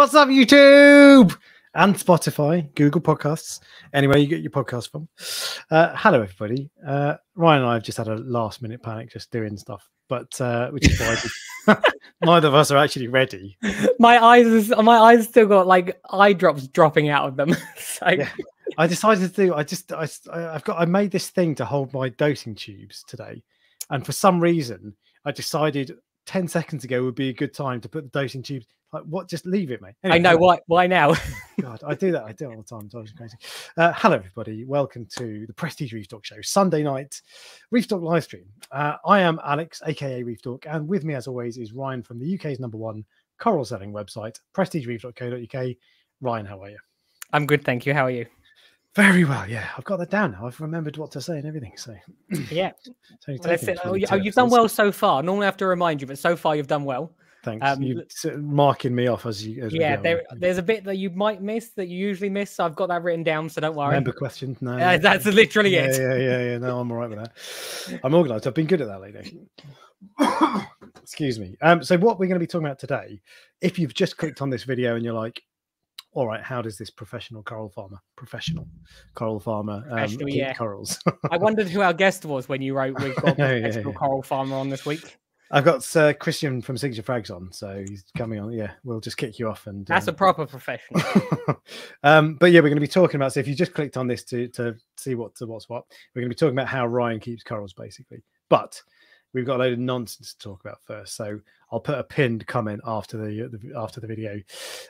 What's up, YouTube? And Spotify, Google Podcasts, anywhere you get your podcast from. Uh, hello, everybody. Uh, Ryan and I have just had a last minute panic just doing stuff, but uh, which is why neither of us are actually ready. my eyes, is- my eyes still got like eye drops dropping out of them. so Yeah. I decided to do. I just. I, have got. I made this thing to hold my dosing tubes today, and for some reason, I decided ten seconds ago would be a good time to put the dosing tubes. Like what? Just leave it, mate. I know why. Why now? God, I do that. I do it all the time. It's crazy. Uh, hello, everybody. Welcome to the Prestige Reef Dork Show, Sunday night Reef Dork live stream. Uh, I am Alex, aka Reef Dork, and with me, as always, is Ryan from the UK's number one coral selling website, prestigereef.co.uk. Ryan, how are you? I'm good, thank you. How are you? Very well. Yeah, I've got that down now. I've remembered what to say and everything. So, Yeah, only well, it. us Oh, you- oh, you've done well so far. Normally, I have to remind you, but so far you've done well. Thanks. um, you l- sort of marking me off as you. As Yeah, there, there's a bit that you might miss that you usually miss. So I've got that written down, so don't worry. Remember question? No, Uh, that's literally yeah, it. Yeah, yeah, yeah. No, I'm all right with that. I'm organised. I've been good at that lately. Excuse me. Um, so what we're going to be talking about today, if you've just clicked on this video and you're like, all right, how does this professional coral farmer, professional coral farmer, um, Professional, keep yeah. corals? I wondered who our guest was when you wrote we've got a yeah, professional yeah. coral farmer on this week. I've got uh, Christian from Signature Frags on, so he's coming on. Yeah, we'll just kick you off and. That's a um, proper professional. um, but yeah, we're going to be talking about. So if you just clicked on this to to see what to what's what, we're going to be talking about how Ryan keeps corals, basically. But we've got a load of nonsense to talk about first. So I'll put a pinned comment after the, the after the video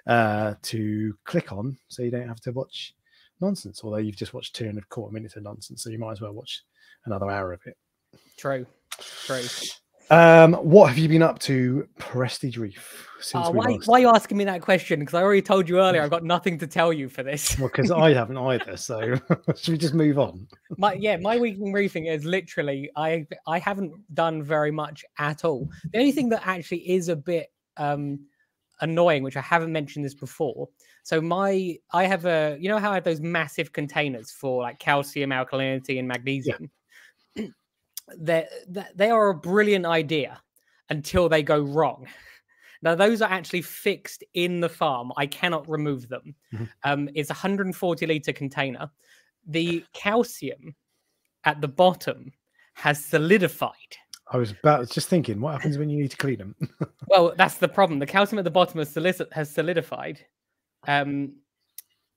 uh, to click on, so you don't have to watch nonsense. Although you've just watched two and a quarter minutes of nonsense, so you might as well watch another hour of it. True. True. Um, what have you been up to, Prestige Reef, since Oh, why, why are you asking me that question? Because I already told you earlier I've got nothing to tell you for this. Well, because I haven't either. So should we just move on? my yeah, my week in briefing is literally I I haven't done very much at all. The only thing that actually is a bit um annoying, which I haven't mentioned this before. So my I have a you know how I have those massive containers for like calcium, alkalinity, and magnesium. They they are a brilliant idea until they go wrong. Now those are actually fixed in the farm. I cannot remove them. Mhm. Um, it's a 140 liter container. The calcium at the bottom has solidified. I was about just thinking, what happens when you need to clean them? Well, that's the problem. The calcium at the bottom has, solici- has solidified, um,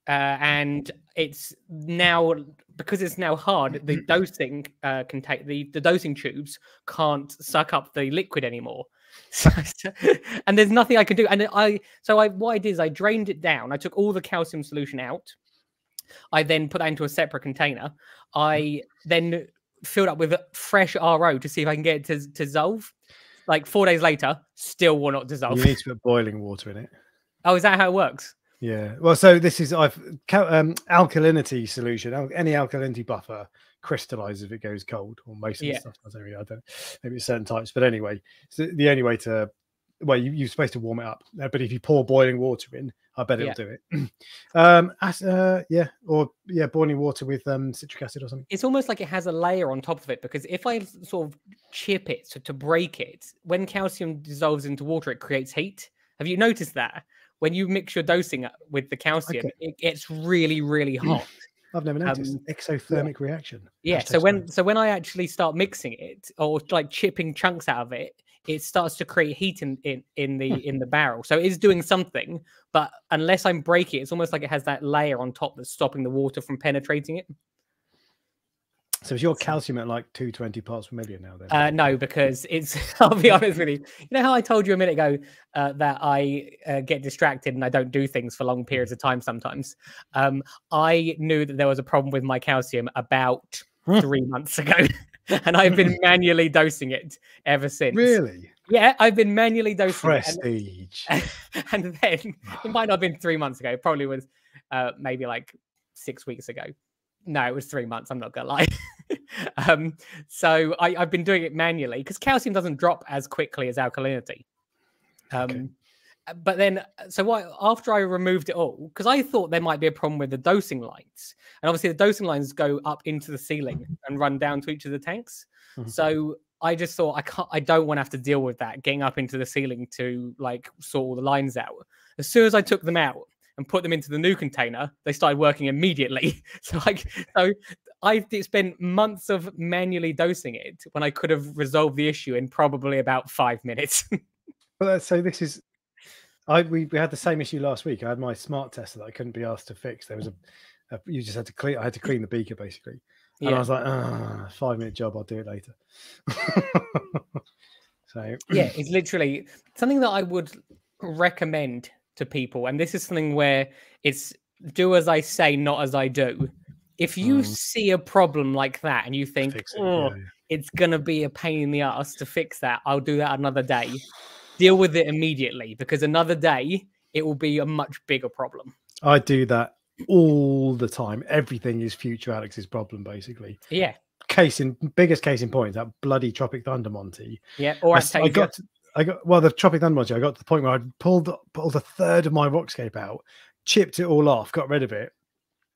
uh, and it's now because it's now hard. The dosing uh, take the the dosing tubes can't suck up the liquid anymore. So, and there's nothing I can do. And I so I what I did is I drained it down. I took all the calcium solution out. I then put that into a separate container. I then filled up with fresh RO to see if I can get it to, to dissolve. Like four days later, still will not dissolve. you need to put boiling water in it. Oh, is that how it works? Yeah. Well, so this is I've um, alkalinity solution. Any alkalinity buffer crystallizes if it goes cold, or most of Yeah. the stuff. does anyway. I don't. Maybe it's certain types, but anyway, so the only way to well, you, you're supposed to warm it up, uh, but if you pour boiling water in, I bet it'll Yeah. do it. um, as, uh, yeah, or yeah, boiling water with um citric acid or something. It's almost like it has a layer on top of it because if I sort of chip it to, to break it, when calcium dissolves into water, it creates heat. Have you noticed that? When you mix your dosing up with the calcium, it gets really, really hot. I've never noticed Um, exothermic reaction. Yeah. Hashtag So when so when I actually start mixing it or like chipping chunks out of it, it starts to create heat in in, in the in the barrel. So it is doing something, but unless I'm breaking it, it's almost like it has that layer on top that's stopping the water from penetrating it. So is your calcium at like 220 parts per million now? Then Uh, no, because it's. I'll be honest with you. You know how I told you a minute ago uh, that I uh, get distracted and I don't do things for long periods of time. Sometimes, um, I knew that there was a problem with my calcium about Hmm. three months ago, and I've been manually dosing it ever since. really Yeah, I've been manually dosing it, and- and then it might not have been three months ago. It probably was uh, maybe like six weeks ago. No, it was three months. I'm not gonna lie. um, so I, I've been doing it manually because calcium doesn't drop as quickly as alkalinity. Um, Okay. uh, But then, uh, so what? After I removed it all, because I thought there might be a problem with the dosing lines, and obviously the dosing lines go up into the ceiling and run down to each of the tanks. Mhm. So I just thought I can't. I don't want to have to deal with that getting up into the ceiling to like sort all the lines out. As soon as I took them out and put them into the new container, they started working immediately. So like, so I've spent months of manually dosing it when I could have resolved the issue in probably about five minutes. Well, so this is, I we, we had the same issue last week. I had my smart tester that I couldn't be asked to fix. There was a, a you just had to clean. I had to clean the beaker basically, and yeah. I was like, ah, five minute job. I'll do it later. so yeah, it's literally something that I would recommend to people. And this is something where it's do as I say, not as I do. If you Mm. see a problem like that and you think, it. oh, yeah, it's gonna be a pain in the ass to fix that, I'll do that another day. Deal with it immediately because another day it will be a much bigger problem. I do that all the time. Everything is future Alex's problem, basically. Yeah, Case in biggest case in point, that bloody Tropic Thunder Monty. yeah. Or I got, to- I got well, the Tropic Thunder Monty. I got to the point where I pulled pulled a third of my Rockscape out, chipped it all off, got rid of it,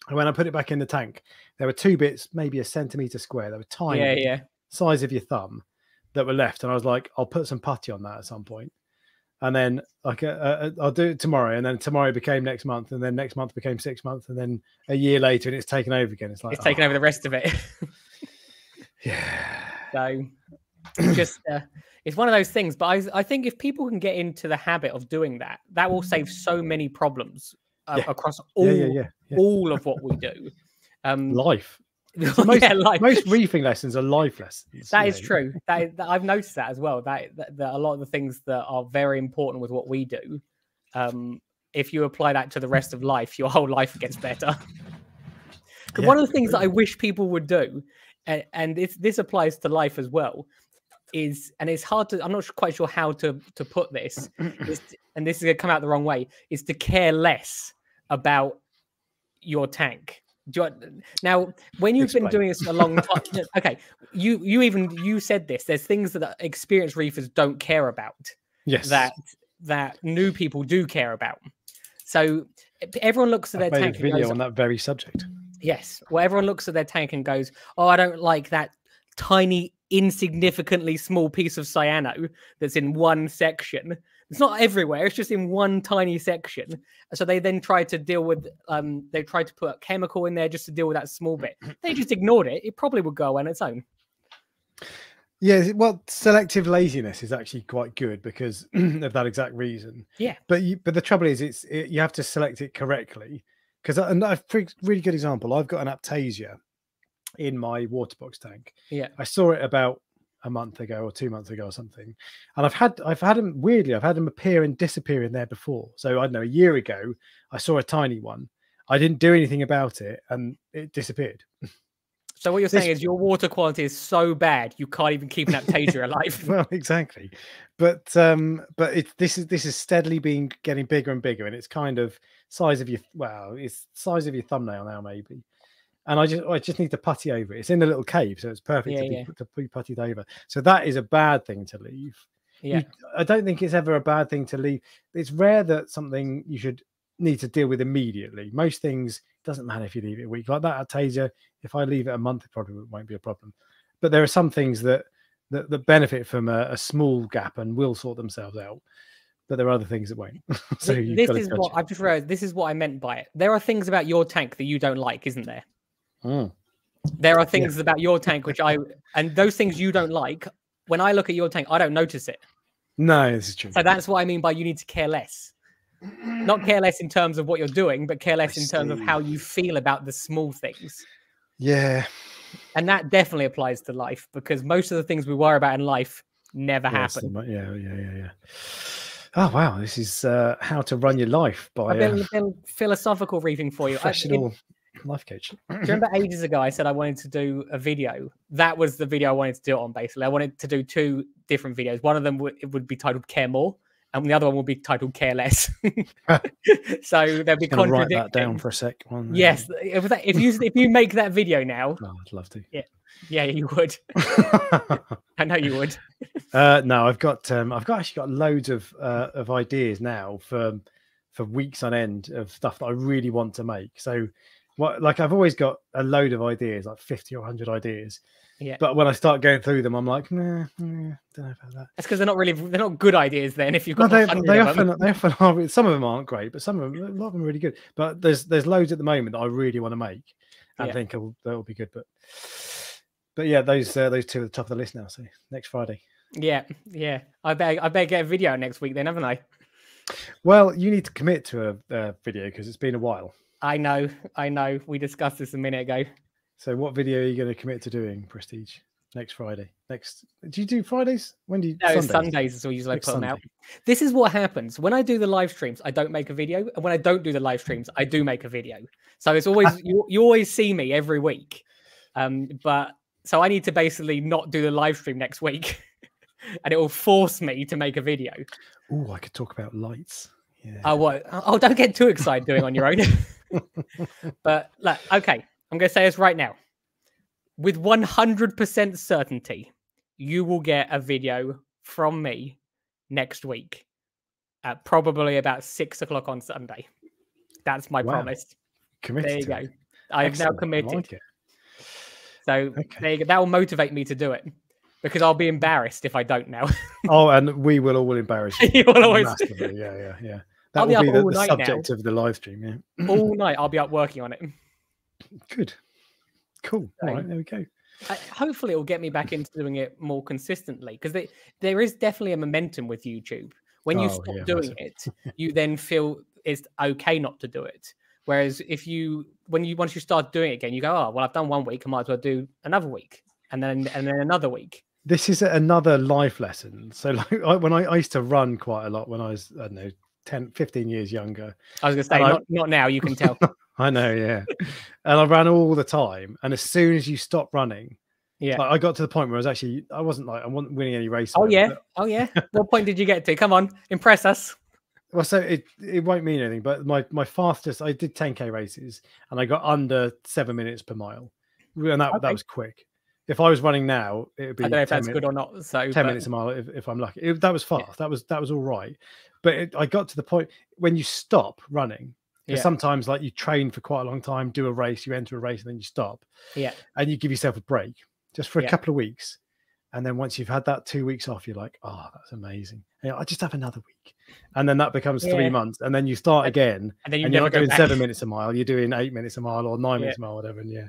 and when I put it back in the tank, there were two bits, maybe a centimeter square. They were tiny, yeah, yeah. size of your thumb, that were left, and I was like, I'll put some putty on that at some point. And then like uh, uh, I'll do it tomorrow, and then tomorrow became next month, and then next month became six months, and then a year later, and it's taken over again. It's like It's taken oh, over the rest of it. Yeah, So just uh, it's one of those things. But I I think if people can get into the habit of doing that, that will save so many problems uh, Yeah. across all yeah, yeah, yeah. yeah. all of what we do. Um, Life. yeah, most- like, Most reefing lessons are life lessons. that is know. true. That, is- that I've noticed that as well. That, that that a lot of the things that are very important with what we do, um, if you apply that to the rest of life, your whole life gets better. Yeah, one of the things that I wish people would do, and, and this this applies to life as well, is and it's hard to I'm not quite sure how to to put this, is and this is gonna come out the wrong way, is to care less about your tank. Do you, now, when you've been doing this a long time, okay, you you even you said this. There's things that experienced reefers don't care about Yes. that that new people do care about. So everyone looks at I've their made tank video goes, on that very subject. Yes. Well, everyone looks at their tank and goes, "Oh, I don't like that tiny, insignificantly small piece of cyano that's in one section. It's not everywhere. It's just in one tiny section." So they then try to deal with. Um, they tried to put a chemical in there just to deal with that small bit. They just ignored it. It probably would go on its own. Yeah, well, selective laziness is actually quite good because of that exact reason. Yeah. But you, but the trouble is, it's it, you have to select it correctly. Because and I've a really good example, I've got an Aiptasia in my water box tank. Yeah. I saw it about a month ago or two months ago or something, and I've had I've had them weirdly I've had them appear and disappear in there before. So I don't know a year ago I saw a tiny one. I didn't do anything about it, and it disappeared. So what you're This- saying is your water quality is so bad you can't even keep an Aiptasia alive. well exactly but um but it this is this is steadily being getting bigger and bigger and it's kind of size of your well it's size of your thumbnail now maybe and i just i just need to putty over it it's in a little cave so it's perfect Yeah, to, be, yeah. to be puttied over so that is a bad thing to leave Yeah. You- i don't think it's ever a bad thing to leave it's rare that something you should need to deal with immediately most things doesn't matter if you leave it a week like that Aiptasia if i leave it a month it probably won't be a problem but there are some things that that, that benefit from a, a small gap and will sort themselves out but there are other things that won't so this is what it. I've just realized. This is what I meant by it. There are things about your tank that you don't like, isn't there? Mm. There are things about your tank which I and those things you don't like. When I look at your tank, I don't notice it. no this is true So that's what I mean by you need to care less. Not care less in terms of what you're doing, but care less in terms of how you feel about the small things. yeah And that definitely applies to life because most of the things we worry about in life never yes, happen. yeah yeah yeah yeah oh wow this is uh how to run your life by A a bit, bit philosophical reading for you. I- professional life coach Do you remember ages ago I said I wanted to do a video? That was the video I wanted to do it on basically. I wanted to do two different videos. One of them would, it would be titled Care More, and the other one would be titled Care Less. so there'd be Gonna write that down for a sec one, Yes, if, that, if you if you make that video now, oh, i'd love to yeah, you would. I know you would. uh no i've got um i've got actually got loads of uh of ideas now for for weeks on end of stuff that i really want to make so what like I've always got a load of ideas, like 50 or 100 ideas. Yeah. But when I start going through them, I'm like, nah, nah don't know about that. That's because they're not really they're not good ideas. Then if you've No, got they, they of often them. they often are. Some of them aren't great, but some of them, a lot of them are really good. But there's there's loads at the moment that I really want to make, and Yeah. think will that'll be good. But but yeah, those uh, those two are at the top of the list now. So next Friday. Yeah, yeah. I better I better get a video next week then, haven't I? Well, you need to commit to a, a video because it's been a while. I know, I know. We discussed this a minute ago. So what video are you going to commit to doing, Prestige? Next Friday. Next. Do you do Fridays? When do you? No, Sundays, Sundays is usually I Next put them out. This is what happens when I do the live streams. I don't make a video, and when I don't do the live streams, I do make a video. So it's always you. You always see me every week. Um, but so I need to basically not do the live stream next week, and it will force me to make a video. Oh, I could talk about lights. Yeah. Oh, what? Oh, don't get too excited doing on your own. but like, okay, I'm going to say this right now. With 100% certainty, you will get a video from me next week at probably about six o'clock on Sunday. That's my Wow. promise. Committed There you go. I've now I committed. like. So Okay. there you go. that will motivate me to do it because I'll be embarrassed if I don't now. Oh, and we will all embarrass you. you will always Massively. Yeah, yeah, yeah. I'll That be will be up the, all the night now. subject of the live stream. Yeah. all night. I'll be up working on it. Good. Cool. All right, there we go. I, hopefully it'll get me back into doing it more consistently because there is definitely a momentum with YouTube. When you Oh, stop yeah, doing it, you then feel it's okay not to do it. Whereas if you when you once you start doing it again, you go, oh well, I've done one week, I might as well do another week, and then and then another week. This is another life lesson. So, like, I, when I, I used to run quite a lot when I was, I don't know, 10, 15 years younger. I was gonna say And I- not, not now. You can tell. I know, yeah. and I ran all the time. And as soon as you stop running, Yeah. like, I got to the point where I was actually, I wasn't like, I wasn't winning any races. Oh yeah. anything, Oh yeah. what point did you get to? Come on, impress us. Well, so it it won't mean anything, but my my fastest I did 10k races and I got under seven minutes per mile, and that Okay. that was quick. If I was running now, it would be I don't know if that's minutes, good or not. So 10 but- minutes a mile if, if I'm lucky. It- that was fast. That was that was all right. But it, I got to the point when you stop running. Yeah. Sometimes, like you train for quite a long time, do a race, you enter a race, and then you stop, Yeah. and you give yourself a break just for a Yeah. couple of weeks. And then once you've had that two weeks off, you're like, oh, that's amazing. And I just have another week. And then that becomes three months. And then you start again And then you and you're not doing back. seven minutes a mile. You're doing eight minutes a mile or nine Yeah. minutes a mile, whatever. And yeah.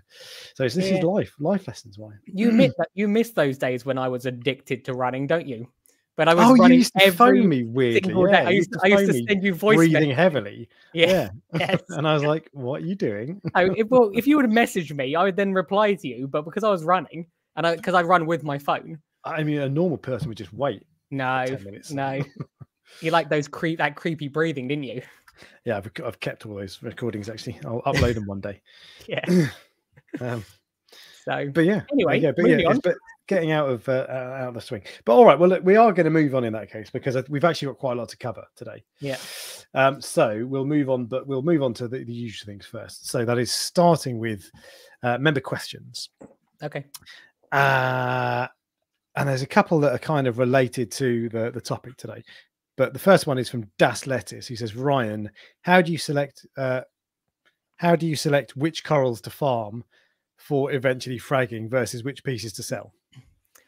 So it's, this Yeah. is life, life lessons. Why? You miss that. You miss those days when I was addicted to running, don't you? But I was Oh, you used to every phone me weirdly. Yeah. I used, to, I used to send you voice breathing messages. heavily. Yeah. Yeah. Yes. and I was like, what are you doing? I, if, well, if you would have messaged me, I would then reply to you. But because I was running, and I because I run with my phone, I mean, a normal person would just wait. no, 10 minutes. no, you like those creep that creepy breathing, didn't you? Yeah, I've, I've kept all those recordings actually. I'll upload them one day. Yeah. Um, So but yeah, Anyway, go. but yeah, but getting out of uh, out of the swing. But all right, well, look, we are going to move on in that case because we've actually got quite a lot to cover today. Yeah. Um, so we'll move on, but we'll move on to the, the usual things first. So that is starting with uh, member questions. okay, Uh, and there's a couple that are kind of related to the, the topic today. But the first one is from Das Lettuce, who says, Ryan, how do you select uh, how do you select which corals to farm for eventually fragging versus which pieces to sell?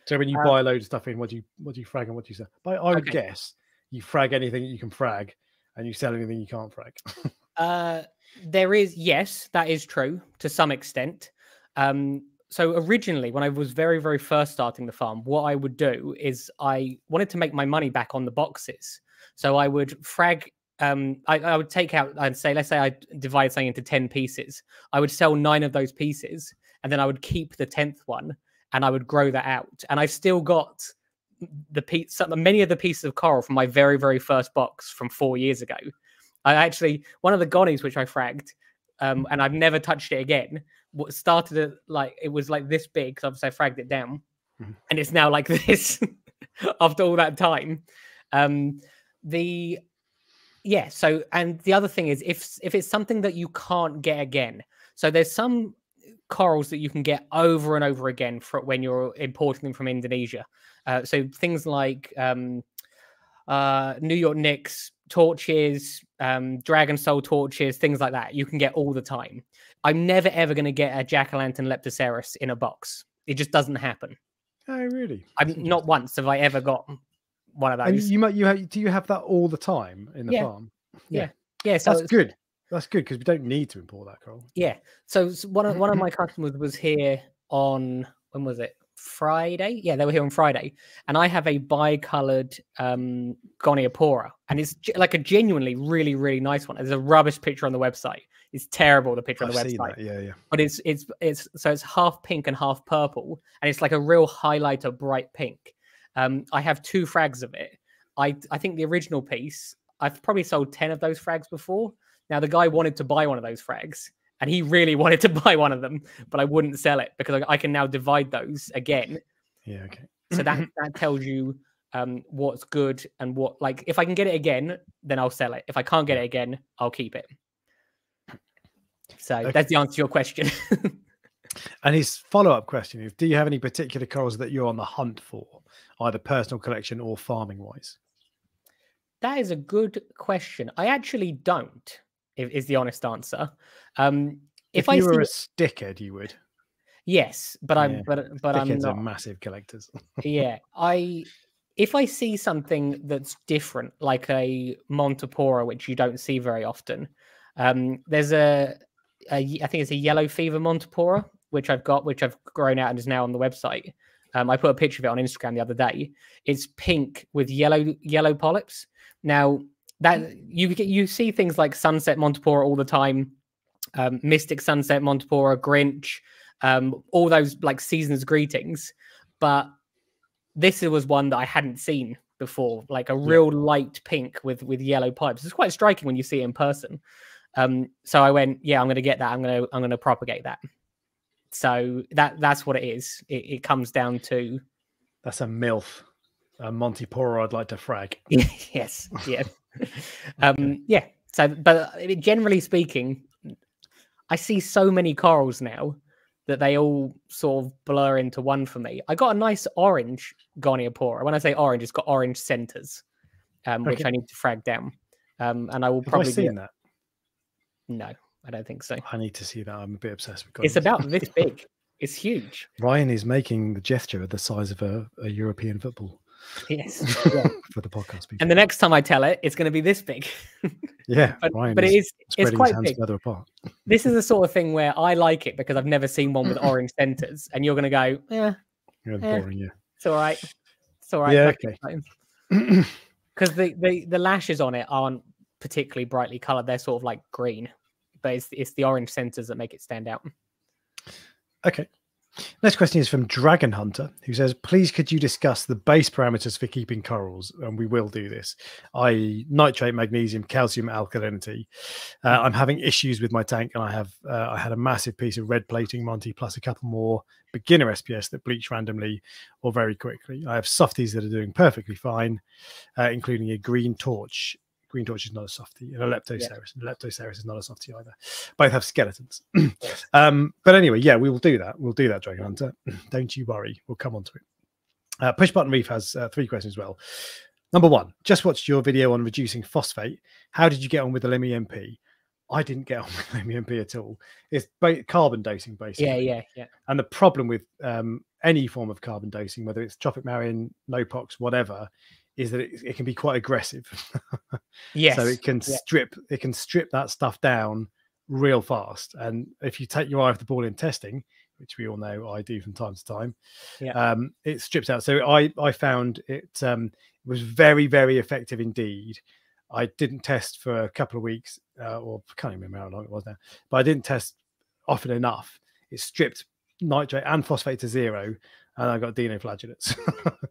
So when you Uh, buy a load of stuff in, what do you what do you frag and what do you sell? But I would Okay. guess you frag anything that you can frag and you sell anything you can't frag. uh, there is yes, that is true to some extent. Um, so originally, when I was very very first starting the farm, what I would do is I wanted to make my money back on the boxes. So I would frag. Um, I, I would take out. I'd say, let's say I divide something into ten pieces. I would sell nine of those pieces, and then I would keep the tenth one, and I would grow that out. And I've still got the piece, many of the pieces of coral from my very very first box from four years ago. I actually one of the gonnies which I fragged, um, and I've never touched it again. What started at like it was like this big because obviously I fragged it down, Mhm. and it's now like this after all that time. Um, the yeah. So and the other thing is if if it's something that you can't get again, so there's some corals that you can get over and over again for when you're importing them from Indonesia. Uh, so things like um, uh, New York Knicks, torches, um, Dragon Soul torches, things like that. You can get all the time. I'm never ever going to get a Jack o' Lantern Leptoseris in a box. It just doesn't happen. Oh, really? I'm not once have I ever got one of those. And you might you have, do you have that all the time in the Yeah. farm? yeah, so That's good. That's good because we don't need to import that coral. Yeah. So s- one of one of my customers was here on when was it? Friday. Yeah, they were here on Friday, and I have a bi-colored um, Goniopora, and it's like a genuinely really really nice one. There's a rubbish picture on the website. It's terrible the picture on I've the seen website. Yeah, yeah. but it's it's it's so it's half pink and half purple, and it's like a real highlighter bright pink. Um, I have two frags of it. I I think the original piece I've probably sold ten of those frags before. Now the guy wanted to buy one of those frags, and he really wanted to buy one of them, but I wouldn't sell it because I, I can now divide those again. Yeah, okay. So that that tells you um, what's good and what like if I can get it again, then I'll sell it. If I can't get it again, I'll keep it. So Okay. that's the answer to your question. And his follow-up question is: Do you have any particular corals that you're on the hunt for, either personal collection or farming wise? That is a good question. I actually don't. Is the honest answer. Um, if, If, I you see, were a stickhead, you would. yes, but I'm Yeah, but but I'm Stickheads not. massive collectors. yeah, I if I see something that's different, like a Montipora, which you don't see very often. Um, there's a, a I think it's a yellow fever Montipora, which I've got, which I've grown out and is now on the website. Um, I put a picture of it on Instagram the other day. It's pink with yellow yellow polyps. Now that you you see things like Sunset Montipora all the time, um, Mystic Sunset Montipora, Grinch, um, all those like seasons greetings, but this was one that I hadn't seen before, like a real light pink with with yellow pipes. It's quite striking when you see it in person. Um, so I went, yeah, I'm going to get that. I'm going to I'm going to propagate that. So that that's what it is. It, it comes down to That's a milf. A Montipora I'd like to frag. yes, yeah, um, yeah. So, but generally speaking, I see so many corals now that they all sort of blur into one for me. I got a nice orange goniopora. When I say orange, it's got orange centers, um, which I need to frag down. Um, and I will Have I probably seen that? no, I don't think so. I need to see that. I'm a bit obsessed with. It's about this big. It's huge. Ryan is making the gesture of the size of a, a European football Yes. yeah. for the podcast people. And the next time I tell it, it's going to be this big. yeah, But, Ryan but it is is. It's spreading his quite hands big. further apart. this is the sort of thing where I like it because I've never seen one with orange centers, and you're going to go, yeah, You're Eh. boring, yeah. it's all right, it's all right. Yeah, okay. Because the, the the lashes on it aren't particularly brightly colored; they're sort of like green, but it's it's the orange centers that make it stand out. Okay. Next question is from Dragon Hunter, who says, "Please, could you discuss the base parameters for keeping corals?" And we will do this, i.e., nitrate, magnesium, calcium, alkalinity. Uh, I'm having issues with my tank, and I have uh, I had a massive piece of red plating Monty plus a couple more beginner SPS that bleach randomly or very quickly. I have softies that are doing perfectly fine, uh, including a green torch. Green torch is not a softie, and a leptoseris. And leptoseris is not a softie either. Both have skeletons. Um, but anyway, yeah, we will do that. We'll do that, Dragon Hunter. Don't you worry. We'll come on to it. Uh, Push Button Reef has uh, three questions as well. Number one, just watched your video on reducing phosphate. How did you get on with the Lemmy MP? I didn't get on with Lemmy MP at all. It's carbon dosing, basically. Yeah, yeah, yeah. And the problem with um, any form of carbon dosing, whether it's tropic marin, nopox, whatever, is that it, it can be quite aggressive. Yes. So it can yeah. strip it can strip that stuff down real fast. And if you take your eye off the ball in testing, which we all know I do from time to time, Yeah. um, it strips out. So I I found it um, was very very effective indeed. I didn't test for a couple of weeks, uh, or I can't even remember how long it was now, but I didn't test often enough. It stripped nitrate and phosphate to zero, and I got dinoflagellates.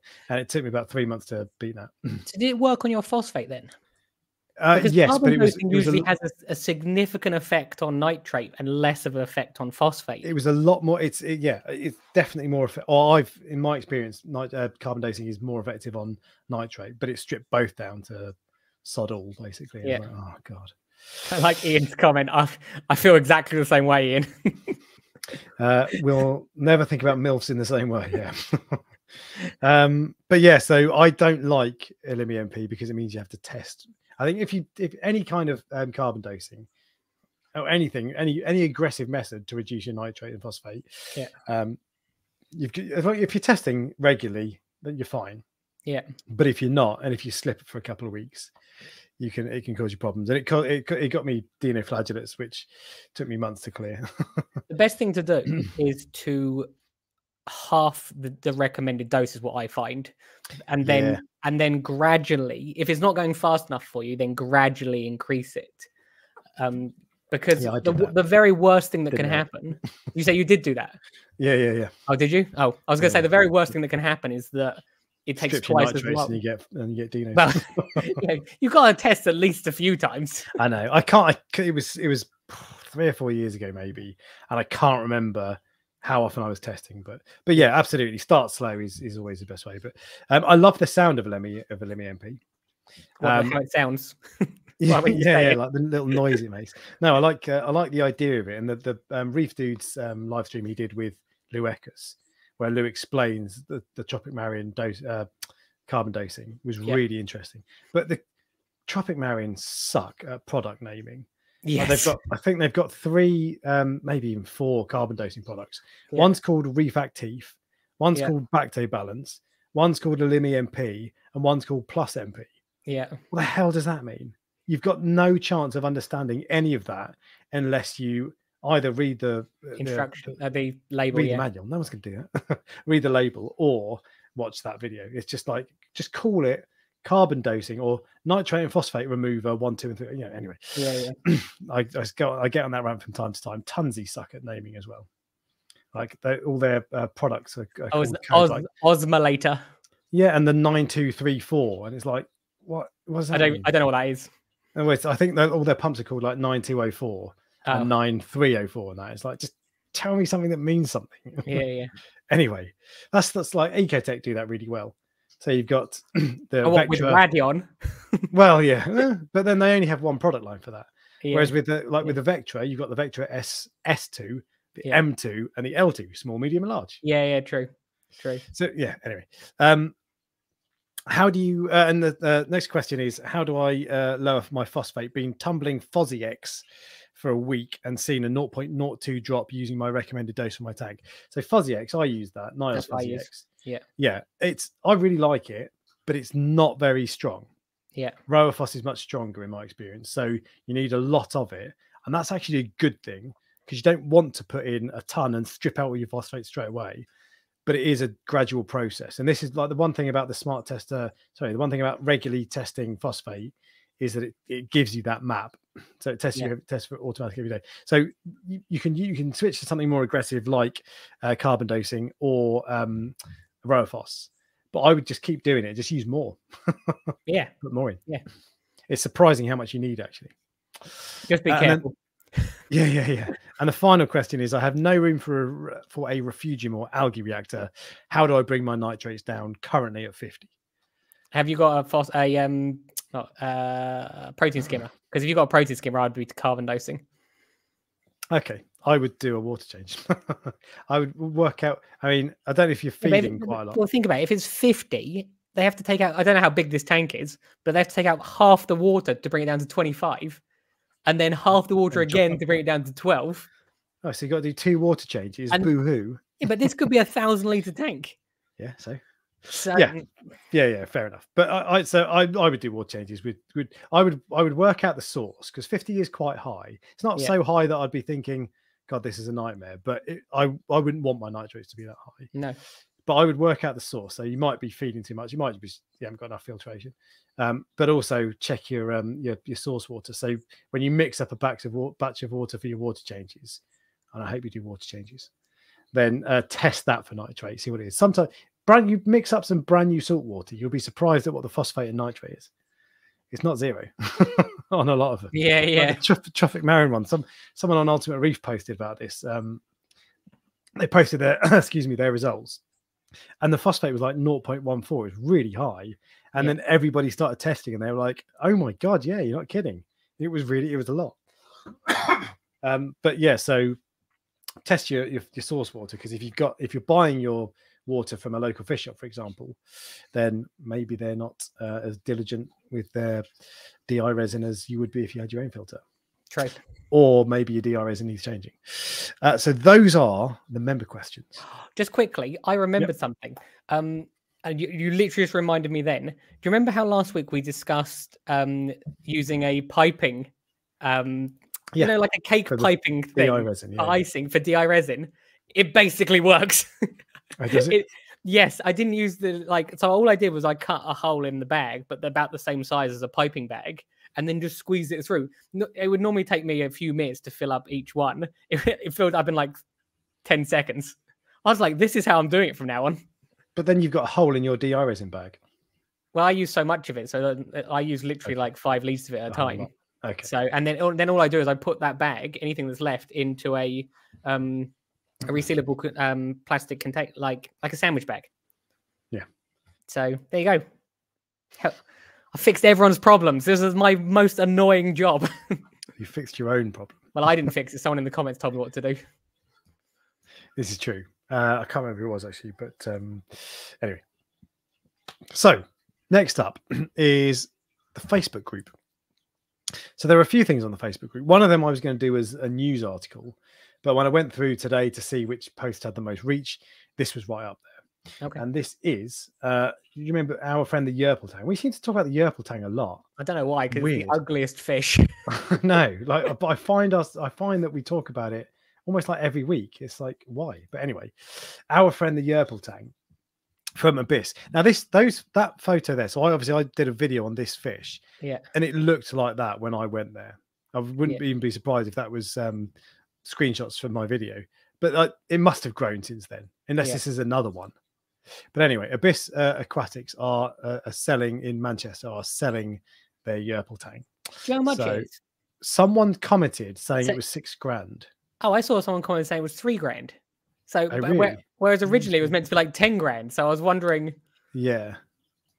and it took me about three months to beat that. So did it work on your phosphate then? Uh, Because yes, carbon but it was, dosing it was a usually l- has a, a significant effect on nitrate and less of an effect on phosphate. it was a lot more it's it, yeah it's definitely more effective or i've in my experience nit- uh, carbon dosing is more effective on nitrate but it stripped both down to sod all basically Yeah. like, oh god I like Ian's comment. I, I feel exactly the same way, Ian. uh we'll never think about milfs in the same way yeah um but yeah so i don't like elimi mp because it means you have to test I think if you if any kind of um, carbon dosing or anything, any any aggressive method to reduce your nitrate and phosphate, Yeah. um, you've if if you're testing regularly, then you're fine. Yeah. But if you're not, and if you slip for a couple of weeks, you can it can cause you problems. And it co- it, it got me dinoflagellates, which took me months to clear. The best thing to do is to half the, the recommended dose is what I find. And then Yeah. and then gradually, if it's not going fast enough for you, then gradually increase it. Um because Yeah, the, that. the very worst thing that Didn't can happen, you say you did do that. yeah, yeah, yeah. Oh, did you? Oh, I was going to say the very worst thing that can happen is that it takes Strip twice as long. and you get and you get Dino. Well, yeah, you've got to test at least a few times. I know. I can't. I, it was it was three or four years ago maybe, and I can't remember how often I was testing. But but yeah, absolutely. Start slow is, is always the best way. But um, I love the sound of a Lemmy of a Lemmy MP. Um, how it sounds. Yeah, yeah, yeah, like the little noise it makes. No, I like uh, I like the idea of it, and the the um, Reef Dudes um, live stream he did with Lou Eckers, where Lou explains the the Tropic Marin dose uh, carbon dosing was Yeah. really interesting. But the Tropic Marin suck at product naming. Like, they've got I think they've got three, um, maybe even four carbon dosing products. Yeah. One's called Reef Active, one's Yeah. called Bacto Balance, one's called Elimi MP, and one's called Plus MP. yeah. What the hell does that mean? You've got no chance of understanding any of that unless you either read the the- Instruction. the- Uh, the label. read the manual. No one's going to do that. read the label or watch that video. It's just like just call it carbon dosing or nitrate and phosphate remover one, two, and three. You know, anyway, Yeah. Yeah. I, I go I get on that rant from time to time. Tunze suck at naming as well. Like they, all their uh, products are, are Oh, it's called the codes Os- like Osmolator. yeah, and the nine two three four, and it's like what does I don't. mean? I don't know what that is. Oh, wait, I think all their pumps are called like 9204 Oh, and 9304 and that. It's like just tell me something that means something. yeah. Yeah. anyway, that's that's like Ecotech do that really well. So you've got the Oh, what, with. Radion. well, yeah, but then they only have one product line for that. Yeah. Whereas with the like yeah. with the Vectra, you've got the Vectra S S2, the Yeah. M2, and the L2, small, medium, and large. yeah. Yeah. True. True. So yeah, anyway. Um how do you uh, and the, the next question is how do I uh, lower my phosphate being tumbling Fozzy X for a week and seen a 0.02 drop using my recommended dose for my tank. So Fuzzy X, I use that. That's Fuzzy. X. Yeah. Yeah. It's I really like it, but it's not very strong. Yeah. Rowaphos is much stronger in my experience. So you need a lot of it. And that's actually a good thing because you don't want to put in a ton and strip out all your phosphate straight away. But it is a gradual process. And this is like the one thing about the smart tester. Sorry, the one thing about regularly testing phosphate is that it, it gives you that map. So it tests Yeah. you tests for automatically every day. So you, you can you can switch to something more aggressive like uh, carbon dosing or um, Rowaphos. But I would just keep doing it. Just use more. Yeah. Put more in. Yeah. It's surprising how much you need actually. Just be Uh, then- careful. Yeah, yeah, yeah. And the final question is: I have no room for a for a refugium or algae reactor. How do I bring my nitrates down? Currently at fifty. Have you got a a um not, uh protein skimmer? Because if you've got a protein skimmer, I'd be carbon dosing. Okay, I would do a water change. I would work out. I mean, I don't know if you're feeding quite a lot. Well, think about it. If it's fifty, they have to take out. I don't know how big this tank is, but they have to take out half the water to bring it down to twenty-five, and then half the water And again to bring it down to twelve. Oh, so you've got to do two water changes. And- Boo hoo. Yeah, but this could be a thousand liter tank. Yeah. So So Yeah. yeah, yeah, fair enough. But I, I so I, I would do water changes. With, would I would I would work out the source because fifty is quite high. It's not Yeah. so high that I'd be thinking, God, this is a nightmare. But it, I I wouldn't want my nitrates to be that high. no. but I would work out the source. So you might be feeding too much. You might be you haven't got enough filtration. Um, but also check your um your, your source water. So when you mix up a batch of wa- batch of water for your water changes, and I hope you do water changes, then uh, test that for nitrate. See what it is. Sometimes brand you mix up some brand new salt water, you'll be surprised at what the phosphate and nitrate is. It's not zero on a lot of them. Yeah, Like yeah. the Tropic, Tropic Marin one. Some someone on Ultimate Reef posted about this. Um, they posted their excuse me their results, and the phosphate was like 0.14. It's really high. And Yeah. then everybody started testing, and they were like, "Oh my god, yeah, you're not kidding." It was really it was a lot. um, but yeah, so test your your, your source water because if you've got if you're buying your water from a local fish shop, for example, then maybe they're not uh, as diligent with their DI resin as you would be if you had your own filter. True. Or maybe your DI resin needs changing. Uh, so those are the member questions. Just quickly, I remembered something. Um, and you, you literally just reminded me then. Do you remember how last week we discussed um, using a piping, um, Yeah, you know, like a cake for the piping DI thing resin. for Yeah, yeah. icing for DI resin? It basically works. Oh, it? Yes, I didn't use the like. So all I did was I cut a hole in the bag, but they're about the same size as a piping bag, and then just squeeze it through. It would normally take me a few minutes to fill up each one. It, it filled up in like ten seconds. I was like, "This is how I'm doing it from now on." But then you've got a hole in your DI resin bag. Well, I use so much of it, so I use literally Okay. like five liters of it at a time. Okay. So, and then all- then all I do is I put that bag, anything that's left, into a um a resealable um plastic contain like like a sandwich bag. Yeah. So there you go. I fixed everyone's problems. This is my most annoying job. You fixed your own problem. well, I didn't fix it. Someone in the comments told me what to do. This is true. Uh, I can't remember who it was actually, but um, anyway. So next up is the Facebook group. So there are a few things on the Facebook group. One of them I was going to do as a news article, but when I went through today to see which post had the most reach, this was right up there. Okay. And this is, uh, you remember our friend the Yerple Tang? We seem to talk about the Yerple Tang a lot. I don't know why, because the ugliest fish. no, like but I find us, I find that we talk about it almost like every week. It's like why? But anyway, our friend the Yerple Tang from Abyss. Now this, those, that photo there. So I obviously I did a video on this fish, yeah. and it looked like that when I went there. I wouldn't even be surprised if that was um, screenshots from my video, but uh, it must have grown since then, unless Yeah. this is another one. But anyway, Abyss uh, Aquatics are, uh, are selling in Manchester are selling their Yerple Tang. Do you know how much So- it is? Someone commented saying So- it was six grand. Oh, I saw someone comment saying it was three grand. So, Oh, but where- whereas originally it was meant to be like ten grand. So I was wondering, Yeah.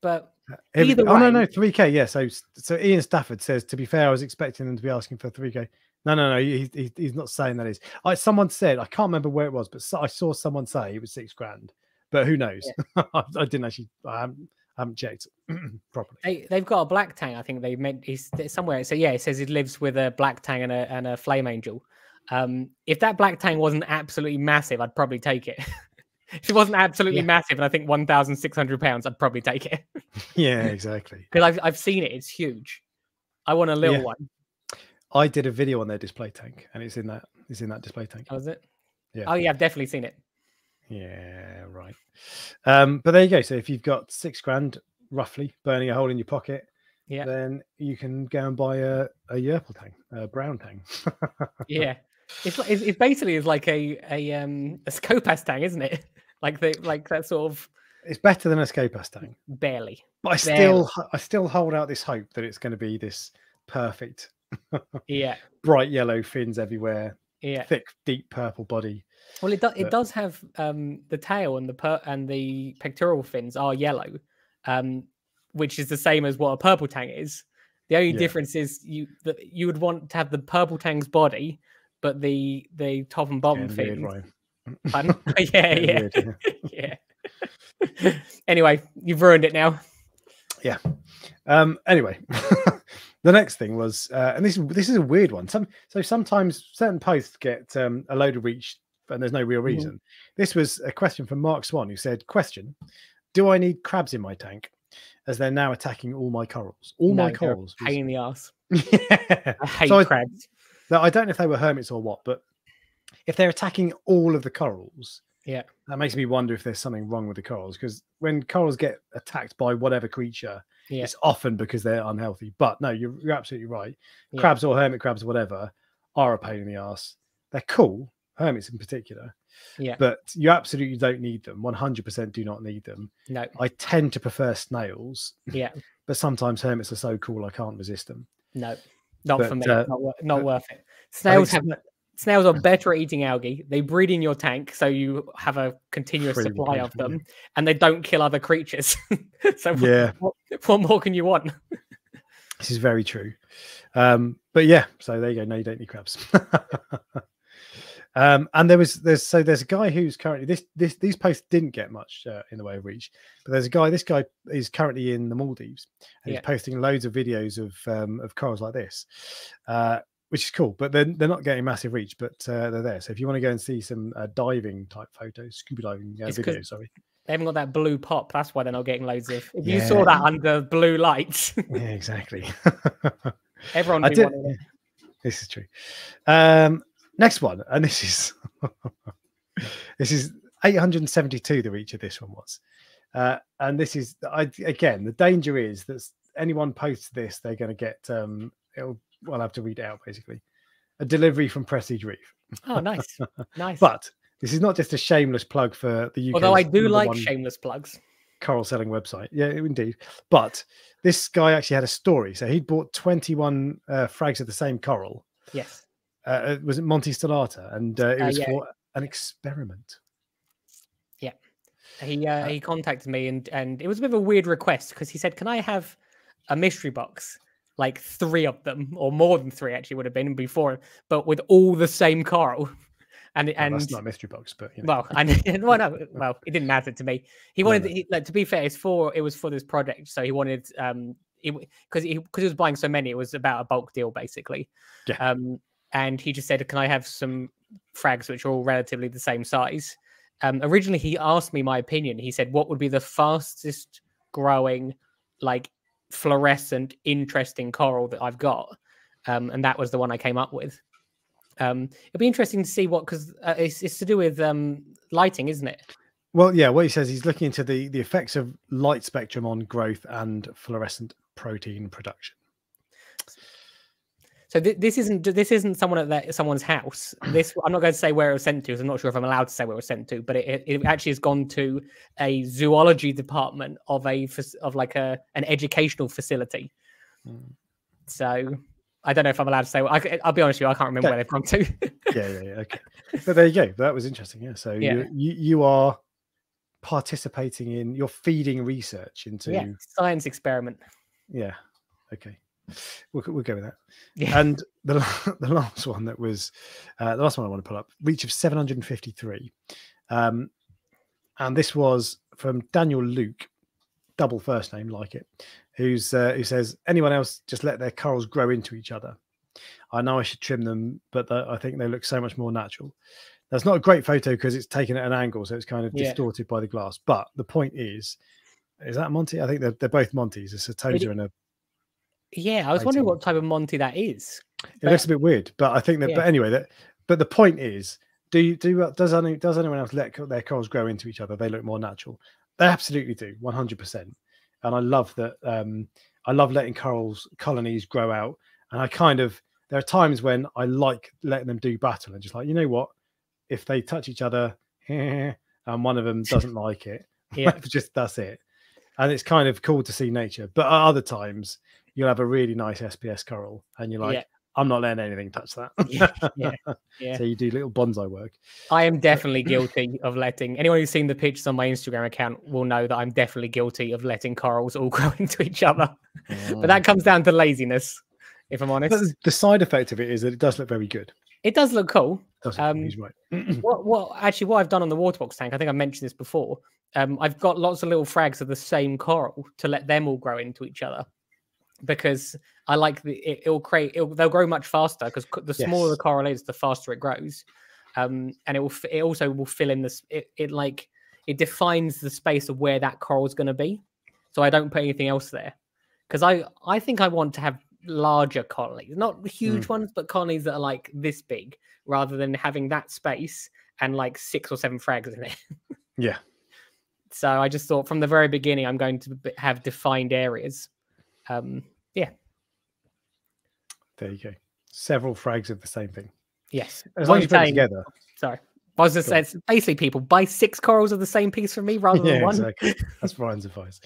but Every- Either oh no no three k yeah so so Ian Stafford says to be fair I was expecting them to be asking for three k no no no he, he, he's not saying that is I someone said I can't remember where it was but so, I saw someone say it was six grand but who knows I, I didn't actually I haven't, I haven't checked properly they they've got a black tang. I think they meant he's somewhere. So yeah, it says he lives with a black tang and a and a flame angel. Um, if that black tang wasn't absolutely massive, I'd probably take it. if it wasn't absolutely Yeah. massive, and I think one thousand six hundred pounds, I'd probably take it yeah exactly because I've I've seen it. It's huge. I want a little Yeah. one. I did a video on their display tank and it's in that it's in that display tank Was it? Yeah. Oh yeah, I've definitely seen it. Yeah, right. Um, but there you go. So if you've got six grand roughly burning a hole in your pocket, Yeah. then you can go and buy a, a Yerple tang, a brown tank. Yeah. It's, li- it's, it's basically is like a a um a Scopas tang, isn't it? Like the like that sort of it's better than a Scopas tank. barely. but I still h- I still hold out this hope that it's going to be this perfect Yeah. bright yellow fins everywhere, Yeah. thick deep purple body. Well, it does. It does have um, the tail and the per- and the pectoral fins are yellow, um, which is the same as what a purple tang is. The only Yeah. difference is you that you would want to have the purple tang's body, but the the top and bottom Getting weird. Pardon? yeah, yeah, weird, yeah. yeah. anyway, you've ruined it now. Yeah. Um, anyway, the next thing was, uh, and this is this is a weird one. Some so sometimes certain posts get um, a load of reach, and there's no real Mhm. reason. This was a question from Mark Swan, who said, "Question: Do I need crabs in my tank, as they're now attacking all my corals? All No, my corals." Pain in the ass. yeah. I hate So crabs. Now, I don't know if they were hermits or what, but if they're attacking all of the corals, Yeah. that makes me wonder if there's something wrong with the corals. Because when corals get attacked by whatever creature, Yeah. it's often because they're unhealthy. But no, you're, you're absolutely right. Yeah. Crabs or hermit crabs, or whatever, are a pain in the ass. They're cool, hermits in particular, Yeah. but you absolutely don't need them. 100% do not need them. No. I tend to prefer snails, Yeah. but sometimes hermits are so cool I can't resist them. No. Not for me. uh, not, wor- not but- worth it. Snails have snails are better at eating algae. They breed in your tank, so you have a continuous Pretty supply of good, yeah. them, and they don't kill other creatures. so what- yeah. what, what more can you want? This is very true. Um, but yeah, so there you go. No, you don't need crabs. Um, and there was there's so there's a guy who's currently this this these posts didn't get much uh, in the way of reach, but there's a guy. This guy is currently in the Maldives and Yeah. he's posting loads of videos of um, of corals like this, uh, which is cool. But they're they're not getting massive reach, but uh, they're there. So if you want to go and see some uh, diving type photos, scuba diving uh, videos, sorry, They haven't got that blue pop. That's why they're not getting loads of. If you saw that under blue lights, yeah, exactly. everyone did. This is true. Um, next one, and this is this is 872. The reach of this one was, uh, and this is I again the danger is that anyone posts this, they're going to get um, it'll. Well, I'll have to read it out basically. A delivery from Prestige Reef, Oh, nice, nice. but this is not just a shameless plug for the UK. Although I do like shameless plugs. coral selling website. Yeah, indeed. But this guy actually had a story. So he'd bought 21 uh, frags of the same coral. Yes. Uh, was it Monte Stellata? And uh, it Uh, was yeah. for an experiment. Yeah. He uh, Uh, he contacted me and and it was a bit of a weird request because he said, "Can I have a mystery box, like three of them or more than three actually would have been before, but with all the same coral." And Well, and that's not a mystery box, but you know. well, and well, no, well, it didn't matter to me. He No, wanted, no. He, like, to be fair, it's for it was for this project, so he wanted um because he because he was buying so many, it was about a bulk deal basically. Yeah. Um, and he just said, "Can I have some frags which are all relatively the same size?" Um, originally, he asked me my opinion. He said, "What would be the fastest growing, like fluorescent, interesting coral that I've got?" Um, and that was the one I came up with. Um, it'll be interesting to see what because uh, it's, it's to do with um, lighting, isn't it? Well, yeah, what he says, he's looking into the, the effects of light spectrum on growth and fluorescent protein production. So th- this isn't this isn't someone at their, someone's house. This I'm not going to say where it was sent to. I'm not sure if I'm allowed to say where it was sent to, but it, it, actually has gone to a zoology department of a of like a an educational facility. Mm. So I don't know if I'm allowed to say. I, will be honest with you, I can't remember Yeah. where they've gone to. Yeah, yeah, yeah. Okay. but there you go. That was interesting. Yeah. So Yeah. You, you you are participating in you're feeding research into yeah, science experiment. Yeah. Okay. We'll, we'll go with that. Yeah. And the the last one that was uh, the last one I want to pull up, reach of 753. Um, and this was from Daniel Luke, double first name, like it, who's uh, who says anyone else just let their curls grow into each other. I know I should trim them, but I think they look so much more natural. That's not a great photo because it's taken at an angle, so it's kind of Yeah. distorted by the glass. But the point is, is that Monty? I think they're, they're both Montes. It's a Tozer and a Yeah, I was wondering what type of Monty that is. It looks a bit weird, but I think that. Yeah. But anyway, that. But the point is, do you do? Does any does anyone else let their corals grow into each other? They look more natural. They absolutely do, one hundred percent. And I love that. Um, I love letting corals colonies grow out. And I kind of there are times when I like letting them do battle and just like you know what, if they touch each other, and one of them doesn't like it, Yeah. just that's it. And it's kind of cool to see nature. But at other times, you'll have a really nice SPS coral, and you're like, Yeah. I'm not letting anything touch that. Yeah, yeah, yeah. So you do little bonsai work. I am definitely guilty of letting anyone who's seen the pictures on my Instagram account will know that I'm definitely guilty of letting corals all grow into each other. But that comes down to laziness, if I'm honest. But the side effect of it is that it does look very good. It does look cool. Does? Um, He's right. What what actually what I've done on the water box tank, I think I mentioned this before. Um, I've got lots of little frags of the same coral to let them all grow into each other because I like the it, it'll create it'll, they'll grow much faster because the smaller the coral is, the faster it grows. Um, and it will it also will fill in this it, it like it defines the space of where that coral is going to be. So I don't put anything else there because I I think I want to have larger colonies, not huge ones, but colonies that are like this big, rather than having that space and like six or seven frags in it. Yeah. So I just thought from the very beginning, I'm going to have defined areas. Um, yeah, There you go. Several frags of the same thing. yes. As long as you put it together. Sorry. I was just saying, basically, people buy six corals of the same piece from me rather than Yeah, one. exactly. That's Ryan's advice.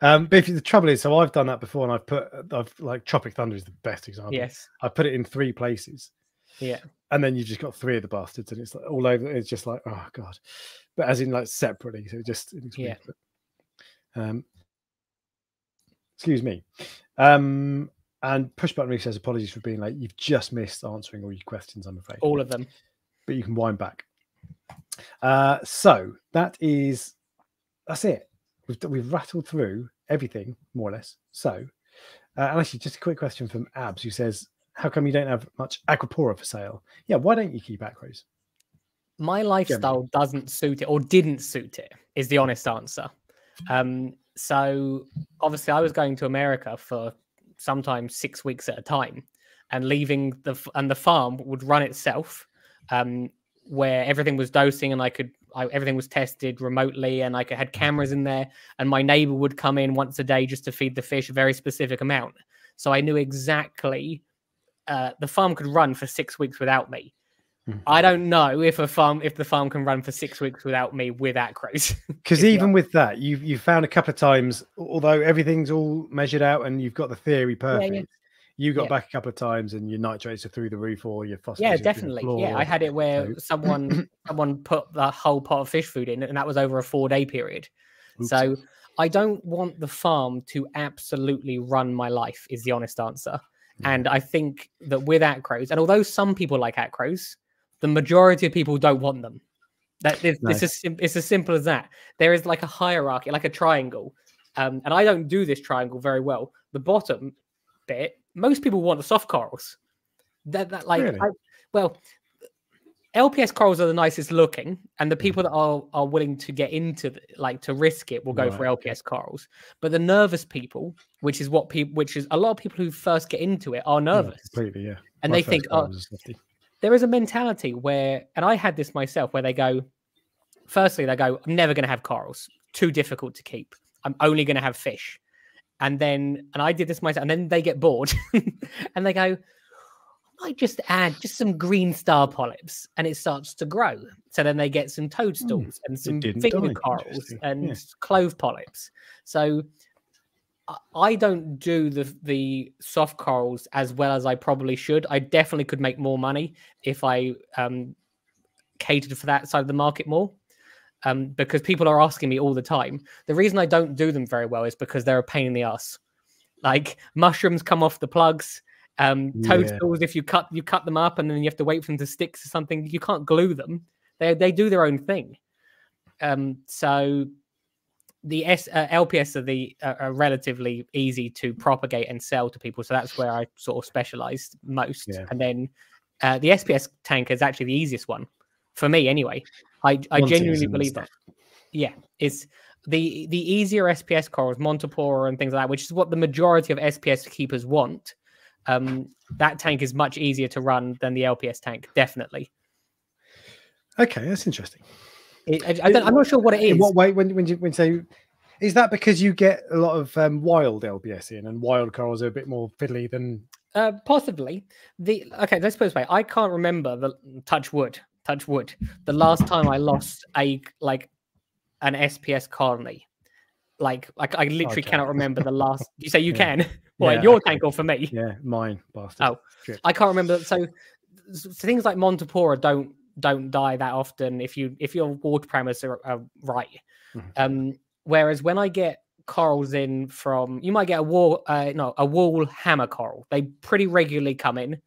Um, but if you- the trouble is, so I've done that before, and I've put, I've like Tropic Thunder is the best example. Yes. I put it in three places, Yeah. and then you've just got three of the bastards, and it's like all over. It's just like, oh god, but as in like separately. So just Yeah. weird. But, um, excuse me. Um, and push button Reef says apologies for being late. You've just missed answering all your questions. I'm afraid. All of them. but you can wind back. Uh, so that is that's it. We've we've rattled through everything more or less. So, uh, and actually, just a quick question from Abs, who says, "How come you don't have much Acropora for sale?" Yeah, why don't you keep acros? My lifestyle doesn't suit it, or didn't suit it. Is the honest answer. Um, so obviously, I was going to America for sometimes six weeks at a time, and leaving the and the farm would run itself, um, where everything was dosing, and I could I, everything was tested remotely, and I could, had cameras in there, and my neighbor would come in once a day just to feed the fish a very specific amount. So I knew exactly uh, the farm could run for six weeks without me. I don't know if a farm if the farm can run for six weeks without me with acros. Because even with that, you've you found a couple of times, although everything's all measured out and you've got the theory perfect, you got Yeah. back a couple of times and your nitrates are through the roof or your phosphates. yeah, is through the definitely. Yeah, I had it where So- someone someone put the whole pot of fish food in, and that was over a four day period. Oops. So I don't want the farm to absolutely run my life. Is the honest answer. Mm. And I think that with acros, and although some people like acros, the majority of people don't want them. That it's, it's, as, it's as simple as that. There is like a hierarchy, like a triangle. Um, and I don't do this triangle very well. The bottom bit, most people want the soft corals. That, that like, Really? I, well, LPS corals are the nicest looking, and the people that are are willing to get into the, like to risk it will go for Right, okay. LPS corals. But the nervous people, which is what people, which is a lot of people who first get into it, are Yeah, nervous, completely, yeah. and My they think, oh, was a softie. There is a mentality where, and I had this myself, where they go, firstly, they go, I'm never going to have corals, too difficult to keep. I'm only going to have fish. And then, and I did this myself, and then they get bored and they go, I might just add just some green star polyps and it starts to grow. So then they get some toadstools and some finger die. corals and Yeah. clove polyps. So I- don't do the the soft corals as well as I probably should. I definitely could make more money if I um, catered for that side of the market more. Um, because people are asking me all the time. The reason I don't do them very well is because they're a pain in the ass. Like mushrooms come off the plugs. Um, Yeah. toadstools, if you cut you cut them up and then you have to wait for them to stick to something, you can't glue them. They they do their own thing. Um, so the S, uh, LPS are the uh, are relatively easy to propagate and sell to people. So that's where I sort of specialized most. Yeah. And then uh, the SPS tank is actually the easiest one for me, anyway. I I genuinely believe that. Yeah, it's the the easier SPS corals, Montipora and things like that, which is what the majority of SPS keepers want. Um, that tank is much easier to run than the LPS tank, definitely. Okay, that's interesting. It, I, I'm not sure what it is. In what way? When when you when you say, is that because you get a lot of um, wild LPS in, and wild corals are a bit more fiddly than? Uh, possibly. The okay, let's put it this way. I can't remember the touch wood, touch wood. The last time I lost a like an SPS colony, like like I literally Okay. cannot remember the last. You say you Yeah. can? Well, Yeah, your okay. tank or for me? Yeah, mine bastard. Oh, I can't remember. So, so things like Montipora don't don't die that often if you if your water parameters are, are right. Mhm. Um, whereas when I get corals in from, you might get a wall, uh, no, a wall hammer coral. They pretty regularly come in,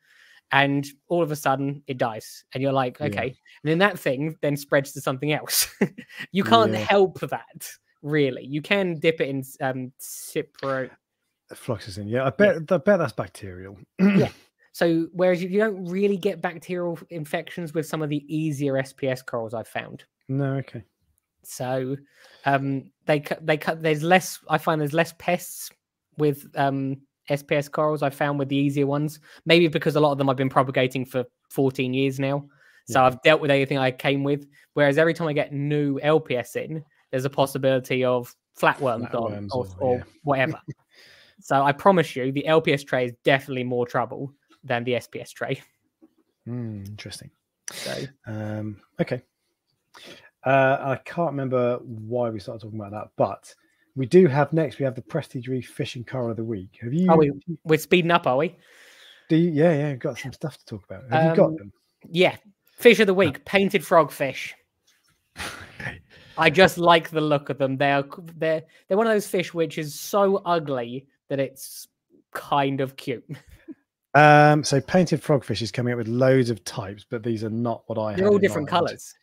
and all of a sudden it dies, and you're like, Yeah. okay. And then that thing then spreads to something else. you can't Yeah. help that really. You can dip it in um, Cipro. Fluoxetine. Yeah, I bet. I bet that's bacterial. Yeah. So whereas you, you don't really get bacterial infections with some of the easier SPS corals I've found. no. Okay. So um, they cut they cut. There's less. I find there's less pests with um, SPS corals. I found with the easier ones. Maybe because a lot of them I've been propagating for 14 years now. So Yeah. I've dealt with everything I came with. Whereas every time I get new LPS in, there's a possibility of flatworms, or, or- or yeah. whatever. so I promise you, the LPS tray is definitely more trouble than the SPS tray. Hmm, interesting. So Um, okay. Uh, I can't remember why we started talking about that, but we do have next. We have the Prestige Reef Fishing Car of the Week. Have you? Are we- we're speeding up, are we? Do you, yeah, yeah. We've got some stuff to talk about. Have you Um, got them? Yeah. Fish of the week, painted frogfish. Okay. I just like the look of them. They're they're they're one of those fish which is so ugly that it's kind of cute. Um, so painted frogfish is coming up with loads of types, but these are not what I. They're all different colours.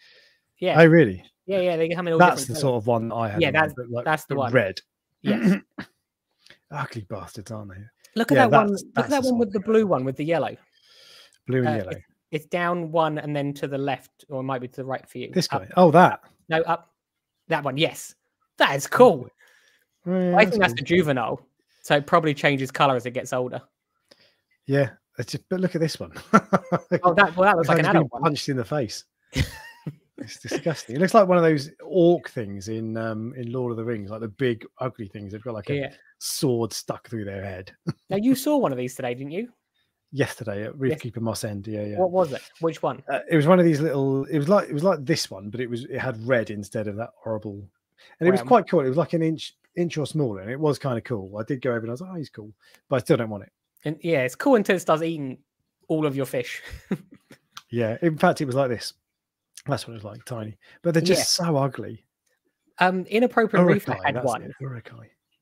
Yeah, Oh, really? yeah, yeah. They come in all That's the different sort of one that I had. Yeah, in mind, that's- like, that's the one. Red. Yes. Ugly bastards, aren't they? Look at Yeah, that one. that's- Look at that one with the blue one with the yellow. Blue and Uh, yellow. It's down one and then to the left, or it might be to the right for you. This Up. guy. Oh, that. No, up. That one. Yes, that is cool. Yeah, I think that's cool. the juvenile, so it probably changes color as it gets older. Yeah. Just, but look at this one. Oh, that well, that looks like an it's adult one. punched in the face. it's disgusting. It looks like one of those orc things in um in Lord of the Rings, like the big ugly things. They've got like a Yeah. sword stuck through their head. Now you saw one of these today, didn't you? Yesterday at Yes. Moss End. Yeah, yeah. What was it? Which one? Uh, it was one of these little. It was like it was like this one, but it was it had red instead of that horrible. And it was quite cool. It was like an inch inch or smaller, and it was kind of cool. I did go over and I was like, oh, he's cool, but I still don't want it. And yeah, it's cool until it starts eating all of your fish. Yeah. In fact, it was like this. That's what it was like, tiny. But they're just so ugly. Um, inappropriate reefer Urukai, had one.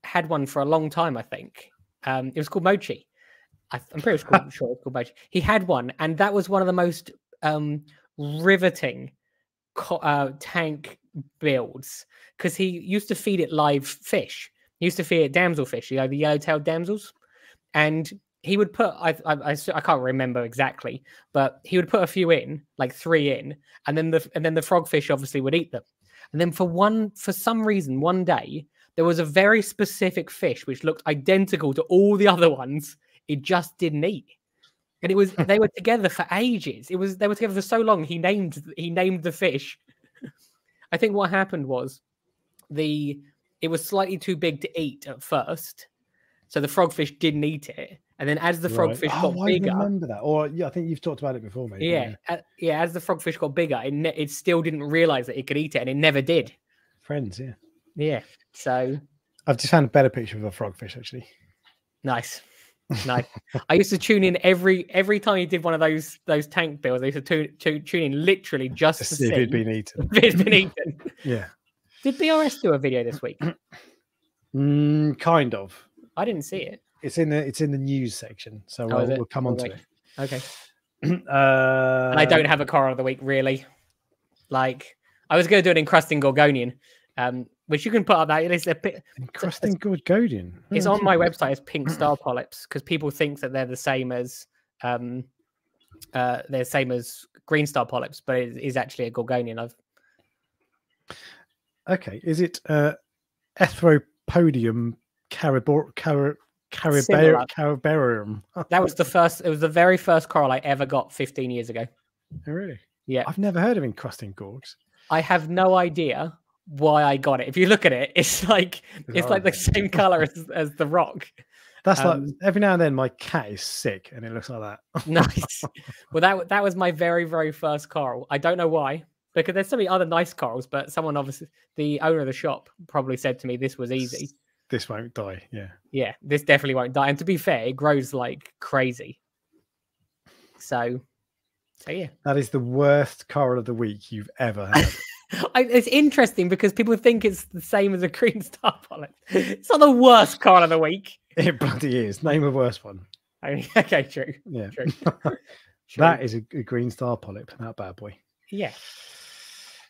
Had one for a long time, I think. Um, it was called Mochi. I, I'm pretty sure, it's called Mochi. He had one, and that was one of the most um riveting uh, tank builds because he used to feed it live fish. He used to feed it damselfish, you know, the yellow-tailed damsels, and he would put I, I, I can't remember exactly, but he would put a few in, like three in, and then the and then the frogfish obviously would eat them. And then for one for some reason one day there was a very specific fish which looked identical to all the other ones. It just didn't eat. And it was they were together for ages. It was they were together for so long. He named he named the fish. I think what happened was the it was slightly too big to eat at first, so the frogfish didn't eat it. And then as the frogfish Right. frogfish oh, got I bigger, remember that. Or yeah, I think you've talked about it before, maybe. yeah, a- yeah, as the frogfish got bigger, it ne- it still didn't realize that it could eat it, and it never did. Friends, yeah. Yeah, so I've just found a better picture of a frogfish actually. Nice. Nice. I used to tune in every every time you did one of those those tank builds. I used to tune, tune, tune in literally just To to, see see if it'd been eaten. if it's been eaten. Yeah. Did BRS do a video this week? Mm, kind of. I didn't see it. It's in the it's in the news section, so Oh, we'll, we'll come on to it. Okay. uh, And I don't have a car of the week really. Like I was going to do an encrusting Gorgonian, um, which you can put up that. It's, a, encrusting Gorgonian. it's Oh, on my website as pink star polyps because people think that they're the same as um, uh, they're same as green star polyps, but it is actually a Gorgonian. I've Okay, is it uh, Erythropodium caribor car cariber Similar. caribarium? That was the first. It was the very first coral I ever got 15 years ago. Oh, really? Yeah, I've never heard of encrusting gorgs. I have no idea why I got it. If you look at it, it's like it's like the same color as, as the rock. That's Um, like every now and then my cat is sick and it looks like that. Nice. well, that that was my very very first coral. I don't know why because there's so many other nice corals, but someone obviously the owner of the shop probably said to me this was easy. This won't die. Yeah. Yeah, this definitely won't die. And to be fair, it grows like crazy. So, so yeah. That is the worst coral of the week you've ever had. I, it's interesting because people think it's the same as a green star polyp. It's not the worst coral of the week. it bloody is. Name a worse one. I mean, okay, true. Yeah. True. that true. is a, a green star polyp, that bad boy. yeah.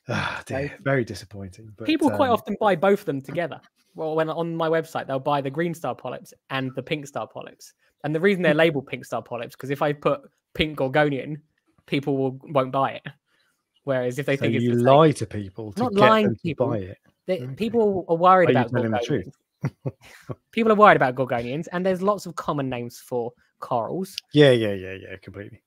Ah, dear. Very disappointing. But, People quite um, often buy both of them together. Well, when on my website, they'll buy the green star polyps and the pink star polyps. And the reason they're labeled pink star polyps because if I put pink gorgonian, people will, won't buy it. Whereas if they So think it's you the same- lie to people to Not get lying them to to people. buy it. they, Okay. people are worried Are you about telling the gorgonians. truth? people are worried about gorgonians, and there's lots of common names for corals. Yeah, yeah, yeah, yeah, completely.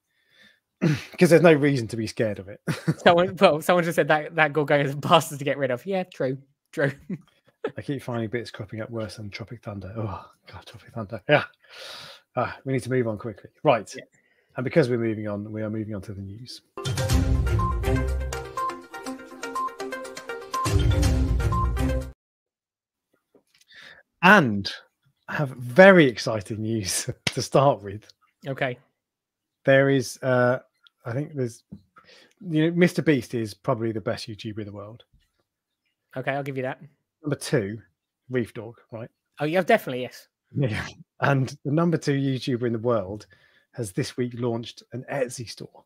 Because there's no reason to be scared of it. Someone, well, someone just said that that gorgonian is a bastard to get rid of. Yeah, true, true. I keep finding bits cropping up worse than Tropic Thunder. Oh God, Tropic Thunder. Yeah. Ah, we need to move on quickly. Right. Yeah. And because we're moving on, we are moving on to the news. And I have very exciting news to start with. Okay, There is, uh, I think there's, you know, Mr. Beast is probably the best YouTuber in the world. okay, I'll give you that. Number two, Reef Dork, right? Oh, yeah, definitely yes. Yeah. And the number two YouTuber in the world has this week launched an Etsy store.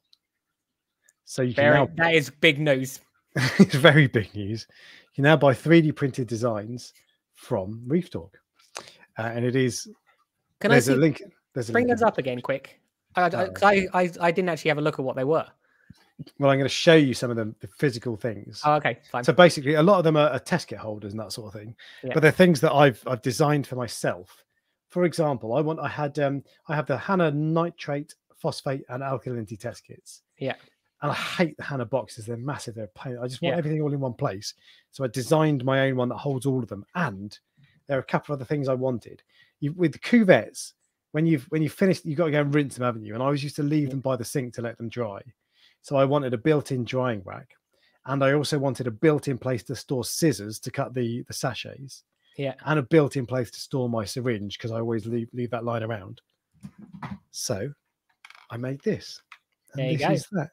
So you can Very, now that is big news. it's very big news. You can now buy 3D printed designs from Reef Dork. Uh, and it is Can I see, a link. There's a bring link those up again quick? I, I, 'cause I, I, I didn't actually have a look at what they were. Well, I'm going to show you some of the, the physical things. Oh, okay, fine. So basically, a lot of them are, are test kit holders and that sort of thing. Yeah. But they're things that I've I've designed for myself. For example, I want I had um I have the Hanna nitrate, phosphate, and alkalinity test kits. Yeah. And I hate the Hanna boxes. They're massive. They're a pain. I just want Yeah. everything all in one place. So I designed my own one that holds all of them. And there are a couple of other things I wanted. You, with the cuvettes, when you've when you finished, you've got to go and rinse them, haven't you? And I always used to leave them by the sink to let them dry. So I wanted a built-in drying rack, and I also wanted a built-in place to store scissors to cut the the sachets, Yeah. and a built-in place to store my syringe because I always leave leave that lying around. So I made this. And There you this go. is that.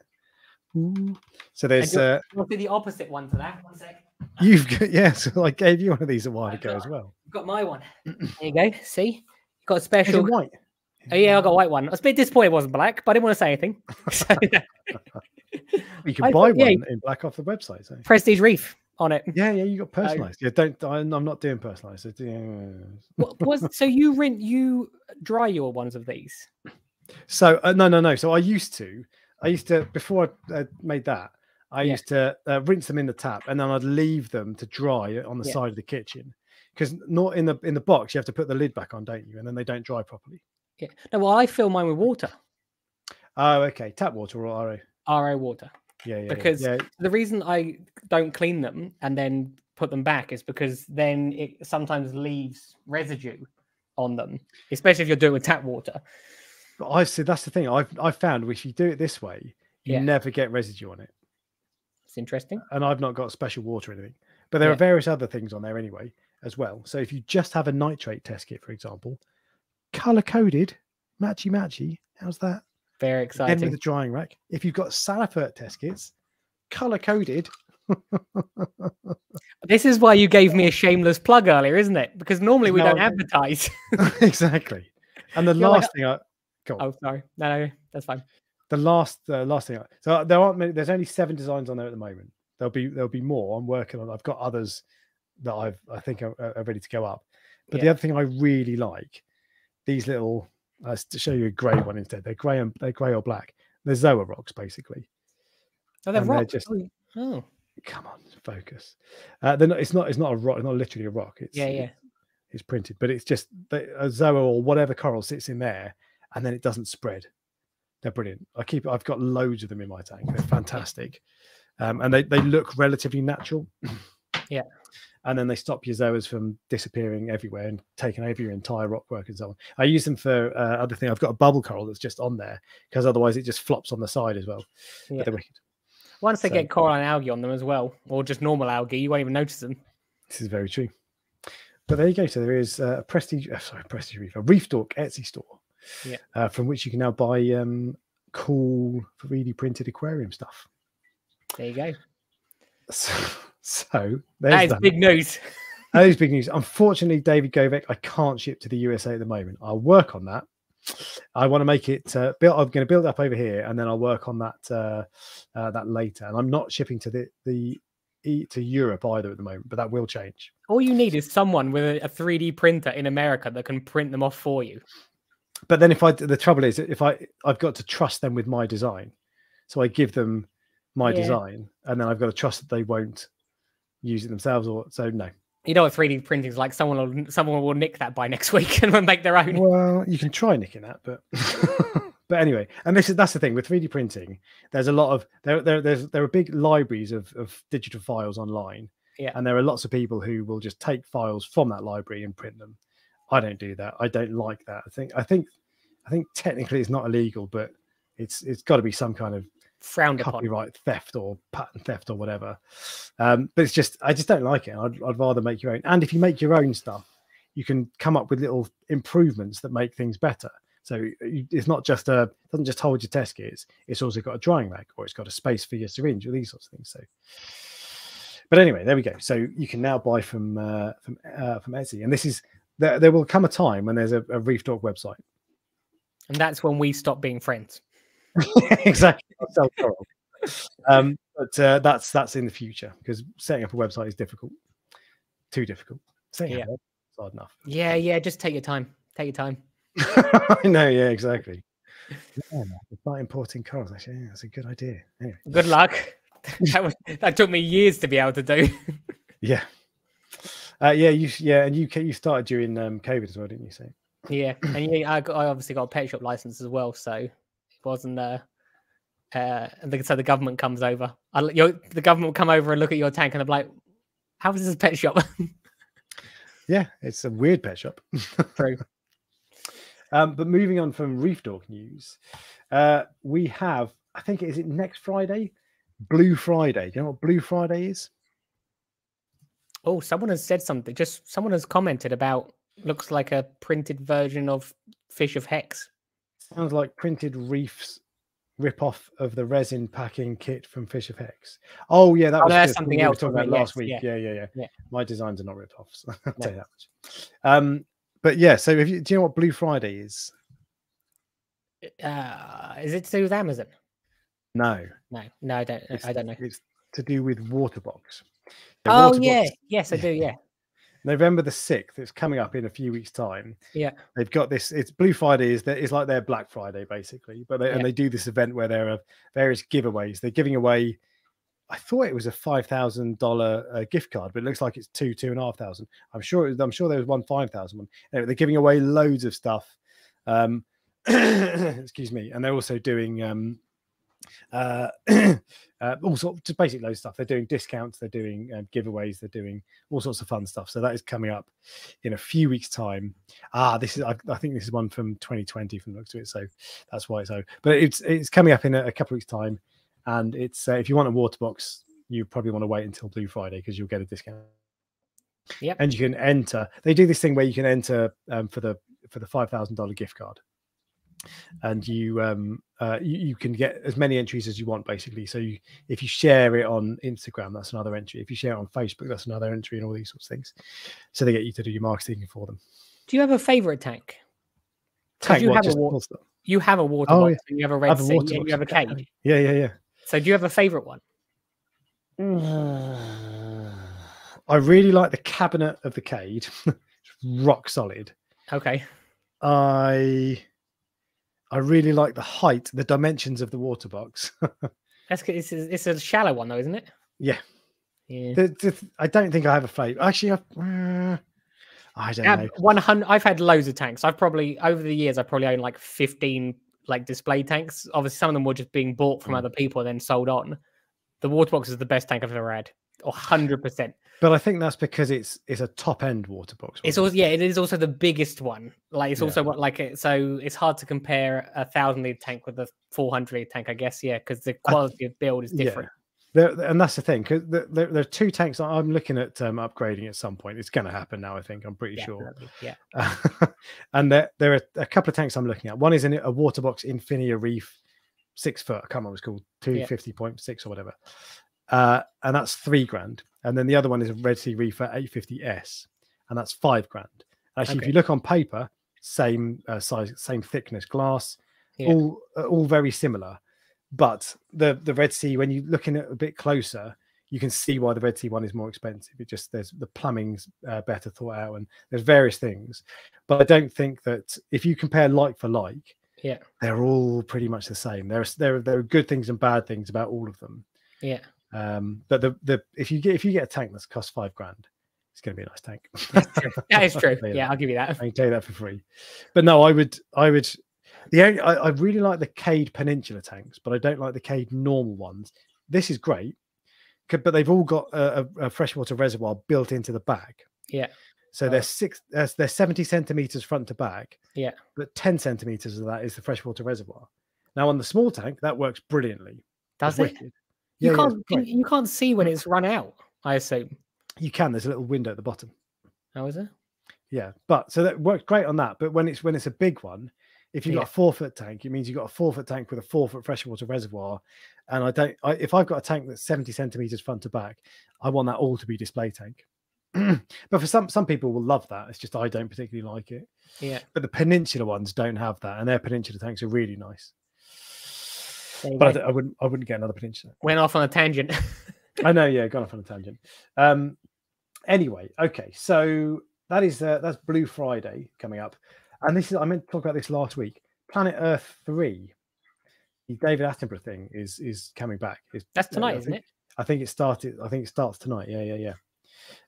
Ooh. So there's uh, We'll do the opposite one to that. One sec. you've got yeah. So I gave you one of these a while I've ago got- as well. I've got my one. There you go. See, got a special. white? Oh yeah, I got a white one. I was a bit disappointed it wasn't black, but I didn't want to say anything. So, You can I buy thought- yeah, one in black off the website. So. Prestige Reef on it. Yeah, yeah, you got personalized. Yeah, don't. I'm I'm not doing personalized. so, yeah. What was so you rent you dry your ones of these? So uh, no, no, no. So I used to, I used to before I uh, made that, I Yeah. used to uh, rinse them in the tap, and then I'd leave them to dry on the side of the kitchen. Because not in the in the box, you have to put the lid back on, don't you? And then they don't dry properly. Yeah. No, well, I fill mine with water, Oh, okay. Tap water or RO? RO water. Yeah, yeah. Because- yeah, The reason I don't clean them and then put them back is because then it sometimes leaves residue on them, especially if you're doing it with tap water. but I see that's the thing. I've I've found if you do it this way, you Yeah. never get residue on it. It's interesting. and I've not got special water or anything. But there Yeah. are various other things on there anyway as well. So if you just have a nitrate test kit, for example, color coded, matchy matchy, how's that? Very Then exciting. with the drying rack. If you've got Salifert test kits, color coded. This is why you gave me a shameless plug earlier, isn't it? Because normally we No, don't advertise. exactly. And the You're like last thing I go on. oh, sorry. No, no, that's fine. the last uh, last thing I, so there aren't many there's only seven designs on there at the moment there'll be there'll be more i'm working on i've got others that i've i think are, are ready to go up. But the other thing i really like these little uh, to show you a grey one instead. They're grey and they're grey or black. They're zoa rocks basically. Oh, they're And they're just- Oh, come on focus. Uh they're not it's not it's not a rock it's not literally a rock. It's yeah, yeah. it's printed but it's just the, a zoa or whatever coral sits in there and then it doesn't spread. They're brilliant. I keep i've got loads of them in my tank. They're fantastic. Um, and they, they look relatively natural. Yeah. And then they stop your zoas from disappearing everywhere and taking over your entire rockwork and so on i use them for uh, other thing i've got a bubble coral that's just on there because otherwise it just flops on the side as well Yeah. they're wicked Once they So- get coral and algae on them as well, or just normal algae, you won't even notice them. This is very true. But there you go. So there is uh, a prestige, uh, sorry, prestige reef, a reef dork Etsy store, Yeah. uh, from which you can now buy um, cool 3D printed aquarium stuff. There you go. So, so That there's is that. big news. That is big news. Unfortunately, David Govek, I can't ship to the USA at the moment. I'll work on that. I want to make it. Uh, build, I'm going to build up over here, and then I'll work on that uh, uh, that later. And I'm not shipping to the the to Europe either at the moment, but that will change. All you need is someone with a, a 3D printer in America that can print them off for you. but then if i the trouble is if i i've got to trust them with my design so i give them my Yeah. design and then i've got to trust that they won't use it themselves or so no You know what 3D printing is like? Someone will someone will nick that by next week and make their own. well you can try nicking that but but anyway and this is that's the thing with 3d printing there's a lot of there there there's there are big libraries of of digital files online Yeah. and there are lots of people who will just take files from that library and print them i don't do that i don't like that i think i think i think technically it's not illegal but it's it's got to be some kind of Frowned upon. copyright theft or patent theft or whatever. Um, but it's just I just don't like it. I'd, I'd rather make your own. And if you make your own stuff, you can come up with little improvements that make things better. So it's not just a it doesn't just hold your test kits. It's also got a drying rack or it's got a space for your syringe or these sorts of things. So, but anyway, there we go. So you can now buy from uh, from uh, from Etsy, and this is there. There will come a time when there's a, a Reef Dork website. And that's when we stop being friends. exactly. Um, but uh, that's that's in the future because setting up a website is difficult. Too difficult. Setting Yeah. up a website is hard enough. Yeah, yeah. Just take your time. Take your time. I know, yeah, exactly. Yeah, start importing corals. Actually, yeah, that's a good idea. Anyway, Good luck. that, was, that took me years to be able to do. yeah, uh, yeah, you yeah, and you you started during um, COVID as well, didn't you? Say, yeah, and yeah, I, got, I obviously got a pet shop license as well, so wasn't. there. uh, and so the government comes over. I, your, the government will come over and look at your tank, and I'm like, "How is this a pet shop?" yeah, it's a weird pet shop. True. Um, but moving on from Reef Dork news, uh, we have, I think, is it next Friday? Blue Friday. Do you know what Blue Friday is? Oh, someone has said something. Just someone has commented about looks like a printed version of Fish of Hex. Sounds like printed reefs rip off of the resin packing kit from Fish of Hex. Oh yeah, that Oh, was no, that's just what something we else, talking wasn't about last Yes, week. yeah. Yeah, yeah, yeah. Yeah. My designs are not ripped off. So I'll No. tell you that much. Um, but yeah, so if you do you know what Blue Friday is? Uh, is it to do with Amazon? No, No, no, I don't. it's, I don't know. It's to do with Waterbox. Oh Waterbox- yeah, yes, I do. Yeah, November the sixth. It's coming up in a few weeks' time. Yeah. they've got this. It's Blue Friday is that it's like their Black Friday basically, but they, Yeah. and they do this event where there are various giveaways. They're giving away. I thought it was a five thousand dollar uh, gift card, but it looks like it's two two and a half thousand. I'm sure. It was, I'm sure there was one five thousand one. Anyway, they're giving away loads of stuff. Um, excuse me, and they're also doing um, uh, uh, all sorts, just basic loads of stuff. They're doing discounts, they're doing um, giveaways, they're doing all sorts of fun stuff. So that is coming up in a few weeks' time. Ah, this is I, I think this is one from 2020 from the looks of it. So that's why it's so. But it's it's coming up in a, a couple of weeks' time, and it's uh, if you want a water box, you probably want to wait until Blue Friday because you'll get a discount. Yep. And you can enter. They do this thing where you can enter um, for the for the five thousand dollar gift card and you um uh you, you can get as many entries as you want basically so you if you share it on instagram that's another entry if you share it on facebook that's another entry and all these sorts of things so they get you to do your marketing for them Do you have a favorite tank? Tank, you what, have a just wa- You have a water Oh, yeah. and you have a red have a sea, water and you have a Cade. yeah yeah yeah So do you have a favorite one? i really like the cabinet of the cade rock solid Okay. i i really like the height the dimensions of the water box That's. It's a, it's a shallow one though, isn't it? Yeah. Yeah. The, the, I don't think I have a flavor. Actually, I've, uh, I don't know. One hundred. I've had loads of tanks. I've probably over the years. I probably owned like fifteen like display tanks. Obviously, some of them were just being bought from Mm. other people and then sold on. The water box is the best tank I've ever had. Hundred percent. But I think that's because it's it's a top end water box. It's also yeah, it is also the biggest one. Like it's Yeah. also what like it, so it's hard to compare a thousand liter tank with a four hundred liter tank, I guess. Yeah, because the quality of build is different. There, there- and that's the thing because there, there, there are two tanks I'm looking at um, upgrading at some point. It's going to happen now. I think I'm pretty sure. Definitely, Yeah. and there, there are a couple of tanks I'm looking at. One is in a water box Infinia Reef, six foot. I can't remember what it's called, two fifty point six or whatever. Uh, and that's three grand. And then the other one is a Red Sea Reefer 850S, and that's five grand. Actually, if you look on paper, same uh, size, same thickness glass, Yeah. all uh, all very similar. But the the Red Sea, when you look in it a bit closer, you can see why the Red Sea one is more expensive. It just there's the plumbing's uh, better thought out, and there's various things. But I don't think that if you compare like for like, Yeah. they're all pretty much the same. There's there there are good things and bad things about all of them. Yeah. Um, but the the if you get if you get a tank that's cost five grand, it's going to be a nice tank. That is true. I'll tell you Yeah, that. I'll give you that. I can tell you that for free. But no, I would I would the only I, I really like the Cade Peninsula tanks, but I don't like the Cade normal ones. This is great, but they've all got a, a, freshwater reservoir built into the back. Yeah. So Oh. they're six, uh, they're 70 centimeters front to back. Yeah. But 10 centimeters of that is the freshwater reservoir. Now on the small tank, that works brilliantly. Does It's it? wicked. You Yeah, yeah, can't it's you, you can't see when it's run out, I assume. You can. There's a little window at the bottom. How is it? Yeah, but so that works great on that. But when it's when it's a big one, if you've Yeah. got a four foot tank, it means you've got a four foot tank with a four foot freshwater reservoir. And I don't. I, if I've got a tank that's seventy centimeters front to back, I want that all to be display tank. but for some some people will love that. It's just I don't particularly like it. Yeah. But the peninsula ones don't have that, and their peninsula tanks are really nice. But I, I wouldn't I wouldn't get another peninsula. Went off on a tangent. I know, yeah, gone off on a tangent. Um, anyway, okay, so that is uh, that's Blue Friday coming up, and this is I meant to talk about this last week. Planet Earth three, the David Attenborough thing is is coming back. Is That's I tonight, isn't think- it? I think it started. I think it starts tonight. Yeah, yeah, yeah.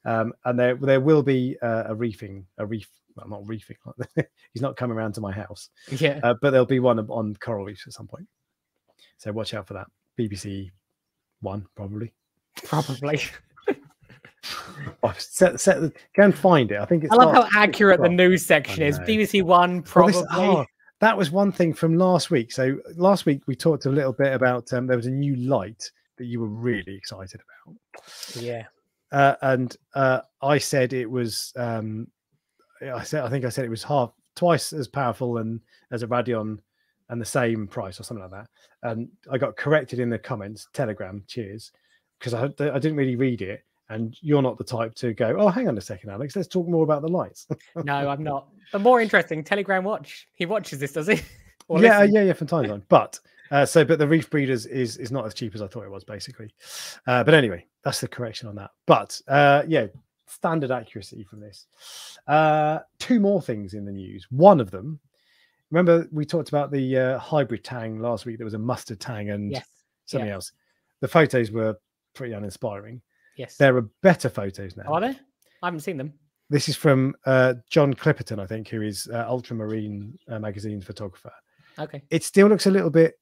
Um, and there there will be uh, a reefing, a reef. Well, not reefing. He's not coming around to my house, Yeah. uh, but there'll be one on coral reefs at some point. So watch out for that. BBC One probably. Probably. Oh, set, set the, go and find it. I think it's. I love how at six accurate the news section is. BBC One, Well, probably. this- oh, that was one thing from last week. So last week we talked a little bit about um, there was a new light that you were really excited about, Yeah. uh, and uh, I said it was. Um, I said I think I said it was half twice as powerful and as a Radion and the same price or something like that. And I got corrected in the comments. Telegram, cheers, because I I didn't really read it. And you're not the type to go, oh, hang on a second, Alex. Let's talk more about the lights. No, I'm not. But more interesting, Telegram Watch. He watches this, does he? Or yeah, listens. yeah, yeah, from time to time. But uh, so, but the reef breeders is is not as cheap as I thought it was, basically. Uh, but anyway, that's the correction on that. But uh, yeah, standard accuracy from this. Uh, two more things in the news. One of them, remember we talked about the uh, hybrid tang last week. There was a mustard tang and Yes. something yeah. else. The photos were pretty uninspiring. Yes. There are better photos now. Are there? I haven't seen them. This is from uh, John Clipperton, I think, who is uh, Ultramarine uh, magazine photographer. Okay. It still looks a little bit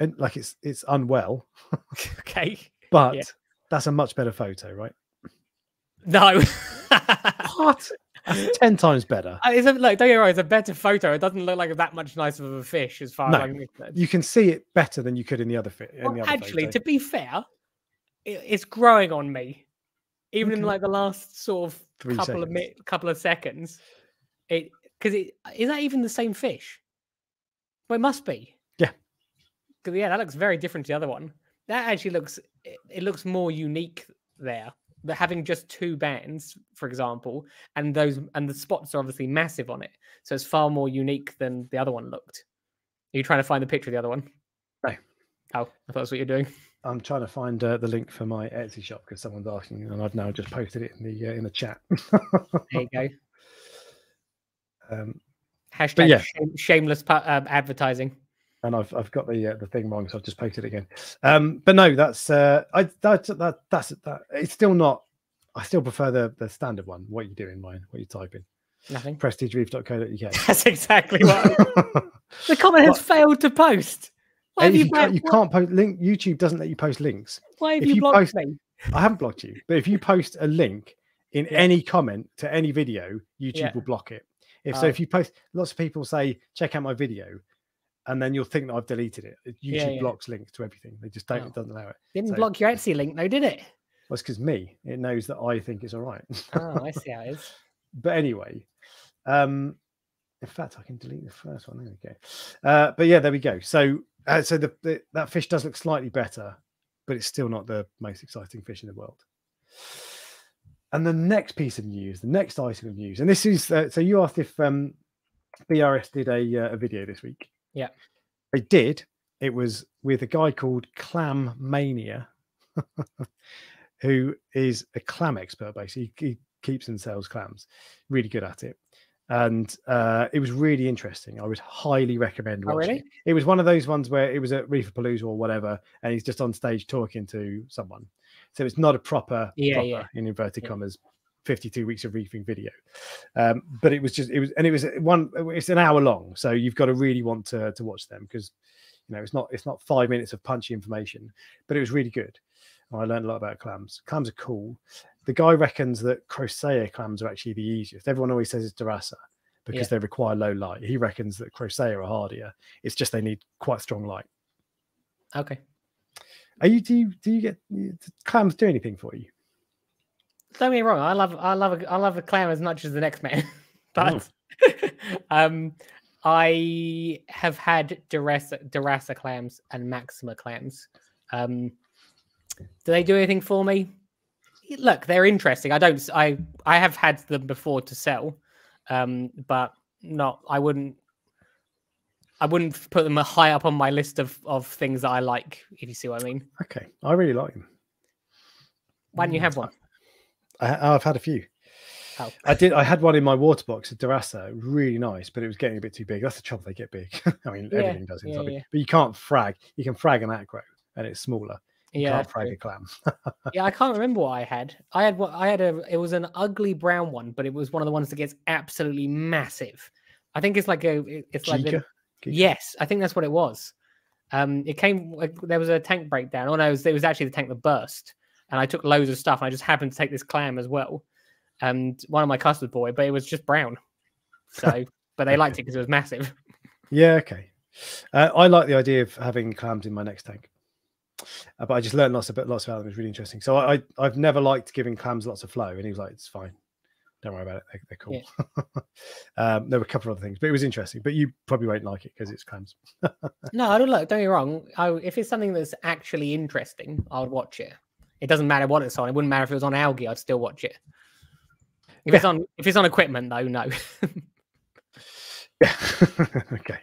and like it's it's unwell, okay. but Yeah. that's a much better photo, right? No. What? That's ten times better. Uh, It's a, like, don't get me wrong, it's a better photo. It doesn't look like that much nicer of a fish as far No, as I'm concerned. You can see it better than you could in the other fit. Well, actually, photo. to be fair, it, it's growing on me. Even in like the last sort of Three couple of seconds. mi- couple of seconds, it because it is that even the same fish? Well, it must be. Yeah. 'Cause, yeah, that looks very different to the other one. That actually looks it, it looks more unique there. But having just two bands, for example, and those and the spots are obviously massive on it, so it's far more unique than the other one looked. Are you trying to find the picture of the other one? No. Oh, I thought that's what you're doing. I'm trying to find uh, the link for my Etsy shop because someone's asking, and I've now just posted it in the uh, in the chat. There you go. um, Hashtag yeah. shame, shameless um, advertising. And I've I've got the uh, the thing wrong, so I've just posted it again. Um, but no, that's uh, I that that that's that. It's still not. I still prefer the the standard one. What you doing, mine? What you typing? Nothing. Prestigereef.co.uk. That's exactly what the comment has failed to post. Why have you, you, can't, you can't post link. YouTube doesn't let you post links. Why have if you you blocked post- me? I haven't blocked you, but if you post a link in Yeah. any comment to any video, YouTube Yeah. will block it. If so, Oh. if you post, lots of people say, "Check out my video," and then you'll think that I've deleted it. It- Yeah, YouTube yeah. blocks links to everything. They just don't. Oh. It doesn't allow it. Didn't so- block your Etsy link, though, did it? Well, it's because me. It knows that I think it's all right. Oh, I see how it is. but anyway, um, in fact, I can delete the first one. There we go. Uh, but yeah, there we go. So, uh, so the, the that fish does look slightly better, but it's still not the most exciting fish in the world. And the next piece of news, the next item of news, and this is uh, so you asked if um, BRS did a, uh, a video this week. Yeah. they did. It was with a guy called Clam Mania, who is a clam expert. Basically, he, he keeps and sells clams. Really good at it, and uh, it was really interesting. I would highly recommend Oh, really? it. It was one of those ones where it was at Reefapalooza or whatever, and he's just on stage talking to someone. So it's not a proper, Yeah, proper yeah. in inverted Yeah. commas, 52 weeks of reefing video. Um, but it was just, it was, and it was one, it's an hour long. So you've got to really want to, to watch them because, you know, it's not, it's not five minutes of punchy information, but it was really good. And I learned a lot about clams. Clams are cool. The guy reckons that Crocea clams are actually the easiest. Everyone always says it's Derasa because Yeah. they require low light. He reckons that Crocea are hardier. It's just they need quite strong light. Okay. Are you do you do you get clams do anything for you? Don't get me wrong. I love, I love, a, I love a clam as much as the next man, but um, I have had Derasa, Derasa clams and Maxima clams. Um, do they do anything for me? look, they're interesting. I don't. I I have had them before to sell, um, but not. I wouldn't. I wouldn't put them high up on my list of of things that I like. If you see what I mean. Okay, I really like them. Why don't you have one? I, I've had a few. Oh. I did. I had one in my water box at Derasa, really nice, but it was getting a bit too big. That's the trouble; they get big. I mean, Yeah, everything does yeah, yeah. but you can't frag. You can frag an acro, and it's smaller. You Yeah, can't frag true. a clam. yeah. I can't remember what I had. I had what I had a. It was an ugly brown one, but it was one of the ones that gets absolutely massive. I think it's like a. it- It's like? Chica? Yes, I think that's what it was. Um, it came. There was a tank breakdown. Oh no, it was, it was actually the tank that burst, and I took loads of stuff. And I just happened to take this clam as well, and one of my customers bought it, but it was just brown. So, but they liked it because it was massive. Yeah, okay. Uh, I like the idea of having clams in my next tank, uh, but I just learned lots about lots about them. It's really interesting. So I, I I've never liked giving clams lots of flow, and he was like, "It's fine, don't worry about it. They're, they're cool." um, there were a couple of other things, but it was interesting. But you probably won't like it because it's clams. No, I don't look. Don't get me wrong. I, if it's something that's actually interesting, I would watch it. It doesn't matter what it's on. It wouldn't matter if it was on algae. I'd still watch it. If it's on, if it's on equipment, though, no. Yeah. okay.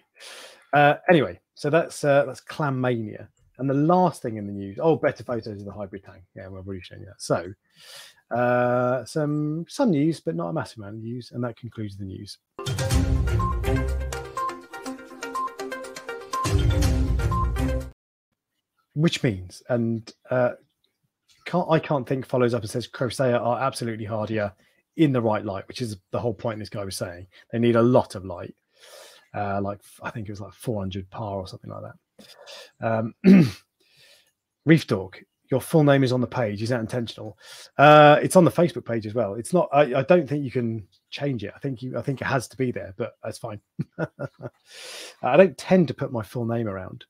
Uh, anyway, so that's uh, that's clam mania, and the last thing in the news. Oh, better photos of the hybrid tank. Yeah, we've already shown you that. So, uh, some some news, but not a massive amount of news, and that concludes the news. Which means, and uh, can't I can't think follows up and says Crocea are absolutely hardier in the right light, which is the whole point this guy was saying. They need a lot of light, uh, like I think it was like 400 par or something like that. Um, Reef Dork, your full name is on the page. Is that intentional? Uh, it's on the Facebook page as well. It's not. I, I don't think you can change it. I think you. I think it has to be there, but that's fine. I don't tend to put my full name around,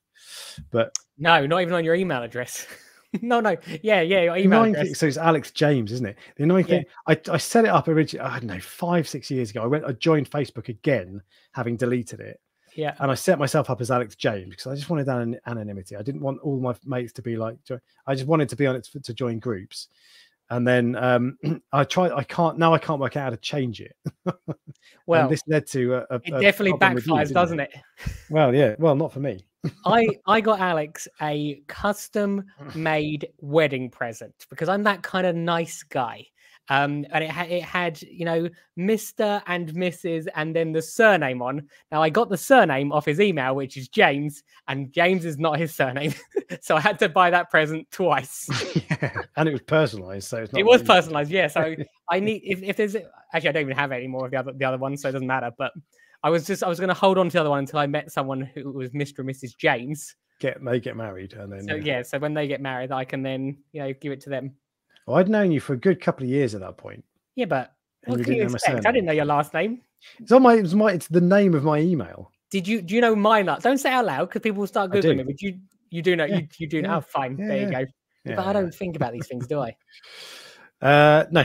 but no, not even on your email address. no, no. Yeah, yeah. Your email thing, so it's Alex James, isn't it? The annoying Yeah. thing, I, I set it up originally, I don't know, five, six years ago. I went, I joined Facebook again, having deleted it, Yeah. and I set myself up as Alex James because I just wanted an anonymity. I didn't want all my mates to be like, I just wanted to be on it to, to join groups. And then um, I tried, I can't, now I can't work out how to change it. Well, and this led to a, a it definitely backfires, doesn't it? Well, yeah, well, not for me. I I got Alex a custom made wedding present because I'm that kind of nice guy. Um, and it had it had you know Mister and Mrs. and then the surname on. Now I got the surname off his email, which is James, and James is not his surname, so I had to buy that present twice. yeah. And it was personalized. So it's not it was personalized, yeah. So I need if, if there's actually I don't even have any more of the other the other ones, so it doesn't matter. But I was just I was going to hold on to the other one until I met someone who was Mr. and Mrs. James. Get, they get married. And then, So yeah. yeah, so when they get married, I can then you know give it to them. Well, I'd known you for a good couple of years at that point. Yeah, but And what you can you expect? I didn't know your last name. It's on my, it's my, it's the name of my email. Did you? Do you know mine? Like, don't say it out loud because people will start googling it. But you you do know Yeah, you you do know. yeah, Oh, fine. yeah, there you go. But I don't think about these things, do I? Uh, no,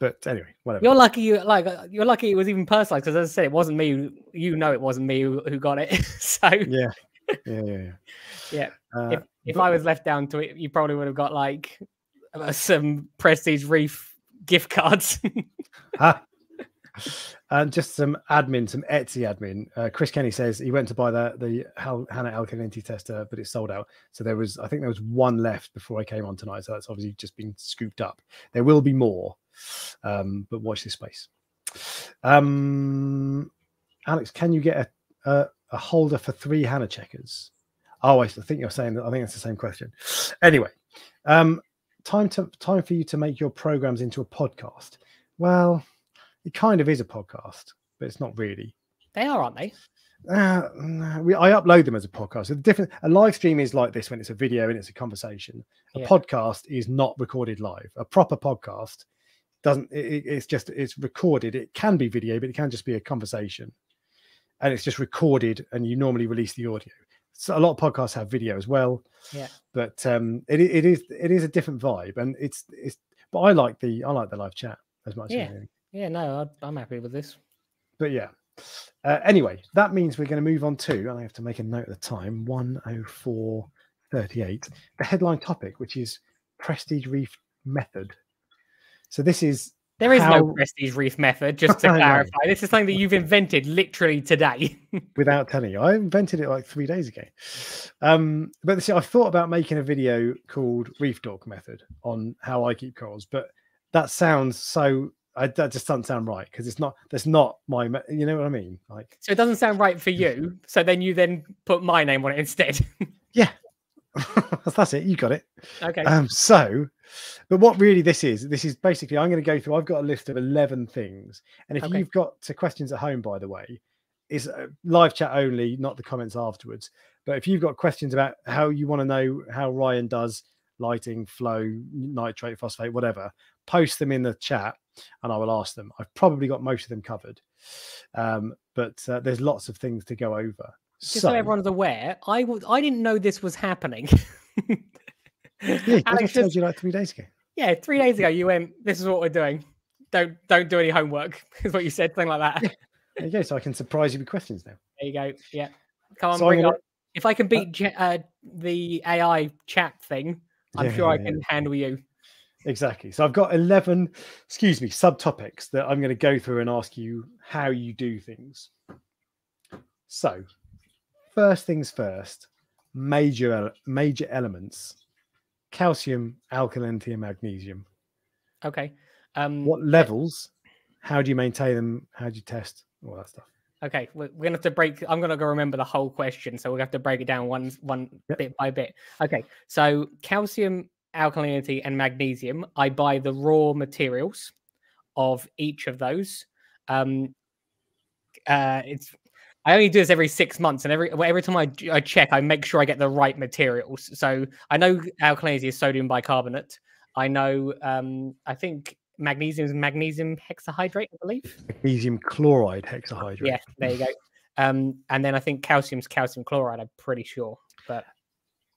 but anyway, whatever. You're lucky. You like you're lucky. It was even personalized because as I said, it wasn't me. You know, it wasn't me who, who got it. so Yeah, yeah, yeah, yeah. Yeah, Uh, if, if but- I was left down to it, you probably would have got like uh, some Prestige Reef gift cards. Ah. And just some admin, some Etsy admin. Uh, Chris Kenny says he went to buy the the Hal- Hanna Alkalinity tester, but it's sold out. So there was, I think there was one left before I came on tonight. So that's obviously just been scooped up. There will be more, um, but watch this space. Um, Alex, can you get a, a a holder for three Hanna checkers? Oh, I think you're saying that. I think that's the same question. Anyway, um, time to time for you to make your programs into a podcast. Well, it kind of is a podcast, but it's not really. they are, aren't they? Uh, we, I upload them as a podcast. So the different a live stream is like this when it's a video and it's a conversation. A Yeah. podcast is not recorded live. A proper podcast doesn't. It, it- it's just it's recorded. It can be video, but it can just be a conversation, and it's just recorded. And you normally release the audio. So a lot of podcasts have video as well. Yeah. but um, it, it is it is a different vibe, and it's it's. But I like the I like the live chat as much Yeah. as anything Yeah, no, I- I'm happy with this. but yeah. Uh, anyway, that means we're going to move on to, and I have to make a note of the time 104.38, the headline topic, which is Prestige Reef Method. So this is There is How- no prestige reef method, just to clarify. This is something that you've invented literally today. without telling you. I invented it like three days ago. Um, but see, I thought about making a video called Reef Dork Method on how I keep corals, but that sounds so. I, that just doesn't sound right because it's not. That's not my. You know what I mean? Like, so it doesn't sound right for you. So then you then put my name on it instead. yeah, that's it. You got it. okay. Um, so, but what really this is, this is basically I'm going to go through. I've got a list of eleven things, and if Okay. you've got to questions at home, by the way, is uh, live chat only, not the comments afterwards. But if you've got questions about how you want to know how Ryan does lighting, flow, nitrate, phosphate, whatever, post them in the chat, and I will ask them. I've probably got most of them covered, um, but uh, there's lots of things to go over. Just so, everyone's aware, I w- I didn't know this was happening. yeah, I Alex told just- you like three days ago. yeah, three days ago you went, "This is what we're doing. Don't don't do any homework." Is what you said, something like that. There you go. So I can surprise you with questions now. There you go. Yeah, come on, So bring gonna- up. If I can beat Ge- uh, the AI chat thing, I'm Yeah, sure I yeah, can handle you. Exactly. So I've got 11, excuse me, subtopics that I'm going to go through and ask you how you do things. So, first things first, major major elements: calcium, alkalinity, and magnesium. Okay. Um, What levels? How do you maintain them? How do you test all that stuff? Okay, we're, we're gonna have to break. I'm gonna go remember the whole question, so we're gonna have to break it down one one Yep. bit by bit. Okay, so calcium, alkalinity, and magnesium. I buy the raw materials of each of those. Um, uh, it's I only do this every six months, and every every time I, I check, I make sure I get the right materials. So I know alkalinity is sodium bicarbonate. I know. Um, I think magnesium is magnesium hexahydrate. I believe. Magnesium chloride hexahydrate. Yeah, there you go. Um, and then I think calcium's calcium chloride. I'm pretty sure, but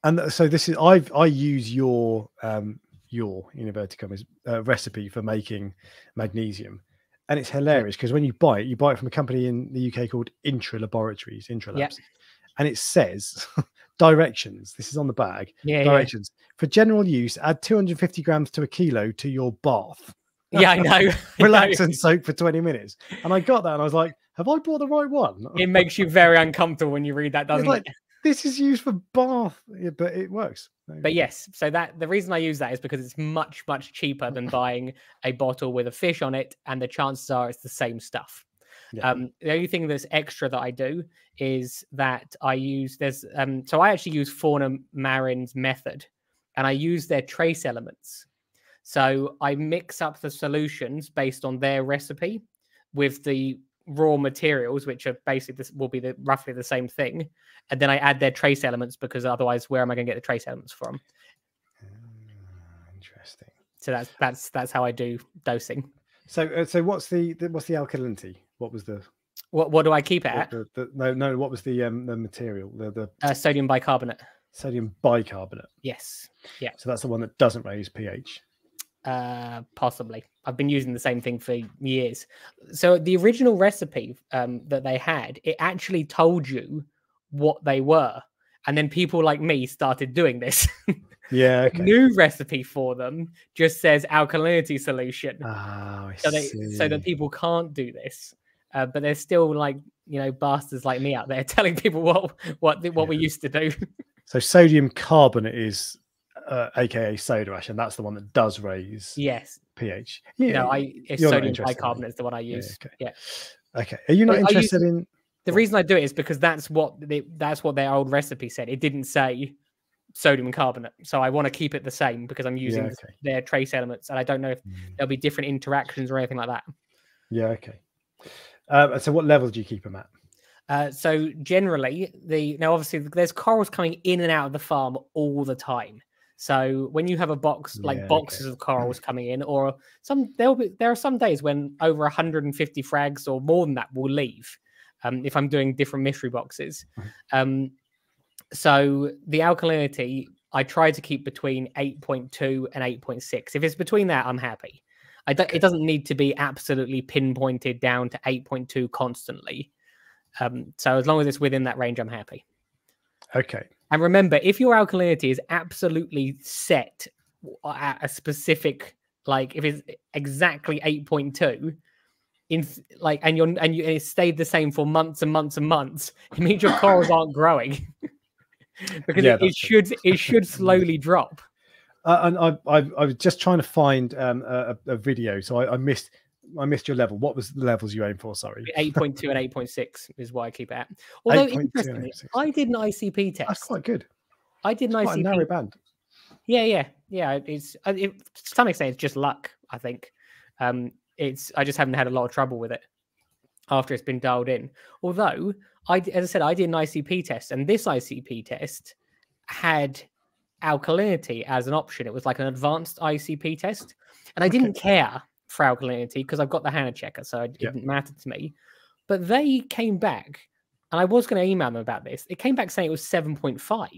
and so this is I've I use your um your in inverted commas uh, recipe for making magnesium, and it's hilarious because when you buy it, you buy it from a company in the UK called Intra Laboratories, Intra Yeah. Labs, and it says directions. This is on the bag. yeah, yeah, Directions for general use: add 250 grams to a kilo to your bath. yeah, I know. I know. Relax and soak for 20 minutes. And I got that, and I was like, "Have I bought the right one?" It makes you very uncomfortable when you read that, doesn't like, it? This is used for bath, yeah, but it works. But yes, so that the reason I use that is because it's much much cheaper than buying a bottle with a fish on it, and the chances are it's the same stuff. Yeah. Um, the only thing that's extra that I do is that I use there's um so I actually use Fauna Marin's method, and I use their trace elements. So I mix up the solutions based on their recipe with the raw materials, which are basically this will be the roughly the same thing, and then I add their trace elements because otherwise, where am I going to get the trace elements from? Ah, Interesting. So that's that's that's how I do dosing. So, uh, so what's the, the what's the alkalinity? What was the, What what do I keep it at? the, the no no? What was the um the material? The the Uh, sodium bicarbonate. sodium bicarbonate. Yes, Yeah. So that's the one that doesn't raise pH. uh, possibly. I've been using the same thing for years. So the original recipe um, that they had, it actually told you what they were, and then people like me started doing this. Yeah. Okay. New recipe for them just says alkalinity solution. I so they so that people can't do this. Uh, but there's still like you know bastards like me out there telling people what what what we used to do. So sodium carbonate is, uh, aka soda ash, and that's the one that does raise yes, pH. Yeah. no, I it's sodium interested bicarbonate is the one I yeah, use. okay. yeah. Okay. Are you not I- I use- interested in? The reason I do it is because that's what the, that's what their old recipe said. It didn't say sodium carbonate, so I want to keep it the same because I'm using Yeah. Okay. their trace elements, and I don't know if Mm, there'll be different interactions or anything like that. Yeah. Okay. Um, so what level do you keep them at? Uh, so generally, the now obviously there's corals coming in and out of the farm all the time. So when you have a box like Yeah, okay. boxes of corals coming in, or some there'll be there are some days when over 150 frags or more than that will leave. Um, if I'm doing different mystery boxes, um, so the alkalinity I try to keep between 8.2 and 8.6. If it's between that, I'm happy. I don't, Okay. It doesn't need to be absolutely pinpointed down to 8.2 constantly. Um, so as long as it's within that range, I'm happy. Okay. And remember, if your alkalinity is absolutely set at a specific like if it's exactly 8.2 in like and you're and you and it stayed the same for months and months and months, it means your corals aren't growing. because Yeah, it, it should it should slowly drop. Uh, and I, I, I was just trying to find um, a, a a video, so I, I missed I missed your level. What was the levels you aim for? Sorry, 8.2 and 8.6 is why I keep it at. Although 8.2 and interestingly, I did an ICP test. that's quite good. I did an Quite a narrow band. Yeah, yeah, yeah. It's it, to some extent it's just luck. I think um, it's I just haven't had a lot of trouble with it after it's been dialed in. Although I, as I said, I did an ICP test, and this ICP test had alkalinity as an option. It was like an advanced ICP test, and I didn't care for alkalinity because I've got the Hanna checker, so it Yeah. didn't matter to me. But they came back, and I was going to email them about this. It came back saying it was seven point five,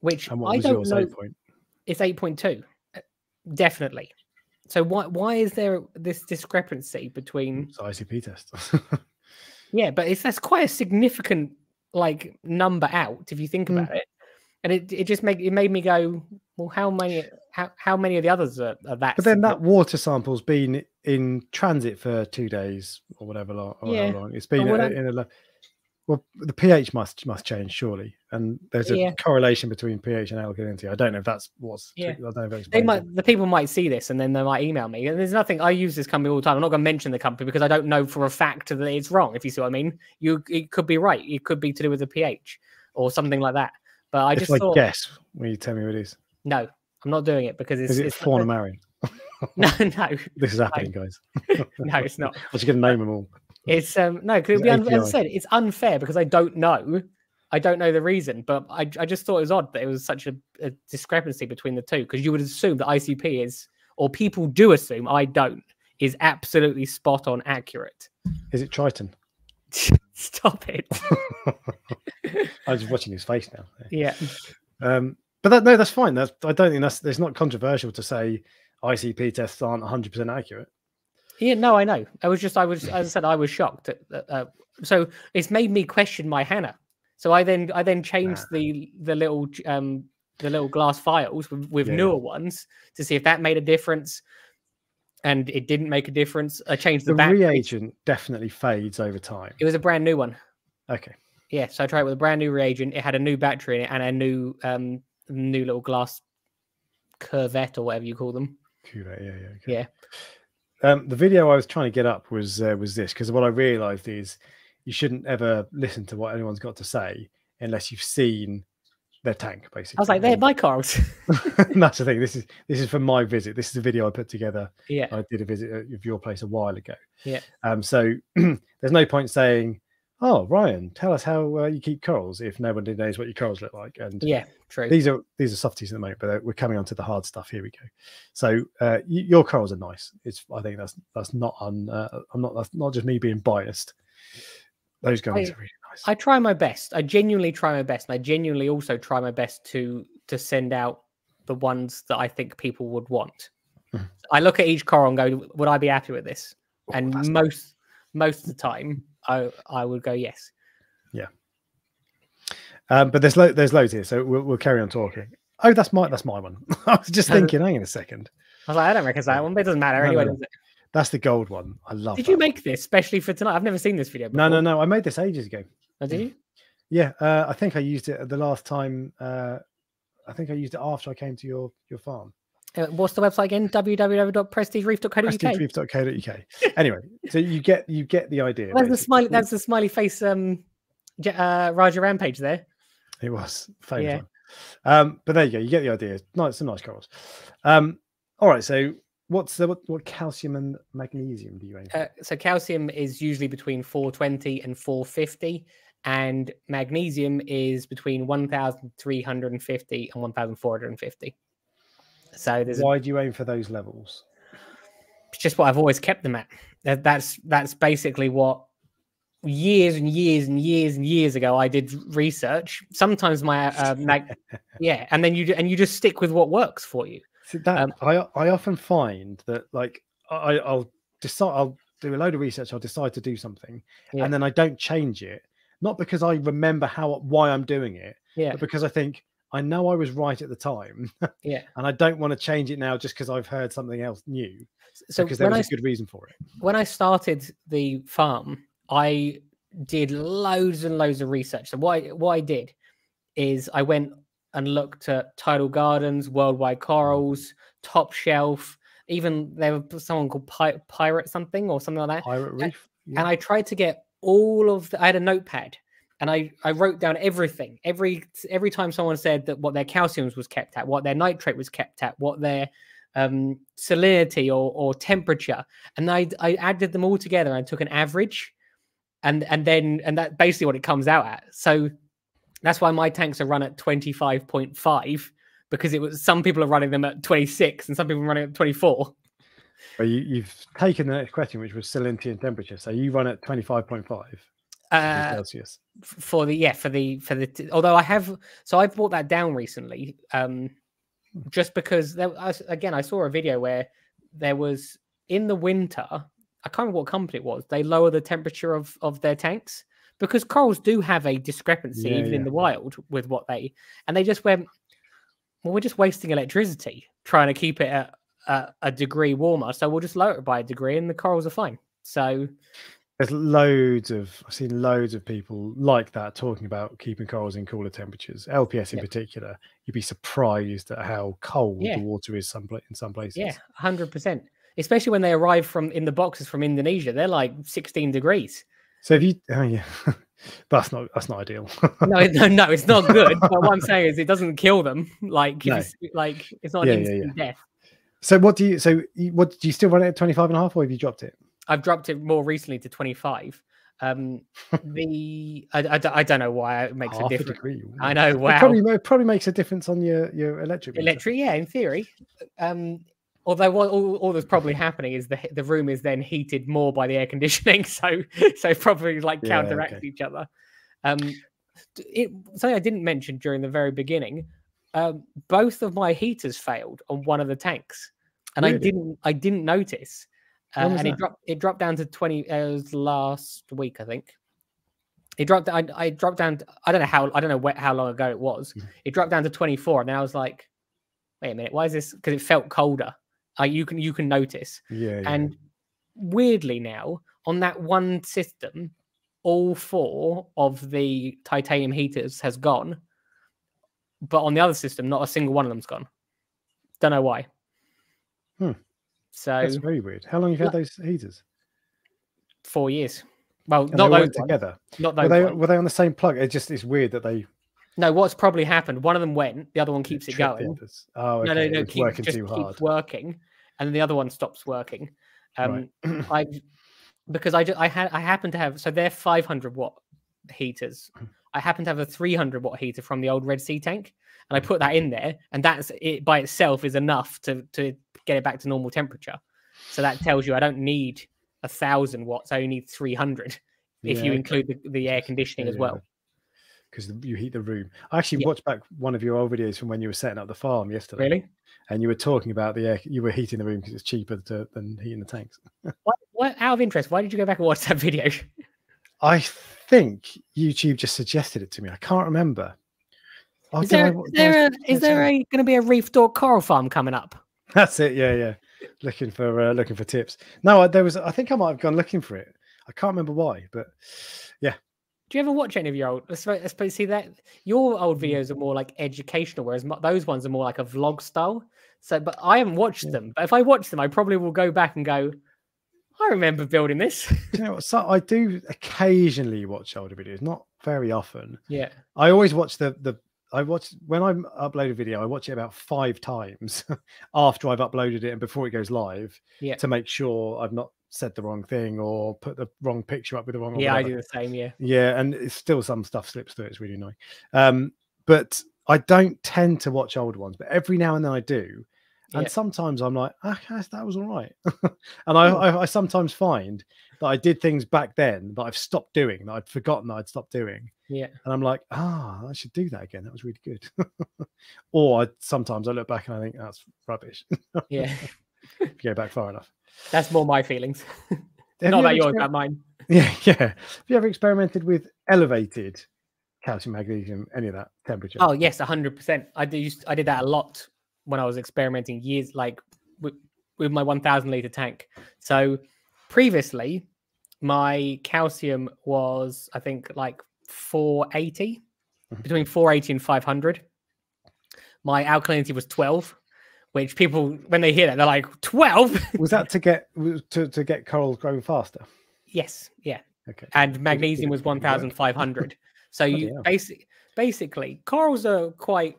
which And what I was don't yours? know. Eight point. It's eight point two, definitely. So why why is there this discrepancy between? It's an ICP test. Yeah, but it's that's quite a significant like number out if you think Mm. about it, and it it just made it made me go, well, how many how how many of the others are, are that? but then that water sample's been in transit for two days or whatever long. Or Yeah, long. It's been what uh, in a. lo- Well, the pH must must change surely, and there's a Yeah. correlation between pH and alkalinity. I don't know if that's what's. Yeah. I don't know if that they might it. the people might see this and then they might email me. And there's nothing I use this company all the time. I'm not going to mention the company because I don't know for a fact that it's wrong. If you see what I mean, you it could be right. It could be to do with the pH or something like that. But I If just I thought guess, will you tell me what it is? no, I'm not doing it because it's, Is it it's Fauna Marin? no, no, This is happening, guys. no, it's not. I was going to name them all. It's um no, because be un- as I said, it's unfair because I don't know. I don't know the reason, but I, I just thought it was odd that it was such a, a discrepancy between the two because you would assume that ICP is, or people do assume, I don't, is absolutely spot on accurate. Is it Triton? Stop it. I was watching his face now. yeah. Um, but that, no, that's fine. That's I don't think that's it's not controversial to say ICP tests aren't 100 percent accurate. Yeah, no, I know. I was just, I was, as I said, I was shocked. At, uh, so it's made me question my Hanna. So I then, I then changed Ah. the the little, um, the little glass files with, with Yeah, newer ones to see if that made a difference, and it didn't make a difference. I changed the, The reagent definitely fades over time. It was a brand new one. Okay. Yeah, so I tried it with a brand new reagent. It had a new battery in it and a new, um, new little glass cuvette or whatever you call them. Cuvée, yeah, yeah. Okay. Yeah. Um, the video I was trying to get up was uh, was this because what I realised is you shouldn't ever listen to what anyone's got to say unless you've seen their tank. Basically, I was like, they're my cars. that's the thing. This is this is from my visit. This is a video I put together. yeah, I did a visit of your place a while ago. Yeah. Um. So there's no point saying, "Oh, Ryan, tell us how uh, you keep corals," if nobody knows what your corals look like. And yeah, true. these are these are softies at the moment, but we're coming on to the hard stuff. Here we go. So uh, your corals are nice. It's I think that's that's not un. Uh, I'm not that's not just me being biased. Those guys I- are really nice. I try my best. I genuinely try my best, and I genuinely also try my best to to send out the ones that I think people would want. Mhm. I look at each coral and go, "Would I be happy with this?" Oh, and most most of the time, I I would go yes. um, but there's lo- there's loads here, so we'll, we'll carry on talking. Oh, that's my that's my one. I was just thinking. Hang on a second. I was like, I don't recognize that one, but it doesn't matter No, anyway. no, does it? That's the gold one. I love. It. Did you one. make this especially for tonight? I've never seen this video. Before. No, no, no. I made this ages ago. Oh, did you? Yeah, uh, I think I used it the last time. Uh, I think I used it after I came to your your farm. Uh, what's the website again? www.prestigereef.co.uk. prestigereef.co.uk. anyway, so you get you get the idea. That's the smiley. That's the smiley face. Um, uh, Raja Rampage there. It was famous. Yeah. Um, but there you go. You get the idea. Nice, some nice corals. Um, all right. So what's the what, what calcium and magnesium do you aim? Uh, so calcium is usually between 420 and 450, and magnesium is between 1,350 and 1,450. So there's a, Why do you aim for those levels? it's just what I've always kept them at. That, that's that's basically what years and years and years and years ago I did research. Sometimes my uh, mag, yeah, and then you and you just stick with what works for you. See, that Um, I I often find that like I I'll decide I'll do a load of research. I'll decide to do something, Yeah. and then I don't change it. Not because I remember how why I'm doing it, Yeah, but because I think I know I was right at the time, Yeah. and I don't want to change it now just because I've heard something else new. So because there was I a good reason for it. when I started the farm, I did loads and loads of research. So what I, what I did is I went and looked at tidal gardens, worldwide corals, top shelf. Even there was someone called Pi- Pirate something or something like that. Pirate Reef. yeah. And I tried to get all of the. I had a notepad and I I wrote down everything. Every every time someone said that what their calciums was kept at, what their nitrate was kept at, what their um, salinity or, or temperature, and I I added them all together and took an average, and and then and that basically what it comes out at. So that's why my tanks are run at twenty five point five because it was some people are running them at twenty six and some people are running at twenty four. But you, you've taken the next question, which was salinity and temperature. So you run at 25.5 Uh, Celsius. for the yeah for the for the although I have so I've brought that down recently um just because there I again I saw a video where there was in the winter I can't remember what company it was they lower the temperature of of their tanks because corals do have a discrepancy Yeah, even in the wild with what they and they just went well we're just wasting electricity trying to keep it at a, a degree warmer so we'll just lower it by a degree and the corals are fine so There's loads of I've seen loads of people like that talking about keeping corals in cooler temperatures. LPS in Yeah. particular, you'd be surprised at how cold Yeah. the water is some in some places. Yeah, hundred percent. Especially when they arrive from in the boxes from Indonesia, they're like sixteen degrees. So if you, oh yeah, that's not that's not ideal. No, no, no, it's not good. but what I'm saying is, it doesn't kill them. Like, No. it's, like it's not yeah, instant death. so what do you? So what do you still run it at 25 and a half, or have you dropped it? I've dropped it more recently to twenty five. Um, the I, I, don't- I don't know why it makes a Half a difference. degree. I know. It Wow. probably it probably makes a difference on your your electric. meter. Electric, yeah, in theory. Um, although what all, all that's probably happening is the the room is then heated more by the air conditioning, so so probably like Yeah, counteract okay. each other. Um, it something I didn't mention during the very beginning. Um, both of my heaters failed on one of the tanks, and I didn't I didn't notice. Uh, and it dropped it dropped down to twenty. Uh, it was last week, I think. It dropped. I, I dropped down. to- I don't know how. I don't know how long ago it was. Mhm. It dropped down to twenty four, and I was like, "Wait a minute, why is this?" Because it felt colder. Uh, you can you can notice. Yeah, yeah. And weirdly now, on that one system, all four of the titanium heaters has gone, but on the other system, not a single one of them's gone. Don't know why. Hmm. So that's very weird. How long have you had those heaters? four years. Well, And not those together. Not Were those they were they on the same plug? It just it's weird that they No, what's probably happened? One of them went, the other one keeps it the going. Oh, no, okay. no, it no, keep, working just too keeps hard. working, and then the other one stops working. Um, Right. I because I just, I had I happen to have so they're 500 watt heaters. Hmm. I happen to have a 300 watt heater from the old Red Sea tank, and Hmm. I put that in there, and that's it by itself is enough to to get it back to normal temperature. So that tells you I don't need a thousand watts. I only need 300 if Yeah, you okay. include the, the air conditioning as well. Because you heat the room. I actually Yeah. watched back one of your old videos from when you were setting up the farm yesterday. Really? And you were talking about the air. You were heating the room because it's cheaper to, than heating the tanks. What, what? Out of interest, why did you go back and watch that video? I think YouTube just suggested it to me. I can't remember. Oh, Is I there, is I there, a, is there a, going to be a Reef Dork coral farm coming up? That's it. Yeah, yeah. Looking for uh, looking for tips. No, I, there was. I think I might have gone looking for it. I can't remember why, but yeah. Do you ever watch any of your old? Let's, see that your old Mm. videos are more like educational, whereas those ones are more like a vlog style. So, but I haven't watched Yeah. them. But if I watch them, I probably will go back and go, I remember building this. do you know what? So I do occasionally watch older videos, not very often. yeah, I always watch the the I watch when I upload a video, I watch it about five times after I've uploaded it and before it goes live yeah, to make sure I've not said the wrong thing or put the wrong picture up with the wrong. yeah. I do the same. Yeah, Yeah, and it's still some stuff slips through. It's really annoying. Um, but I don't tend to watch old ones, but every now and then I do. And Yeah. sometimes I'm like, ah, that was all right. and I, Hmm. I, I sometimes find that I did things back then that I've stopped doing, that I'd forgotten that I'd stopped doing. yeah, And I'm like, ah, I should do that again. That was really good. or I, sometimes I look back and I think that's rubbish. yeah. if you go back far enough. That's more my feelings. Not about yours, about mine. Yeah, yeah. Have you ever experimented with elevated calcium, magnesium, any of that temperature. Oh yes, hundred percent. I did. I did that a lot when I was experimenting years, like with, with my one thousand liter tank. So previously, my calcium was I think like four eighty, Mhm. between four eighty and five hundred. My alkalinity was twelve, which people when they hear that they're like twelve. was that to get to, to get corals growing faster? yes, yeah. Okay. and magnesium was really work? 1500 so you hell. basic, basically corals are quite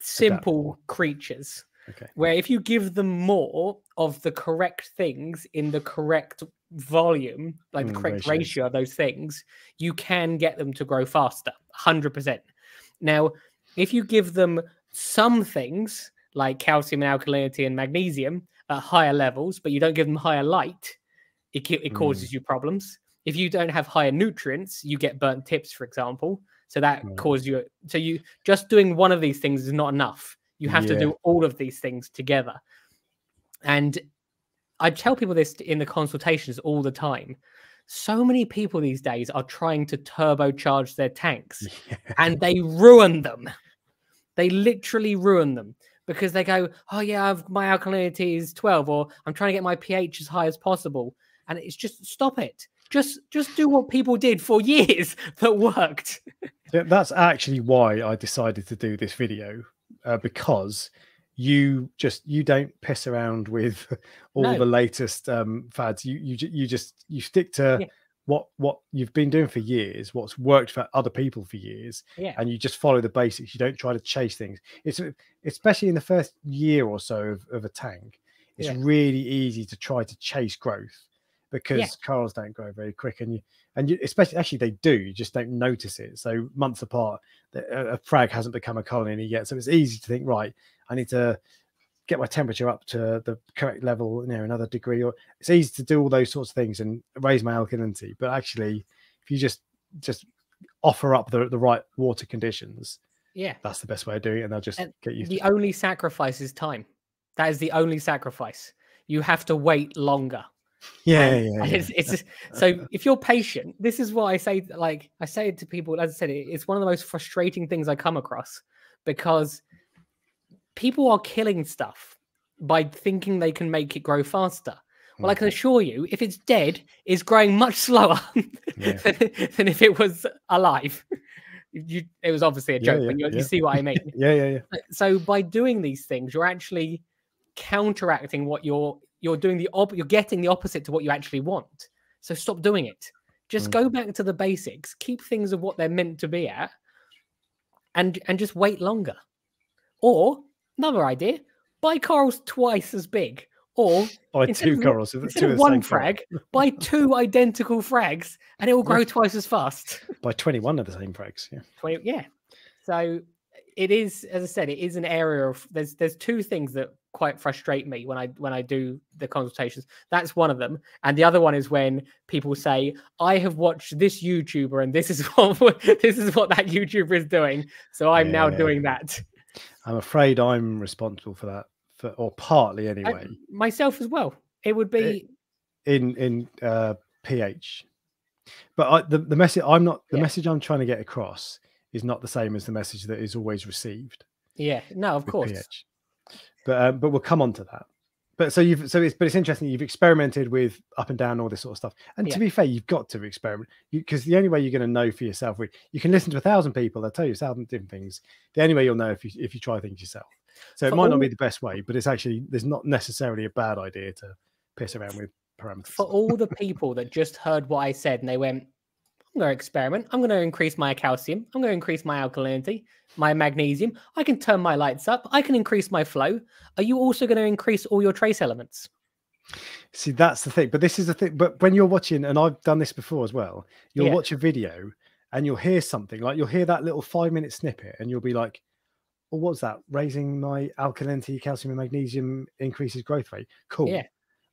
simple creatures Okay. where if you give them more of the correct things in the correct volume like the Mm, correct ratios. ratio of those things you can get them to grow faster 100% now if you give them some things like calcium and alkalinity and magnesium at higher levels but you don't give them higher light it, it Mm. causes you problems if you don't have higher nutrients you get burnt tips for example so that Right. causes you so you just doing one of these things is not enough you have to do all of these things together and i tell people this in the consultations all the time so many people these days are trying to turbocharge their tanks Yeah. and they ruin them. They literally ruin them because they go, "Oh yeah, I've, my alkalinity is 12 or I'm trying to get my pH as high as possible." And it's just stop it. Just just do what people did for years that worked. Yeah, That's actually why I decided to do this video uh, because you just you don't piss around with all No. the latest um, fads. You you you just you stick to Yeah. what what you've been doing for years, what's worked for other people for years, Yeah. and you just follow the basics. You don't try to chase things. It's especially in the first year or so of, of a tank. It's Yeah. really easy to try to chase growth because corals don't grow very quick, and you and you, especially actually they do. You just don't notice it. So months apart, a, a frag hasn't become a colony yet, so it's easy to think right. I need to get my temperature up to the correct level, you know, another degree. Or it's easy to do all those sorts of things and raise my alkalinity. But actually, if you just just offer up the, the right water conditions, Yeah. that's the best way of doing it, and they'll just And get used The only sacrifice is time. That is the only sacrifice. You have to wait longer. Yeah, And- yeah, yeah. It's, it's just- so if you're patient, this is what I say. Like I say it to people, as I said, it's one of the most frustrating things I come across because people are killing stuff by thinking they can make it grow faster. Well, I can Mhm. assure you, if it's dead, it's growing much slower Yeah. than, than if it was alive. You, it was obviously a joke, yeah, but you, yeah. you see what I mean. yeah, yeah, yeah. So by doing these things you're actually counteracting what you're you're doing the op- you're getting the opposite to what you actually want so stop doing it just Mm. go back to the basics keep things of what they're meant to be at and and just wait longer or another idea buy corals twice as big or buy two of corals, instead two of one same coral. frag buy two identical frags and it will grow twice as fast by twenty-one of the same frags. Yeah. 20 yeah so it is as i said it is an area of there's there's two things that quite frustrate me when i when i do the consultations that's one of them and the other one is when people say i have watched this youtuber and this is what this is what that youtuber is doing so i'm now doing that I'm afraid I'm responsible for that, for, or partly I- anyway. myself as well it would be in in uh, pH. But I, the the message I'm not the Yeah. message I'm trying to get across is not the same as the message that is always received yeah no of course pH. But um, but we'll come on to that. But so you've so it's but it's interesting you've experimented with up and down all this sort of stuff. And Yeah. to be fair, you've got to experiment because the only way you're going to know for yourself, you can listen to a thousand people, they'll tell you a thousand different things. The only way you'll know if you if you try things yourself. So it For might not be the best way, but it's actually there's not necessarily a bad idea to piss around with parameters. for all the people that just heard what I said and they went, I'm going to experiment. I'm going to increase my calcium. I'm going to increase my alkalinity, my magnesium. I can turn my lights up. I can increase my flow. Are you also going to increase all your trace elements? See, that's the thing. But this is the thing. But when you're watching, and I've done this before as well, you'll Yeah. watch a video and you'll hear something like you'll hear that little five minute snippet and you'll be like, well, what's that? Raising my alkalinity, calcium, and magnesium increases growth rate. Cool. Yeah.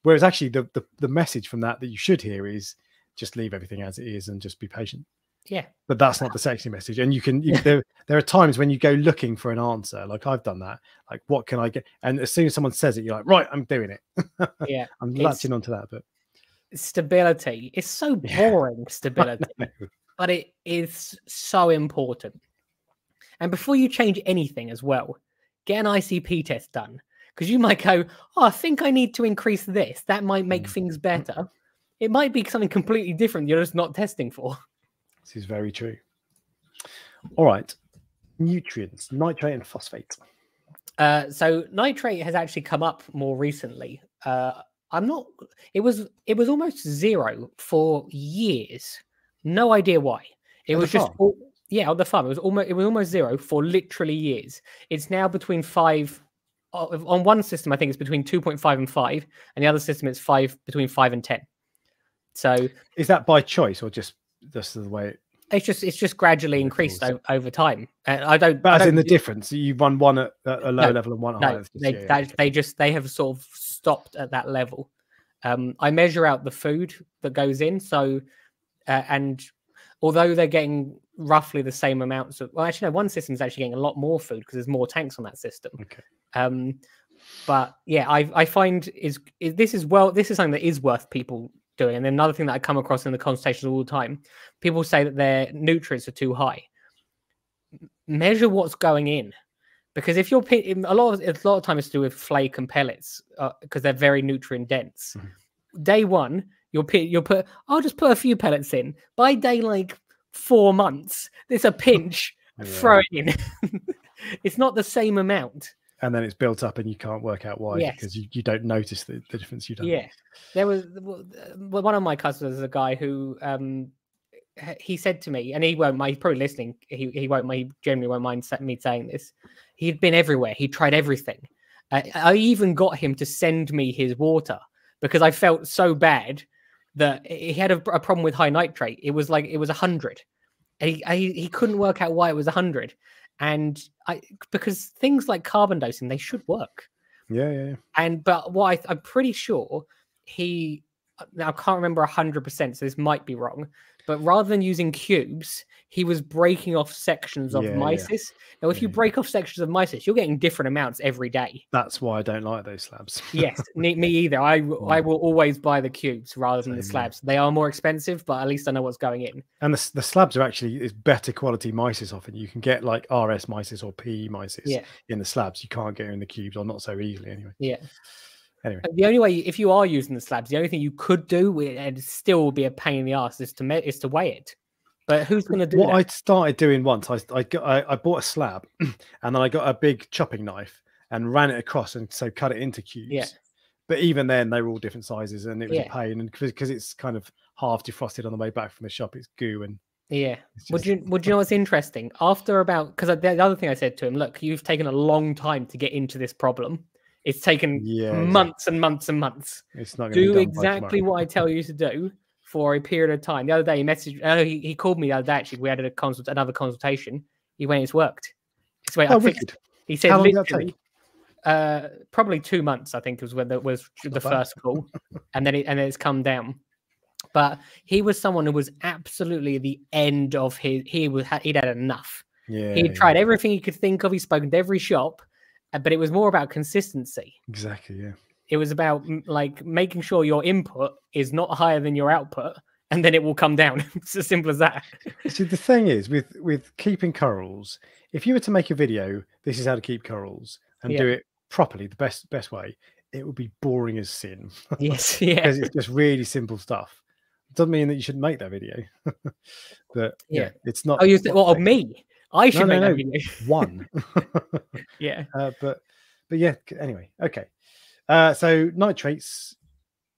Whereas actually, the, the, the message from that that you should hear is just leave everything as it is and just be patient. Yeah. But that's not the sexy message. And you can, you, there, there are times when you go looking for an answer. Like I've done that. Like, what can I get? And as soon as someone says it, you're like, right, I'm doing it. Yeah. I'm latching onto that. But Stability. is so Yeah. boring, stability. but it is so important. And before you change anything as well, get an ICP test done because you might go, "Oh, I think I need to increase this. That might make Mm. things better." It might be something completely different you're just not testing for. This is very true. All right. Nutrients, nitrate and phosphate. Uh, so nitrate has actually come up more recently. Uh, I'm not. It was it was almost zero for years. No idea why. It was just farm? al- yeah on the farm. It was almost it was almost zero for literally years. It's now between five. On one system, I think it's between two point five and five, and the other system it's five between five and ten. So Is that by choice or just just the way it it's just it's just gradually increased o- over time. And I don't. But as don't in the difference, you run one at at a low No, level and one no, higher. They that, okay. they just they have sort of stopped at that level. Um, I measure out the food that goes in, so uh, and although they're getting roughly the same amounts of well, actually, no, one system's actually getting a lot more food because there's more tanks on that system. Okay. Um, but yeah, I I find is, is this is well this is something that is worth people doing. And then another thing that I come across in the consultations all the time, people say that their nutrients are too high. Measure what's going in, because if you're a lot of a lot of time it's to do with flake and pellets uh, because they're very nutrient dense. Mm-hmm. Day one, you'll put you'll put I'll just put a few pellets in. By day like four months, there's a pinch. Throw it in. it's not the same amount. And then it's built up and you can't work out why Yes. because you, you don't notice the, the difference you don't Yeah, there was w- uh, one of my customers is a guy who um he said to me, and he won't mind. He's probably listening. He he won't. mind- He generally won't mind me saying this. He'd been everywhere. He tried everything. Uh, I even got him to send me his water because I felt so bad that he had a, a problem with high nitrate. It was like it was a hundred. He, he he couldn't work out why it was a hundred, and I because things like carbon dosing they should work yeah yeah, yeah. and but what I, I'm pretty sure he now I can't remember hundred percent, so this might be wrong. But rather than using cubes, he was breaking off sections of Yeah, yeah. Now, if Yeah, you break off sections of mysis, you're getting different amounts every day. that's why i don't like those slabs Yes, me, me either. I I will always buy the cubes rather than the Same, yeah. slabs. They are more expensive, but at least I know what's going in. and the, the slabs are actually is better quality mysis often you can get like rs mysis or pe mysis in the slabs you can't get in the cubes or not so easily anyway yeah. Anyway. Uh, the only way if you are using the slabs, the only thing you could do, and still be a pain in the ass, is to me- is to weigh it. But who's going to do what that? I started doing once, I I, got, I I bought a slab, and then I got a big chopping knife and ran it across, and so cut it into cubes. Yeah. But even then, they were all different sizes, and it was Yeah. a pain. And because it's kind of half defrosted on the way back from the shop, it's goo and Yeah. it's Would you would you know what's interesting? After about because the other thing I said to him, look, you've taken a long time to get into this problem. It's taken Yeah, months and months and months. It's not going Do exactly what I tell you to do for a period of time. The other day he messaged uh, he, he called me the other day actually. We had a consult another consultation. He went, it's worked. It's wait, I Oh, fixed! He said How long did that literally, take? uh, probably two months. I think was when that was the Not bad. first call, and then it, and then it's come down. But he was someone who was absolutely the end of his. He was he'd had enough. Yeah, yeah, tried everything he could think of. He's spoken to every shop, uh, but it was more about consistency. exactly. Yeah, It was about like making sure your input is not higher than your output, and then it will come down. it's as simple as that. See, the thing is with with keeping corals, if you were to make a video, this is how to keep corals, and Yeah. do it properly, the best best way, it would be boring as sin yes, yeah, because it's just really simple stuff. Doesn't mean that you shouldn't make that video, but yeah, Yeah. it's not. Oh, you well of me? I should no, make no. video. one. yeah. uh, but but yeah. Anyway, okay. Uh, so nitrates.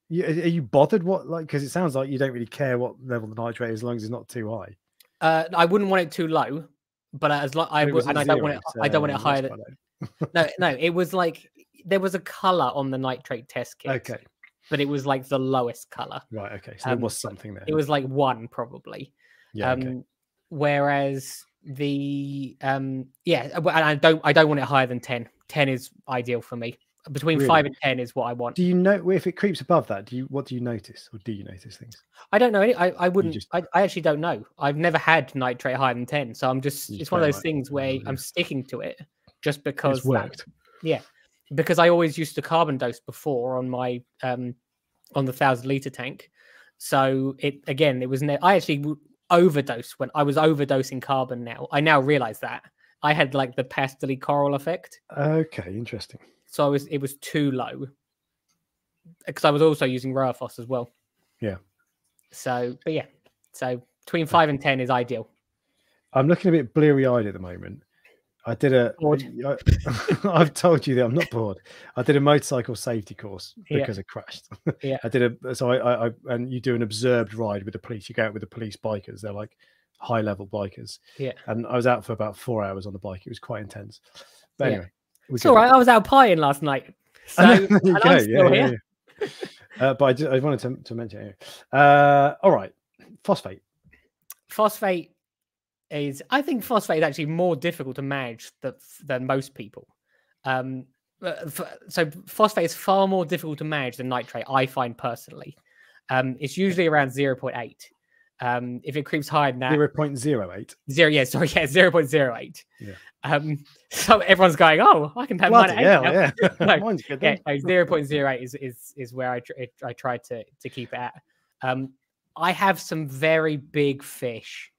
You, are you bothered? What like? Because it sounds like you don't really care what level the nitrate is, as long as it's not too high. Uh, I wouldn't want it too low, but as long I would, and I don't want it. zero, I don't want it higher. Than, no, no, it was like there was a color on the nitrate test kit. Okay. but it was like the lowest color. Right. Okay. So Um, there was something there. It was like one probably. yeah. um, okay. Whereas the um, yeah, uh, and I don't I don't want it higher than 10. 10 is ideal for me. Between five and ten is what I want. Do you know if it creeps above that? Do you what do you notice, or do you notice things? I don't know. any- I, I wouldn't. just- I, I actually don't know. I've never had nitrate higher than ten, so I'm just. You It's one of those like, things where "Oh, yeah." I'm sticking to it just because It's that- worked. because I always used to carbon dose before on my um on the thousand liter tank. So it again, it was ne- I actually overdose when I was overdosing carbon. Now I now realize that I had like the pastely coral effect. Okay, interesting. So I was it was too low because I was also using Rowaphos as well. Yeah. So, but yeah, so between five and ten is ideal. I'm looking a bit bleary eyed at the moment. I did a. I've told you that I'm not bored. I did a motorcycle safety course Yeah. because I crashed. Yeah. I did a. So I, I, I, and you do an observed ride with the police. You go out with the police bikers. They're like high level bikers. Yeah. And I was out for about four hours on the bike. It was quite intense. But anyway, It's all right. I was out partying last night, so I know, there you and I'm still yeah, here. yeah, yeah. Uh, but I, just, I wanted to, to mention it. Anyway. Uh, all right, phosphate. phosphate is I think phosphate is actually more difficult to manage th- than most people. Um, uh, so phosphate is far more difficult to manage than nitrate. I find personally, um, it's usually around zero point eight. Um, if it creeps higher than that, Zero point zero eight. zero, yeah, sorry, yeah, zero point zero eight. Yeah. Um, so everyone's going, oh, I can have mine Bloody at eight hell, now." yeah. No, Mine's good. yeah, then. zero point zero eight is is is where I tr- I try to to keep it at. Um, I have some very big fish.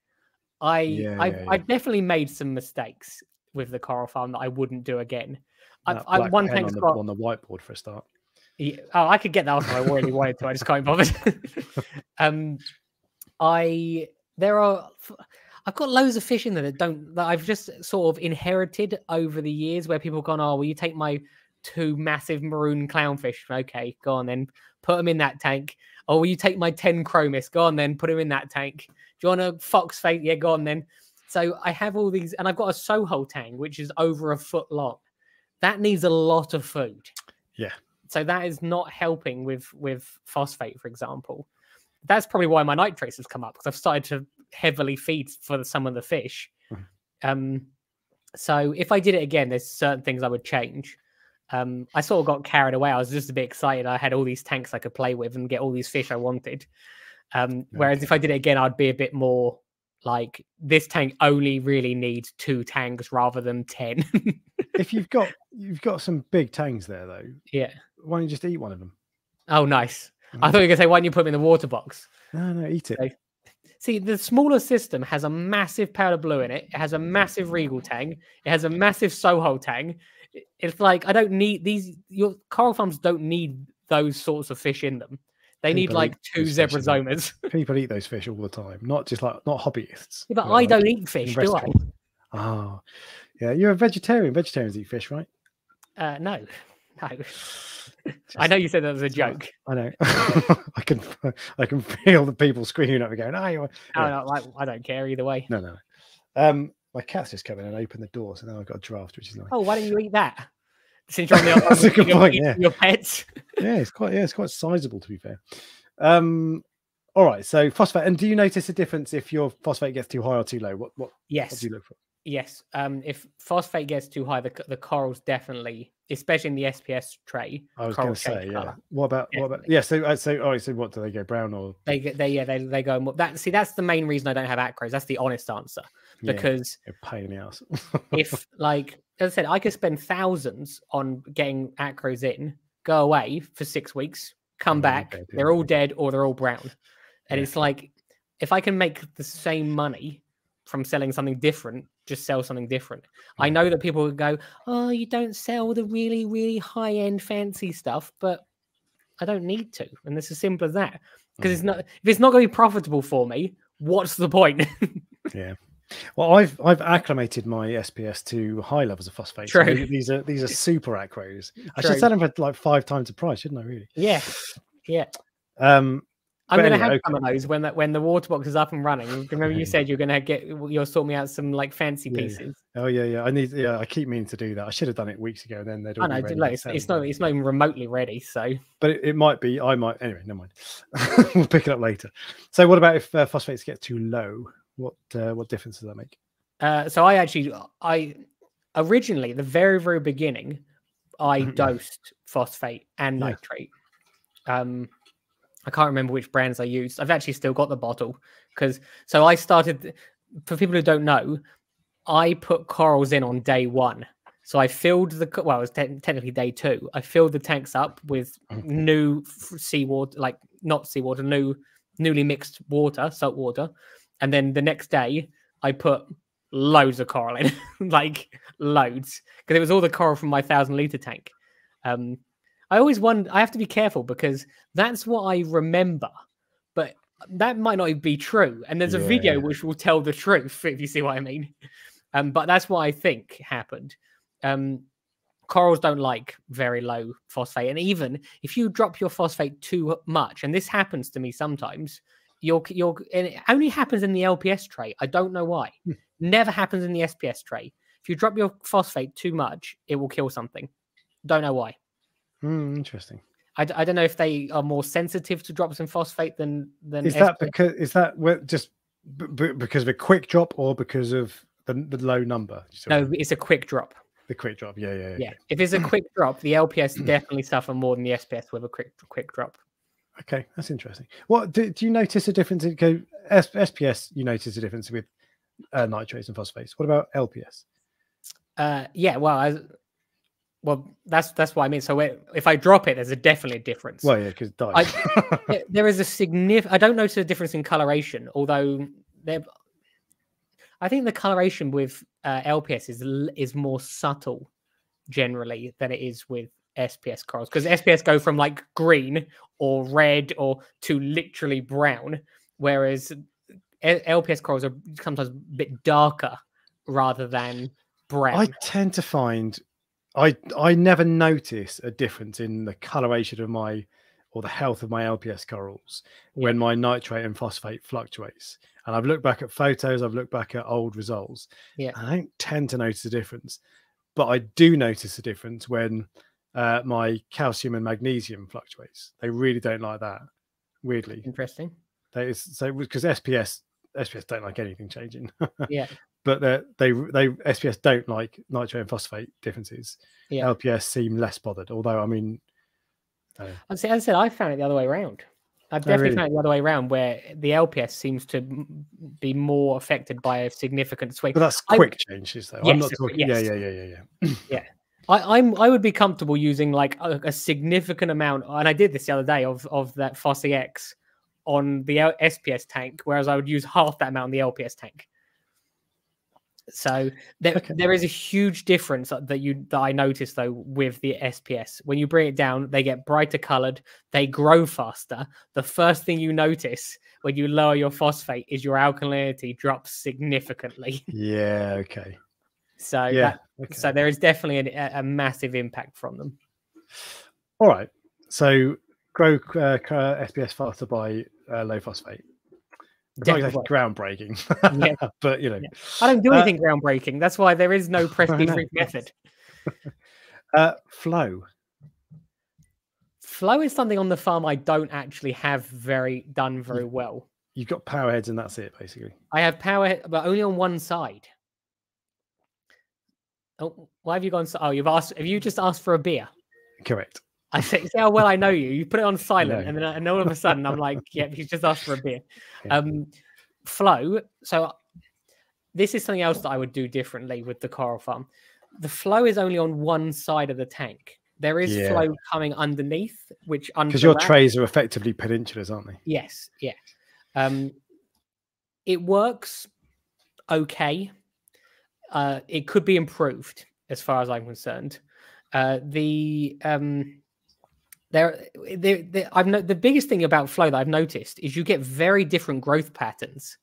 I Yeah, I yeah, I definitely made some mistakes with the coral farm that I wouldn't do again. I, one pen tank's on the, got on the whiteboard for a start. yeah, oh, I could get that off if I really wanted to. I just can't bother. um, I there are I've got loads of fish in there that don't that I've just sort of inherited over the years where people have gone, oh, will you take my two massive maroon clownfish? Okay, go on then, put them in that tank. Oh, will you take my ten chromis? Go on then, put them in that tank. Do you want a foxface? Yeah, go on then. So I have all these, and I've got a Sohal tang which is over a foot long. That needs a lot of food Yeah. so that is not helping with with phosphate for example that's probably why my nitrates has come up because i've started to heavily feed for the, some of the fish. Mhm. um so if i did it again there's certain things i would change. Um i sort of got carried away. I was just a bit excited. I had all these tanks i could play with and get all these fish i wanted. Um whereas if i did it again i'd be a bit more like this tank only really needs two tanks rather than 10 if you've got you've got some big tanks there though, yeah. why don't you just eat one of them? oh nice i thought you were going to say why don't you put them in the water box No, no, eat it. Okay. See, the smaller system has a massive powder blue in it. It has a massive regal tang. It has a massive Sohal tang. It's like I don't need these. Your coral farms don't need those sorts of fish in them. They need like two those fish. People eat those fish all the time, not just like not hobbyists. Yeah, but I like, don't eat fish, do I? Oh, yeah. You're a vegetarian. Vegetarians eat fish, right? Uh, no, no. I know you said that was a joke. I know. I can I can feel the people screaming at me going, "Oh, you are-" No, no, like, I don't care either way. no, no." Um, my cat's just come in and opened the door, so now I've got a draft, which is nice. Oh, why don't you eat that? Since you're on the That's a good point, yeah. Your pets. Yeah, it's quite yeah, it's quite sizable to be fair. Um, all right. So phosphate, and do you notice a difference if your phosphate gets too high or too low? What what, what Yes. do you look for? Yes, um, if phosphate gets too high, the, the corals definitely, especially in the SPS tray, I was going to say, yeah. colour. What about what about? Yeah. So uh, so right. So what do they go brown or They get they yeah they they go more. That see that's the main reason I don't have acros. That's the honest answer because a pain in the ass? if like as I said, I could spend thousands on getting acros in, go away for six weeks, come back, they're all dead or they're all brown, and Yeah. it's like if I can make the same money from selling something different, just sell something different. I know that people would go, "Oh, you don't sell the really really high end fancy stuff," but I don't need to, and it's as simple as that. Because it's Mm. not if it's not going to be profitable for me, what's the point? yeah. Well, I've I've acclimated my SPS to high levels of phosphate. True. the- these are these are super acros. I True. should sell them for like five times the price, shouldn't I? Really? yeah, yeah. Um, I'm But going to anyway, have some of those when that when the water box is up and running. Remember, you said you're going to get you'll sort me out some like fancy Yeah, yeah. pieces. oh yeah, yeah. I need. Yeah, I keep meaning to do that. I should have done it weeks ago. And then they'd I all know, ready look, it's, it's not it's not even remotely ready. So but it, it might be. I might. Anyway, never mind. we'll pick it up later. So, what about if uh, phosphates get too low? What uh, what difference does that make? uh, so I actually I originally the very very beginning I Mhm. dosed phosphate and Yeah. nitrate. Um, I can't remember which brands I used. I've actually still got the bottle because so I started. For people who don't know, I put corals in on day one. So I filled the well, it was te- technically day two. I filled the tanks up with Okay. new f- seawater, like not seawater, new newly mixed water, salt water, and then the next day I put loads of coral in, like loads, because it was all the coral from my thousand liter tank. Um, I always wonder. I have to be careful because that's what I remember, but that might not be true. And there's a video which will tell the truth, if you see what I mean. Um, but that's what I think happened. Um, corals don't like very low phosphate, and even if you drop your phosphate too much, and this happens to me sometimes, you'll you'll and it only happens in the LPS tray. I don't know why. Hmm. Never happens in the SPS tray. If you drop your phosphate too much, it will kill something. Don't know why. Hmm, interesting. I don't know if they are more sensitive to drops in phosphate than than Is that because is that just b- b- because of a quick drop or because of the, the low number? You see what I no, it's a quick drop. the quick drop. Yeah, yeah, Yeah, if it's a quick drop, the LPS definitely suffer more than the SPS with a quick quick drop. Okay, that's interesting. What do, do you notice a difference in S, SPS? You notice a difference with uh, nitrates and phosphates. What about LPS? Uh, yeah, well, I, well, that's that's what I mean. So it, if I drop it, there's a definitely a difference. Well, yeah, because it dies. There- there is a significant. I don't notice a difference in coloration, although there. I think the coloration with uh, LPS is is more subtle generally than it is with SPS corals because SPS go from like green or red or to literally brown, whereas LPS corals are sometimes a bit darker rather than brown. I tend to find I I never notice a difference in the coloration of my or the health of my LPS corals when my nitrate and phosphate fluctuates. And I've looked back at photos, I've looked back at old results. Yeah. I don't tend to notice a difference, but I do notice a difference when uh, my calcium and magnesium fluctuates. They really don't like that. Weirdly, Interesting. they, so because SPS SPS don't like anything changing. Yeah. But they they they SPS don't like nitrate and phosphate differences. Yeah. LPS seem less bothered. Although I mean, As I said, I found it the other way around. I've Oh, definitely really? found it the other way around, where the LPS seems to be more affected by a significant swing. but that's I- quick changes though. I'm not talking. yes. Yeah, yeah, yeah, yeah, yeah. I, I'm I would be comfortable using like a, a significant amount, and I did this the other day of of that Fossey X on the L- SPS tank, whereas I would use half that amount on the LPS tank. So there, Okay. there is a huge difference that you that I noticed though with the SPS. When you bring it down, they get brighter colored, they grow faster. The first thing you notice when you lower your phosphate is your alkalinity drops significantly. Yeah. Okay. So Yeah. that, okay. so there is definitely a, a massive impact from them. All right. So grow uh, uh, SPS faster by uh, low phosphate. It's not Definitely. exactly groundbreaking, but you know, Yeah. I don't do Uh, anything groundbreaking. That's why there is no prestige reef method. uh, flow. Flow is something on the farm I don't actually have very done very well. You've got power heads, and that's it, basically. I have power, but only on one side. Oh, why have you gone? so- Oh, you've asked. Have you just asked for a beer? Correct. I say, see how well I know you. You put it on silent, and then and all of a sudden I'm like, yep, he's just asked for a beer. Yeah. Um, flow. So this is something else that I would do differently with the coral farm. The flow is only on one side of the tank. There is Yeah. flow coming underneath, which Because your trays are effectively peninsulas, aren't they? Yes, yeah. Um, it works okay. Uh, it could be improved as far as I'm concerned. Uh, the um, there, there, there, I've no, the biggest thing about flow that I've noticed is you get very different growth patterns.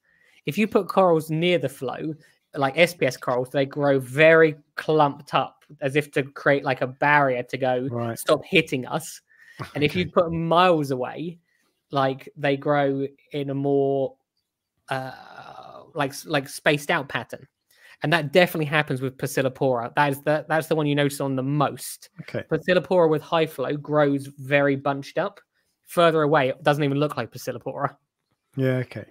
If you put corals near the flow, like SPS corals, they grow very clumped up as if to create like a barrier to go Right. stop hitting us. And if you put them miles away, like they grow in a more uh, like like spaced out pattern, and that definitely happens with Pocillopora. That is the that's the one you notice on the most. Okay. Pocillopora with high flow grows very bunched up. Further away, it doesn't even look like Pocillopora. Yeah. Okay.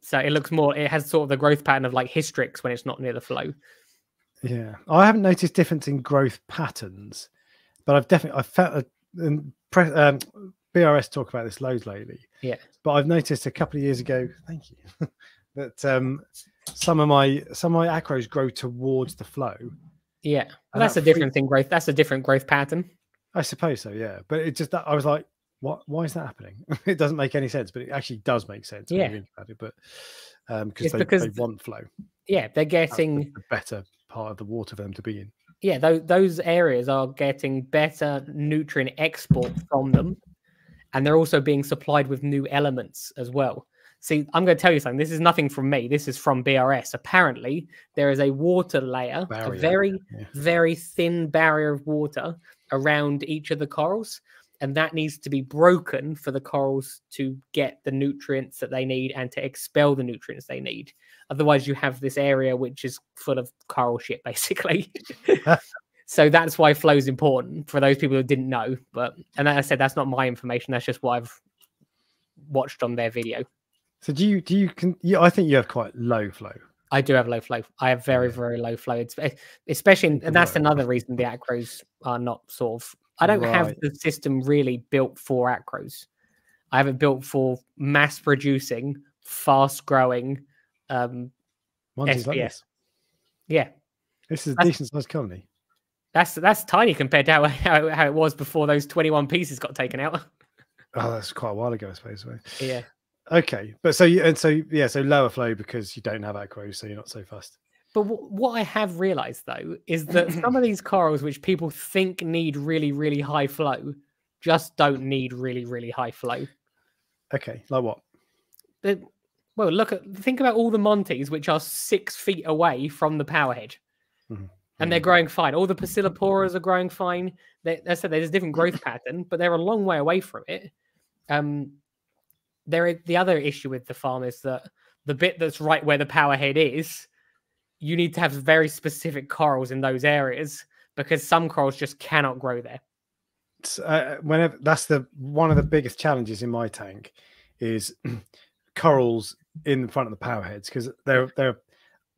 So it looks more. It has sort of the growth pattern of like Hystrix when it's not near the flow. Yeah, I haven't noticed difference in growth patterns, but I've definitely I've felt a, and pre, um, BRS talk about this loads lately. Yeah. but I've noticed a couple of years ago. Thank you. that um, some of my some of my acros grow towards the flow. Yeah, And that's that a different thing. Growth. That's a different growth pattern. I suppose so. Yeah, but it just that I was like, What? Why is that happening? it doesn't make any sense, but it actually does make sense. Yeah. think about it, but um, because they, because they want flow. Yeah, they're getting the better part of the water for them to be in. yeah, those those areas are getting better nutrient export from them, and they're also being supplied with new elements as well. See, I'm going to tell you something. This is nothing from me. This is from BRS. Apparently, there is a water layer, Barrier, a very yeah. very thin barrier of water around each of the corals, and that needs to be broken for the corals to get the nutrients that they need and to expel the nutrients they need. Otherwise, you have this area which is full of coral shit, basically. so that's why flow is important for those people who didn't know. But and like I said, that's not my information. That's just what I've watched on their video. So do you do you can? Yeah, I think you have quite low flow. I do have low flow. I have very, very low flow. It's eh, especially, in- and that's Right. another reason the acros are not sort of. I don't have the system really built for acros. I have it built for mass producing, fast growing. Um, Ones like this. yeah, This is a That's- decent sized colony. that's that's tiny compared to how, how how it was before those twenty one pieces got taken out. Oh, that's quite a while ago, I suppose. right? yeah, Okay, but so you and so yeah, so lower flow because you don't have acros, so you're not so fast. but what I have realized though is that some of these corals, which people think need really, really high flow, just don't need really, really high flow. Okay, like what? the well look at think about all the montes which are six feet away from the powerhead Mhm, and they're growing fine all the Pocilloporas are growing fine they, I said there's a different growth pattern but they're a long way away from it um there is the other issue with the farm is that the bit that's right where the powerhead is you need to have very specific corals in those areas because some corals just cannot grow there uh, whenever that's the one of the biggest challenges in my tank is corals in front of the power heads because there there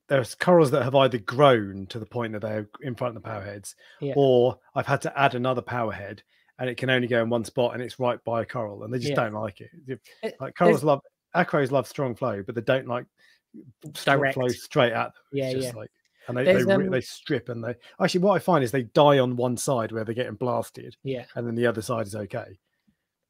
there's corals that have either grown to the point that they're in front of the power heads Yeah. or I've had to add another power head and it can only go in one spot and it's right by a coral and they just Yeah. don't like it. It- Like there's- corals love acros love strong flow, but they don't like strong Direct. flow straight at them. yeah It's just yeah like and they they, um, they strip and they actually what I find is they die on one side where they're getting blasted yeah and then the other side is okay.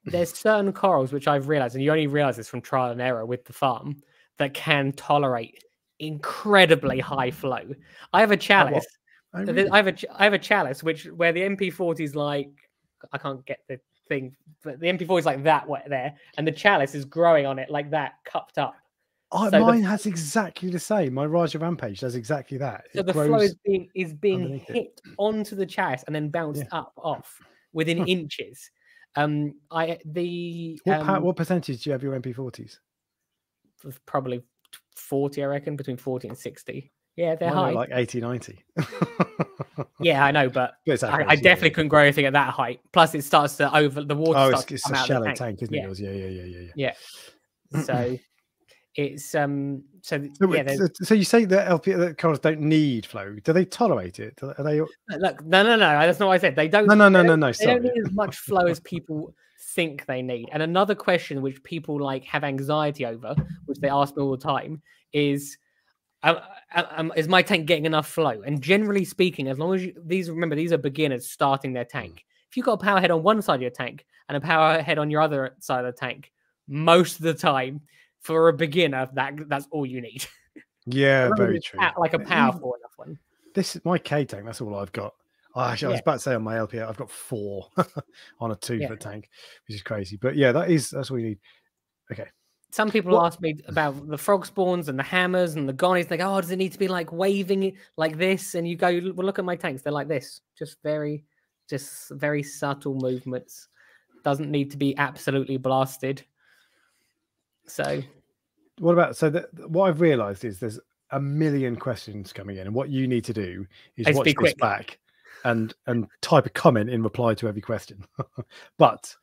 there's certain corals which I've realized, and you only realize this from trial and error with the farm, that can tolerate incredibly high flow. I have a chalice. Oh, really? I have a I have a chalice which where the MP40 is like I can't get the thing, but the MP4 is like that wet there, and the chalice is growing on it like that, cupped up. Oh, so the- mine has exactly the same. My Raja Rampage does exactly that. So It the flow is being is being underneath it. hit onto the chalice and then bounced up off within inches. Um, I the what, pa- um, what percentage do you have your MP40s? probably 40 i reckon between 40 and 60 yeah they're Mine high like 80, 90. yeah i know but But it's I, I definitely yeah. couldn't grow anything at that height plus it starts to over the water Oh, it's, it's a out of the shallow tank. tank, isn't yeah it? Yours? Yeah, yeah, yeah, yeah, yeah. yeah so it's um so So, yeah there's- so, you say that LP that corals don't need flow? Do they tolerate it? Are they? look no no no that's not what i said they don't No, no, they no, no, no. they don't need as much flow as people think they need. And another question which people like have anxiety over, which they ask me all the time, is um, um, is my tank getting enough flow? And generally speaking, as long as you these remember these are beginners starting their tank. If you've got a power head on one side of your tank and a power head on your other side of the tank, most of the time for a beginner, that that's all you need. Yeah, As long as very true. Like a powerful enough one. This is my K tank. That's all I've got. Oh, actually, I was Yeah. about to say on my LPA, I've got four on a two Yeah. foot tank, which is crazy. But yeah, that is that's all you need. Some people What- ask me about the frog spawns and the hammers and the gonies. They go, "Oh, does it need to be like waving like this?" And you go, "Well, look at my tanks. They're like this, just very, just very subtle movements. Doesn't need to be absolutely blasted." So What about so that what I've realised is there's a million questions coming in, and what you need to do is Let's watch this back and and type a comment in reply to every question. but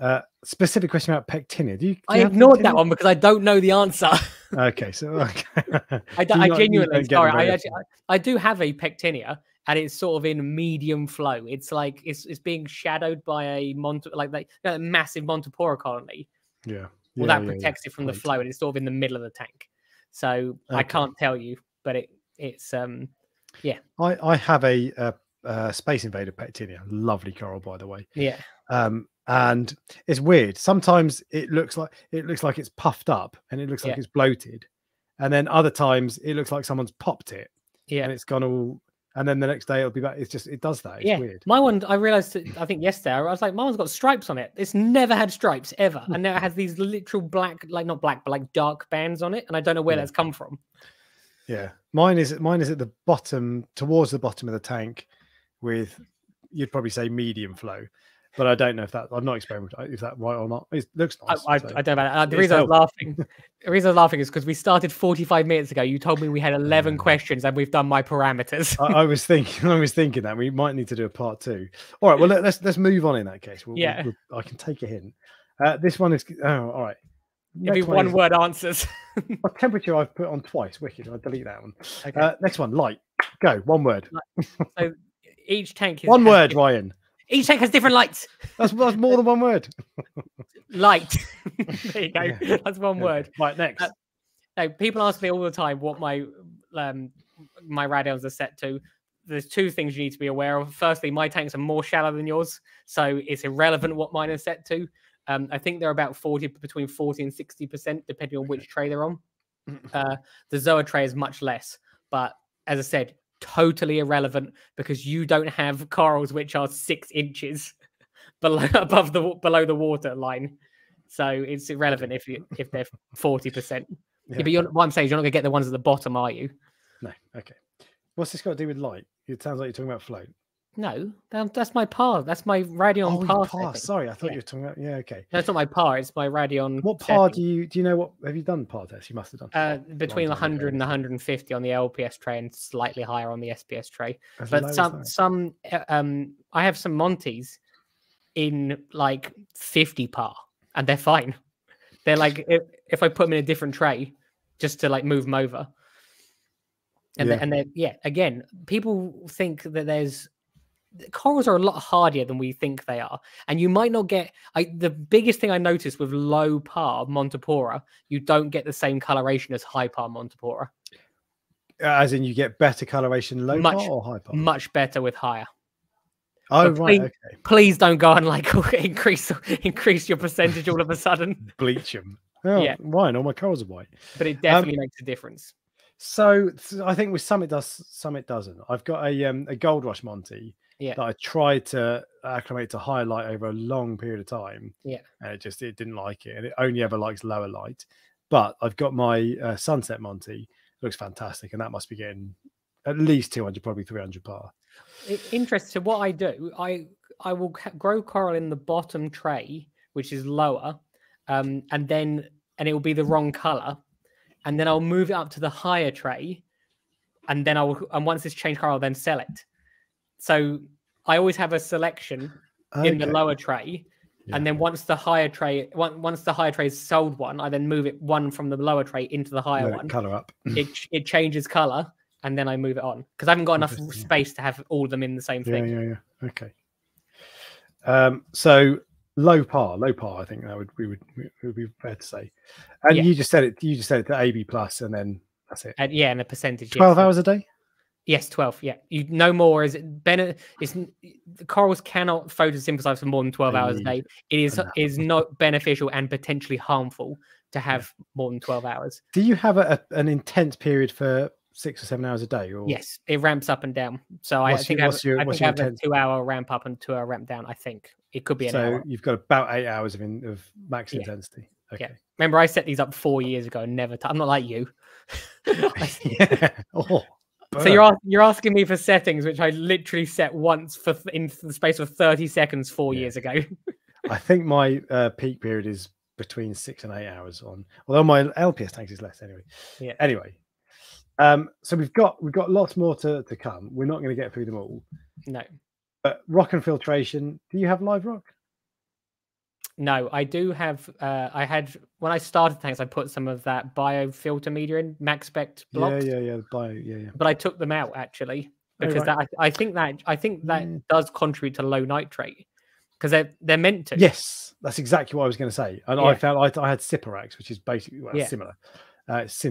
uh specific question about pectinia. Do you? do I you ignored that one because I don't know the answer. Okay, so okay. I, Do d- you I not- genuinely sorry. I actually I, I do have a pectinia, and it's sort of in medium flow. It's like it's it's being shadowed by a Mont like like a massive Montipora colony. Yeah. well, yeah, that yeah, yeah, protects it from the flow, and it's sort of in the middle of the tank. So I can't tell you, but it it's um yeah. I I have a, uh uh Space Invader Pectinia, lovely coral by the way. yeah Um, and it's weird. Sometimes it looks like it looks like it's puffed up and it looks like Yeah. it's bloated, and then other times it looks like someone's popped it Yeah. and it's gone all. And then the next day it'll be back. It's just it does that. It's yeah, weird. my one. I realized. I think yesterday I was like, "My one's got stripes on it. It's never had stripes ever, and now it has these literal black, like not black, but like dark bands on it, and I don't know where Yeah. that's come from." Yeah, mine is mine is at the bottom, towards the bottom of the tank, with you'd probably say medium flow, but I don't know if that I've not experimented if that right or not. It looks I, nice. I, so- I don't know. The reason I was laughing, the reason I was laughing is because we started 45 minutes ago. You told me we had 11 Uh. questions and we've done my parameters. I, I was thinking, I was thinking that we might need to do a part two. All right, well let, us let's move on in that case. We'll, we'll- Yeah. we'll- I can take a hint. Uh, this one is oh, all right. It'd be Next one word answers. temperature I've put on twice. Wicked. I delete that one. Okay. Uh, next one, light. Go. One word. so each tank is One word, Ryan. Each tank has different lights. That's, that's more than one word. Light. there you go. Yeah. That's one Okay. word. Right. Next. Uh, No, people ask me all the time what my um my Radions are set to. There's two things you need to be aware of. Firstly, my tanks are more shallow than yours, so it's irrelevant what mine are set to. Um, I think they're about 40 between 40 and 60 percent, depending on which tray they're on. Uh, the Zoa tray is much less, but as I said, totally irrelevant because you don't have corals which are six inches below above the below the water line. So it's irrelevant if you if they're 40 percent. Yeah, Yeah. but you're, what I'm saying is you're not going to get the ones at the bottom, are you? No. Okay. What's this got to do with light? It sounds like you're talking about float. No, that's my par. That's my Radion oh, par. par. Sorry, I thought Yeah. you were talking about. Yeah. Okay. No, it's not my par. It's my Radion. What par do you do you know? What have you done par test? You must have done. Uh, between time 100 and 150 on the LPS tray and slightly higher on the SPS tray. As But some some uh, um I have some Monties in like 50 par and they're fine. They're like if, if I put them in a different tray just to like move them over. And Yeah. they, and they yeah, again, people think that there's corals are a lot hardier than we think they are. And you might not get I the biggest thing I noticed with low par Montipora, you don't get the same coloration as high par Montipora. Uh, As in, you get better coloration low Much- par or high par? Much better with higher. oh, but right. please- Okay. please don't go and like increase increase your percentage all of a sudden. Bleach them. Oh, Yeah. Ryan, all my corals are white. But it Um, definitely makes a difference. So I think with some it does, some it doesn't. I've got a um, a Gold Rush Monty Yeah. that I tried to acclimate to high light over a long period of time. Yeah. and it just it didn't like it, and it only ever likes lower light. But I've got my uh, Sunset Monty, looks fantastic, and that must be getting at least two hundred, probably three hundred par. Interesting. So what I do, I I will grow coral in the bottom tray, which is lower, um, and then and it will be the wrong color, and then I'll move it up to the higher tray, and then I'll and once it's changed color, I'll then sell it. So I always have a selection in the lower tray. Yeah. And then once the higher tray, once the higher tray is sold one, I then move it one from the lower tray into the higher Let it one. colour up. It it changes color, and then I move it on because I haven't got enough space to have all of them in the same thing. yeah, yeah. Okay. Um, so low par, low par. I think that would we would we would be fair to say. And Yeah. you just said it. You just said it to AB plus, and then that's it. And yeah, and a percentage. yes. Twelve hours a day. Yes, twelve. Yeah, you no more. Is it bene- It's the corals cannot photosynthesize for more than twelve hours a mm. day. It is is not beneficial and potentially harmful to have more than twelve hours. Do you have a, a- an intense period for six or seven hours a day? Or Yes, it ramps up and down. So I, think your- I have, your- I think I have a two-hour ramp up and two-hour ramp down. I think it could be an so hour. you've got about eight hours of in, of max Yeah. intensity. Yeah. Okay. Remember, I set these up four years ago and never. i I'm not like you. Yeah. Oh, so you're ask- you're asking me for settings which I literally set once for in the space of 30 seconds four Yeah. years ago. I think my uh, peak period is between six and eight hours on. Although my LPS tanks is less anyway. Yeah. Anyway, um, so we've got we've got lots more to, to come. We're not going to get through them all. no, But rock and filtration. Do you have live rock? No, I do have. Uh, I had when I started tanks, I put some of that biofilter media in Maxspect blocks, Yeah, yeah, yeah. Bio, yeah, yeah. but I took them out actually Oh, because right. that I, I think that I think that Yeah. does contribute to low nitrate because they're they're meant to. Yes, that's exactly what I was going to say. And Yeah. I found I, I had Siporax, which is basically well, Yeah. similar. Uh, it's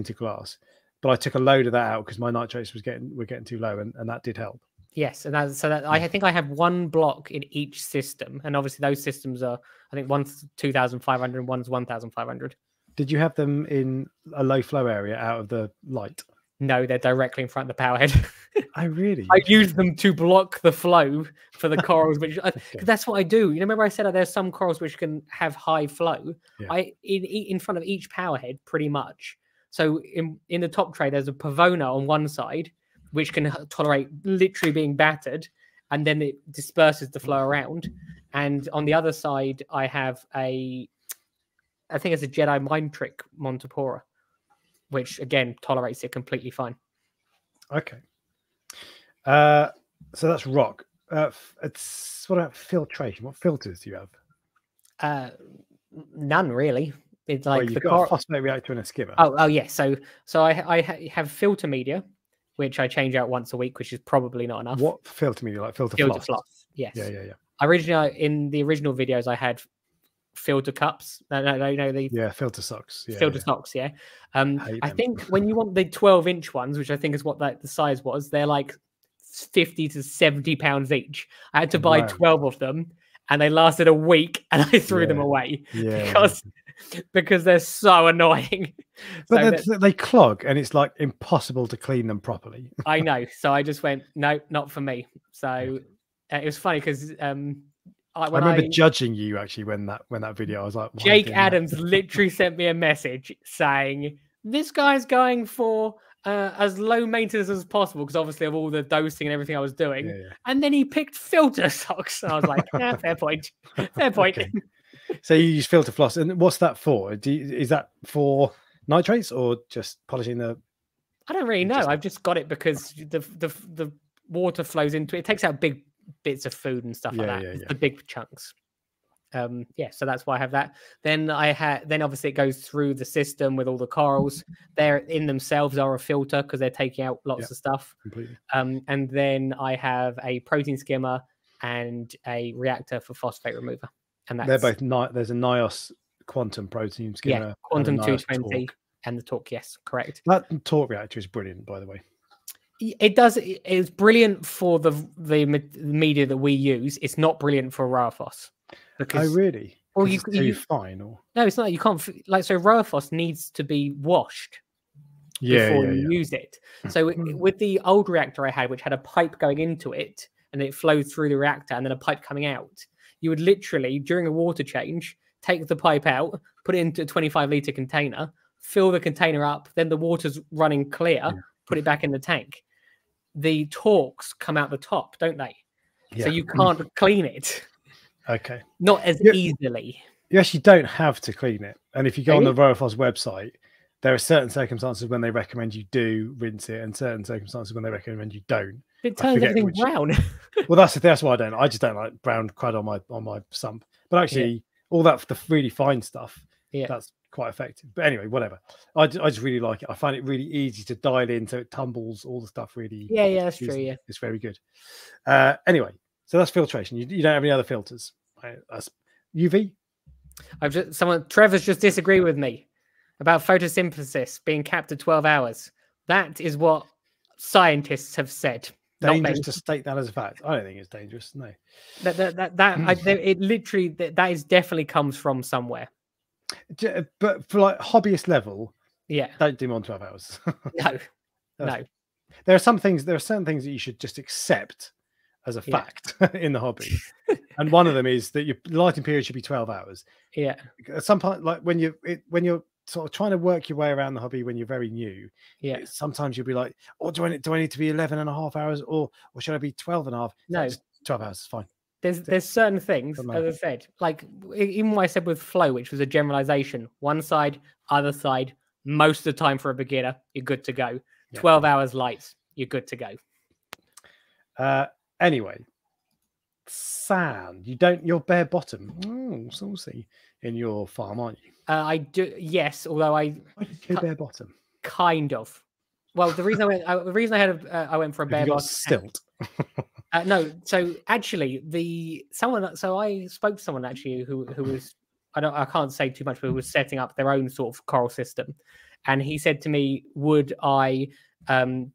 but I took a load of that out because my nitrates was getting were getting too low, and, and that did help. Yes, and that, so that I hmm. think I have one block in each system, and obviously those systems are I think one's two thousand five hundred, and one's one thousand five hundred. Did you have them in a low flow area out of the light? No, they're directly in front of the power head. I oh, really. I use them to block the flow for the corals, which I, uh, Okay. that's what I do. You know, remember I said that there's some corals which can have high flow. Yeah. I in in front of each power head, pretty much. So in in the top tray, there's a pavona on one side, which can tolerate literally being battered, and then it disperses the flow around. And on the other side, I have a, I think it's a Jedi mind trick Montipora, which again tolerates it completely fine. Okay. Uh, so that's rock. Uh, it's what about filtration? What filters do you have? Uh, none really. It's Well, like you've the got a phosphate reactor and a skimmer. Oh, oh yes. So, so I I ha- have filter media, which I change out once a week, which is probably not enough. What filter media? Like filter, filter floss? floss? Yes. Yeah, yeah, yeah. Originally, in the original videos, I had filter cups. No, no, no, no the Yeah, filter socks. Yeah, filter yeah. socks. Yeah. Um, Hate I think when you want the 12 inch ones, which I think is what that the size was, they're like 50 to 70 pounds each. I had to buy Wow. 12 of them, and they lasted a week, and I threw them away Yeah, because because they're so annoying. but So they, that- they clog, and it's like impossible to clean them properly. I know. So I just went, no, not for me. So uh, it was funny because um, I, I remember I, judging you actually when that when that video. I was like, why are you Jake? Adams literally sent me a message saying, this guy's going for uh, as low maintenance as possible because obviously of all the dosing and everything I was doing. Yeah, yeah. And then he picked filter socks. And I was like, yeah, fair point. Fair point. Okay. So you use filter floss, and what's that for? Do you, is that for nitrates or just polishing the? I don't really know. Interesting. I've just got it because the the the water flows into it. It takes out big bits of food and stuff like that. yeah, yeah. The big chunks. Um, yeah, so that's why I have that. Then I had then obviously it goes through the system with all the corals. They're in themselves are a filter because they're taking out lots Yeah. of stuff. Completely. Um, and then I have a protein skimmer and a reactor for phosphate remover. And that's They're both. Ni- there's a Nyos quantum protein skimmer. a quantum Nyos 220 Torq. and the Torq. Yes, correct. That Torq reactor is brilliant, by the way. It does it's brilliant for the the media that we use it's not brilliant for Rowaphos Oh, really? well, 'Cause you- you- fine, or no it's not you can't like so Rowaphos needs to be washed yeah, before yeah, you yeah. use it. Hmm. So with the old reactor i had which had a pipe going into it and it flowed through the reactor and then a pipe coming out you would literally during a water change take the pipe out put it into a 25 liter container fill the container up then the water's running clear put it back in the tank. The Torqs come out the top don't they? So you can't clean it Okay. not as Yeah. easily You actually don't have to clean it. And if you go on the Really? Verifos website, there are certain circumstances when they recommend you do rinse it, and certain circumstances when they recommend you don't. it turns everything which- brown Well, that's the that's why I don't. I just don't like brown crud on my on my sump. But actually, all that the really fine stuff, Yeah. that's quite effective. But anyway, whatever. I, I just really like it. I find it really easy to dial in, so it tumbles all the stuff really. yeah yeah that's true yeah It's very good. Uh, anyway, so that's filtration. You, you don't have any other filters. That's UV. I've just someone Trevor's just disagreed with me about photosynthesis being capped at 12 hours. That is what scientists have said. Dangerous to state that as a fact. I don't think it's dangerous. No. That that that, that I, it literally that, that is definitely comes from somewhere. But for like hobbyist level, Yeah. don't do more than 12 hours. No. No. There are some things, there are certain things that you should just accept as a Yeah. fact in the hobby. and one of them is that your lighting period should be 12 hours. Yeah. At some point, like when you it, when you're sort of trying to work your way around the hobby when you're very new, Yeah. sometimes you'll be like, oh, do I need, do I need to be 11 and a half hours or, or should I be 12 and a half? No. just 12 hours is fine. There's there's certain things, as I said, like even what I said with flow, which was a generalization. One side, other side. Most of the time for a beginner, you're good to go. Yeah. 12 hours lights, you're good to go. Uh, anyway, sand. You don't, you're bare bottom. Oh, saucy in your farm, aren't you? Uh, I do, yes, although I Why did you go bare bottom? kind of. Well, the reason I went, I, the reason I had, a, uh, I went for a bare bottom. stilt? Uh, no, so actually, the someone. So I spoke to someone actually who who was I don't I can't say too much, but who was setting up their own sort of coral system, and he said to me, "Would I um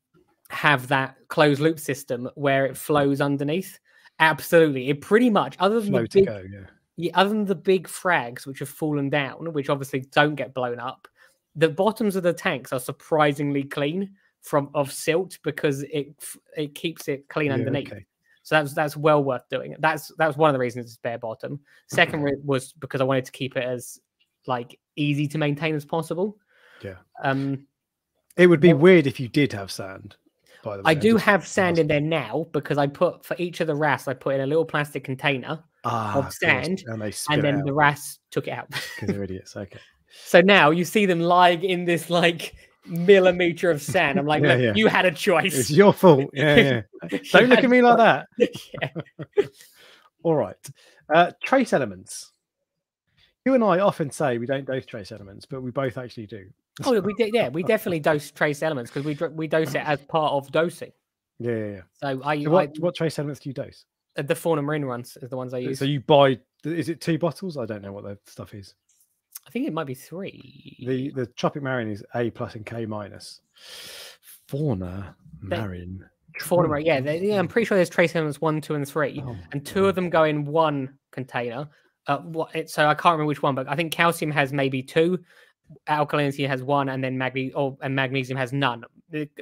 have that closed loop system where it flows underneath. Absolutely, it pretty much other than Flow the big, go. Yeah. yeah, other than the big frags which have fallen down, which obviously don't get blown up, the bottoms of the tanks are surprisingly clean from of silt because it it keeps it clean Yeah, underneath. okay. So that's that's well worth doing. That's that's one of the reasons it's bare bottom. Second was because I wanted to keep it as like easy to maintain as possible. Yeah. Um, It would be Well- weird if you did have sand. By the way, I I'm do have sand in there now because I put for each of the rafts I put in a little plastic container ah, of sand, and they and then the rafts took it out. because they're idiots. Okay. so now you see them lying in this like millimeter of sand. I'm like, Yeah, look, yeah. you had a choice. It's your fault. Yeah, yeah. Don't look at me like that. Yeah. All right. Uh, trace elements. You and I often say we don't dose trace elements, but we both actually do. Oh, we did. Yeah, we definitely dose trace elements because we dr- we dose it as part of dosing. Yeah, yeah, yeah. So I, So what, I what trace elements do you dose? uh, the Fauna Marin ones is the ones I use. So you buy, is it two bottles? I don't know what the stuff is. I think it might be three. The the Tropic Marin is A plus and K minus. Fauna Marin. Fauna Marin. Yeah, they, yeah, I'm pretty sure there's trace elements one, two, and three, Oh and two of them go in one container. Uh, what, it, so I can't remember which one, but I think calcium has maybe two, alkalinity has one, and then magne- or, and magnesium has none.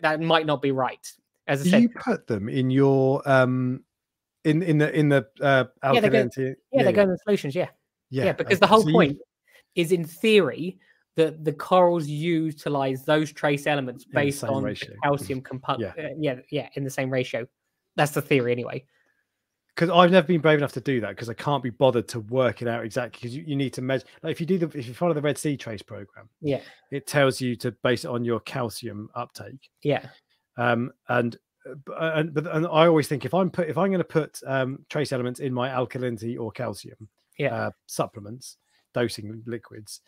That might not be right. As I Do said, you put them in your um in in the in the uh Yeah, they go- alkalinity? yeah, they go in the solutions. Yeah. yeah, because the whole So you- point is in theory that the corals utilize those trace elements based on ratio. the calcium component. Yeah. Yeah. yeah, yeah, in the same ratio. That's the theory anyway. Because I've never been brave enough to do that because I can't be bothered to work it out exactly because you, you need to measure. Like if you do the if you follow the Red Sea Trace program, Yeah, it tells you to base it on your calcium uptake. yeah, Um, and uh, uh, and but and I always think if I'm put if I'm going to put um, trace elements in my alkalinity or calcium yeah. uh, supplements dosing liquids,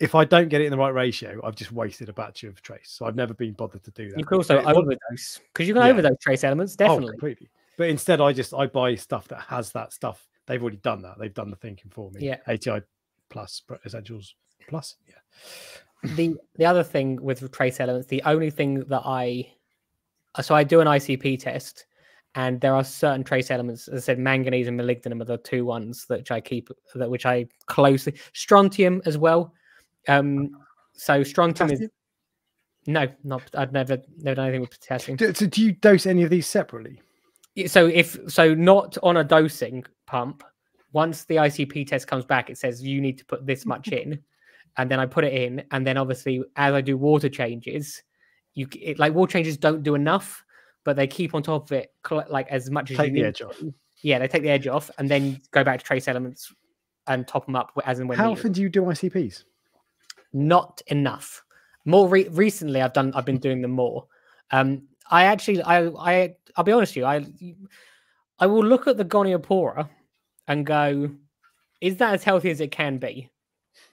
if I don't get it in the right ratio, I've just wasted a batch of trace. So I've never been bothered to do that. you can also overdose because you can Yeah. overdose trace elements. definitely. Oh, Definitely. completely. But instead, I just I buy stuff that has that stuff. They've already done that. They've done the thinking for me. Yeah. ATI plus essentials plus. Yeah. the the other thing with trace elements, the only thing that I so I do an ICP test, and there are certain trace elements. As I said, manganese and molybdenum are the two ones that which I keep that which I closely strontium as well. Um, so strontium is no, not I've never never done anything with potassium. Do, so do you dose any of these separately? So if so, not on a dosing pump. Once the ICP test comes back, it says you need to put this much in, and then I put it in, and then obviously as I do water changes, you it, like water changes don't do enough, but they keep on top of it like as much as Take you the need edge off. Yeah, they take the edge off, and then go back to trace elements and top them up as and when How needed. often do you do ICPs? not enough more re- recently i've done i've been doing them more um i actually i i i'll be honest with you i i will look at the goniopora and go is that as healthy as it can be?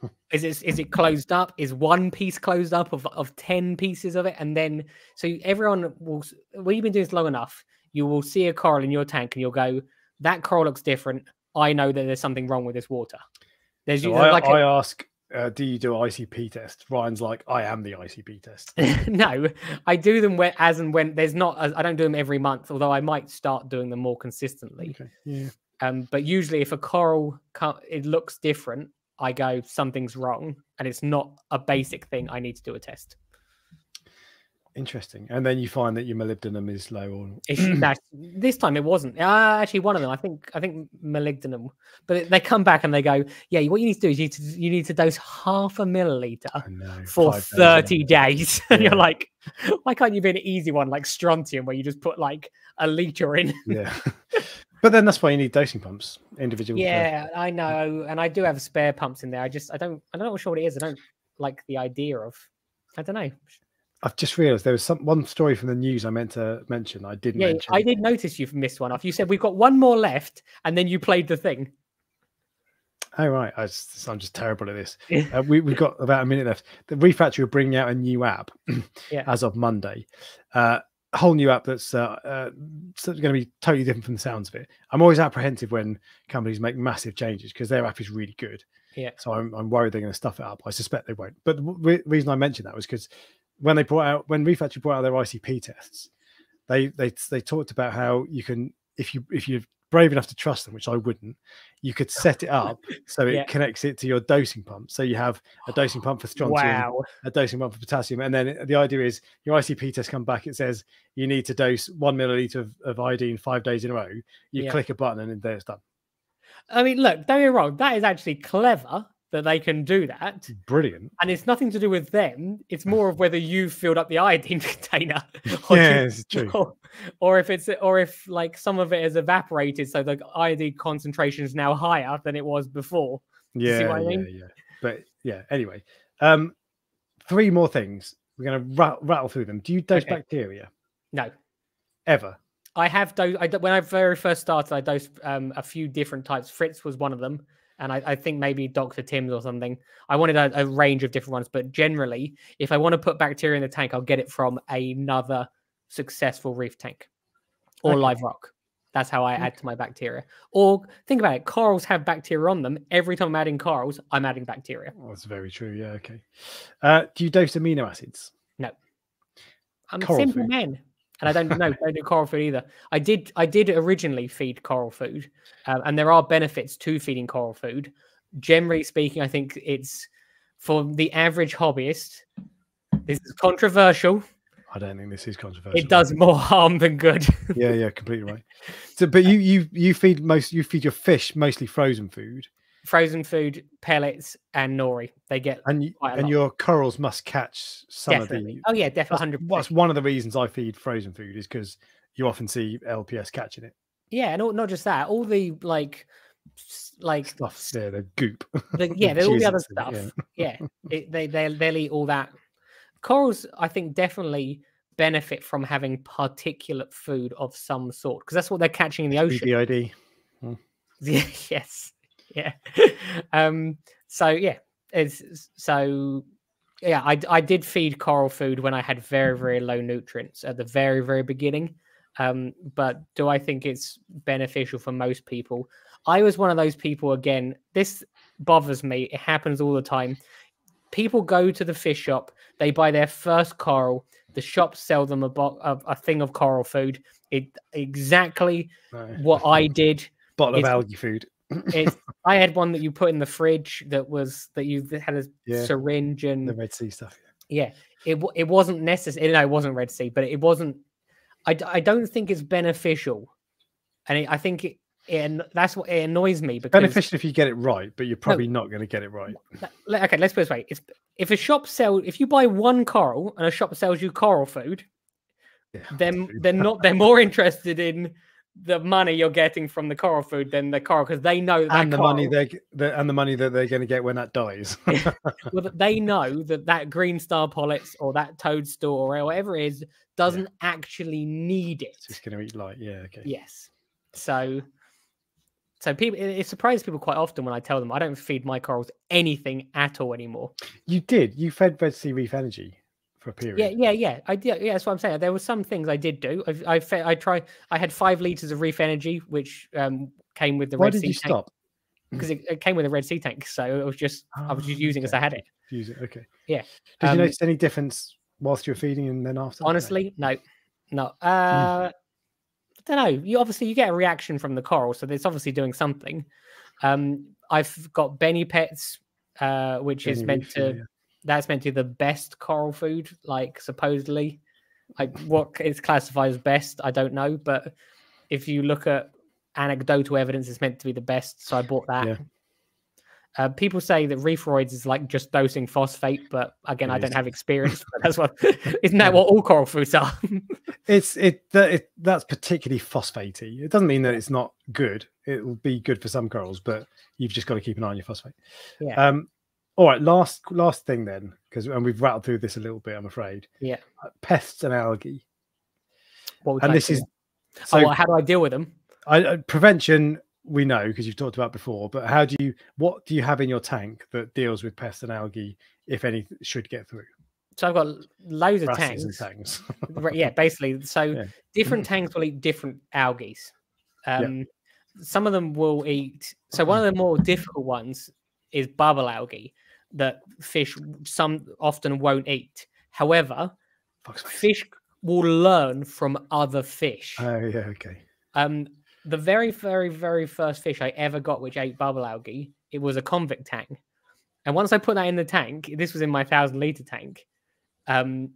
Is it is it closed up? Is one piece closed up of, of 10 pieces of it? And then so everyone will when you've been doing this long enough you will see a coral in your tank and you'll go that coral looks different. I know that there's something wrong with this water. There's So usually I, like a- I ask, uh, do you do ICP test? Ryan's like, I am the ICP test. no, I do them when, as and when there's not. I don't do them every month, although I might start doing them more consistently. Okay. Yeah. Um, but usually, if a coral co- it looks different, I go something's wrong, and it's not a basic thing. I need to do a test. Interesting. And then you find that your molybdenum is low or this time it wasn't. Uh, actually, one of them. I think. I think molybdenum. But it- they come back and they go, "Yeah, what you need to do is you need to you need to dose half a milliliter know, for five days, 30 days. and you're like, why can't you be an easy one like strontium where you just put like a liter in? Yeah. but then that's why you need dosing pumps, individual. yeah, I know. And I do have spare pumps in there. I just, I don't, I'm not sure what it is. I don't like the idea of, I don't know. I've just realised there was some one story from the news I meant to mention. I didn't Yeah, mention. I did notice you've missed one off. You said we've got one more left and then you played the thing. Oh right, I just, I'm just terrible at this. Uh, we, we've got about a minute left. The Reef Factory are bringing out a new app Yeah. as of Monday. Uh, a whole new app that's uh, uh, going to be totally different from the sounds of it. I'm always apprehensive when companies make massive changes because their app is really good. Yeah. So I'm, I'm worried they're going to stuff it up. I suspect they won't. But the re- reason I mentioned that was because when they brought out when Reef Factory brought out their ICP tests, they they they talked about how you can if you if you're brave enough to trust them, which I wouldn't, you could set it up so it Yeah. connects it to your dosing pump. So you have a dosing pump for strontium, Wow. a dosing pump for potassium, and then it- the idea is your ICP test come back. It says you need to dose one milliliter of, of iodine five days in a row. You Yeah. click a button and there it's done. I mean, look, don't get me wrong. That is actually clever that they can do that. Brilliant. And it's nothing to do with them. It's more of whether you filled up the iodine container. or you- Yeah, it's true. Or, or if it's or if like some of it has evaporated, so the iodine concentration is now higher than it was before. see Yeah, what I yeah, mean? yeah. But yeah, anyway, um, three more things. We're going to rattle, rattle through them. Do you dose Okay. bacteria No, ever? I have dosed. I, when I very first started, I dosed um, a few different types. Fritz was one of them, and I, I think maybe Doctor Tim's or something. I wanted a, a range of different ones, but generally, if I want to put bacteria in the tank, I'll get it from another successful reef tank or Okay. live rock. That's how I add to my bacteria. Or think about it: corals have bacteria on them. Every time I'm adding corals, I'm adding bacteria. Oh, that's very true. Yeah, okay. Uh, do you dose amino acids? No. I'm a Coral simple food. man, and I don't know. don't do coral food either. I did. I did originally feed coral food, um, and there are benefits to feeding coral food. Generally speaking, I think it's for the average hobbyist. This is controversial. I don't think this is controversial. It does more harm than good. Yeah, yeah, completely right. So, but you you you feed most you feed your fish mostly frozen food, Frozen food, pellets, and nori. They get and you, Quite a and lot. your corals must catch some definitely. of the. Oh yeah, definitely. That's, Hundred that's one of the reasons I feed frozen food is because you often see LPS catching it. Yeah, and all, not just that. All the like, like Stuff there, the goop. the, yeah, there's all the other it, stuff. Yeah, it, they they they'll eat all that. Corals, I think, definitely benefit from having particulate food of some sort because that's what they're catching in the ocean. BBID. Yeah, hmm. yes, yeah. um. So yeah, it's so yeah. I I did feed coral food when I had very very low nutrients at the very very beginning. Um. But do I think it's beneficial for most people? I was one of those people again. This bothers me. It happens all the time. People go to the fish shop. They buy their first coral. The shops sell them a, bo- a, a thing of coral food. It exactly No. what I did Bottle of algae food. it's I had one that you put in the fridge that was that you had a Yeah. syringe and The Red Sea stuff. yeah, it it wasn't necessary. Eh, no, it wasn't Red Sea, but it wasn't. I, I don't think it's beneficial, and it, I think it, that's what it annoys me because Beneficial if you get it right, but you're probably not going to get it right. okay, let's put it this way: it's, if a shop sell if you buy one coral and a shop sells you coral food, Yeah, then they're not they're more interested in the money you're getting from the coral food than the coral because they know that and the money they the, and the money that they're going to get when that dies. well, that they know that that green star polyps or that toadstool or whatever it is doesn't actually need it. It's just going to eat light. Yeah. Okay. Yes. So, so people, it, it surprises people quite often when I tell them I don't feed my corals anything at all anymore. You did. You fed Red Sea Reef Energy for a period. Yeah, yeah, yeah. I did. Yeah, that's what I'm saying. There were some things I did do. I, I, I try. I had five liters of reef energy, which um, came with the Why Red did Sea you tank stop? because it, it came with a Red Sea tank. So it was just I was just Ah, using as okay. I had it. Use it. Okay. Yeah, Did um, you notice any difference whilst you were feeding and then after? Honestly, no, no. Uh, I don't know. You obviously you get a reaction from the coral, so it's obviously doing something. Um, I've got Benepets, uh, which is meant Reef, to yeah. That's meant to be the best coral food, like supposedly. Like what is classified as best, I don't know, but if you look at anecdotal evidence, it's meant to be the best. So I bought that. Yeah. Uh, people say that Reef-Roids is like just dosing phosphate, but again, It I don't have experience. But that's what isn't that what all coral foods are? It's it, that it that's particularly phosphatey. It doesn't mean that it's not good. It will be good for some corals, but you've just got to keep an eye on your phosphate. Yeah. Um. All right. Last last thing then, because and we've rattled through this a little bit. I'm afraid. Yeah. Uh, pests and algae, What and this is so oh, well, how do I deal with them? I, uh, prevention. We know because you've talked about before, but how do you? What do you have in your tank that deals with pests and algae, if any, should get through? So I've got loads of tanks. tanks. Yeah, basically. So Yeah. different tanks will eat different algae. Yeah. Um, Some of them will eat. So one of the more difficult ones is bubble algae that fish some often won't eat However, fish will learn from other fish. Oh yeah, okay. Um, the very, very, very first fish I ever got, which ate bubble algae, it was a convict tang. And once I put that in the tank, this was in my thousand liter tank. Um,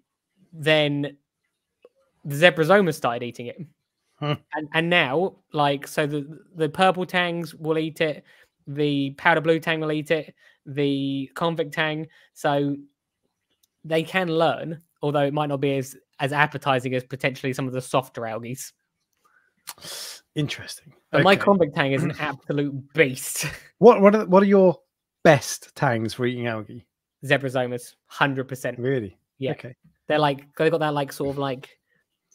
then the zebrasoma started eating it, Hmm. and and now like so the the purple tangs will eat it, the powder blue tang will eat it, the convict tang. So they can learn, although it might not be as as appetizing as potentially some of the softer algae. Interesting. But my convict tang is an absolute beast. What what are what are your best tangs for eating algae? Hundred percent. Really? Yeah. Okay. They're like they've got that like sort of like.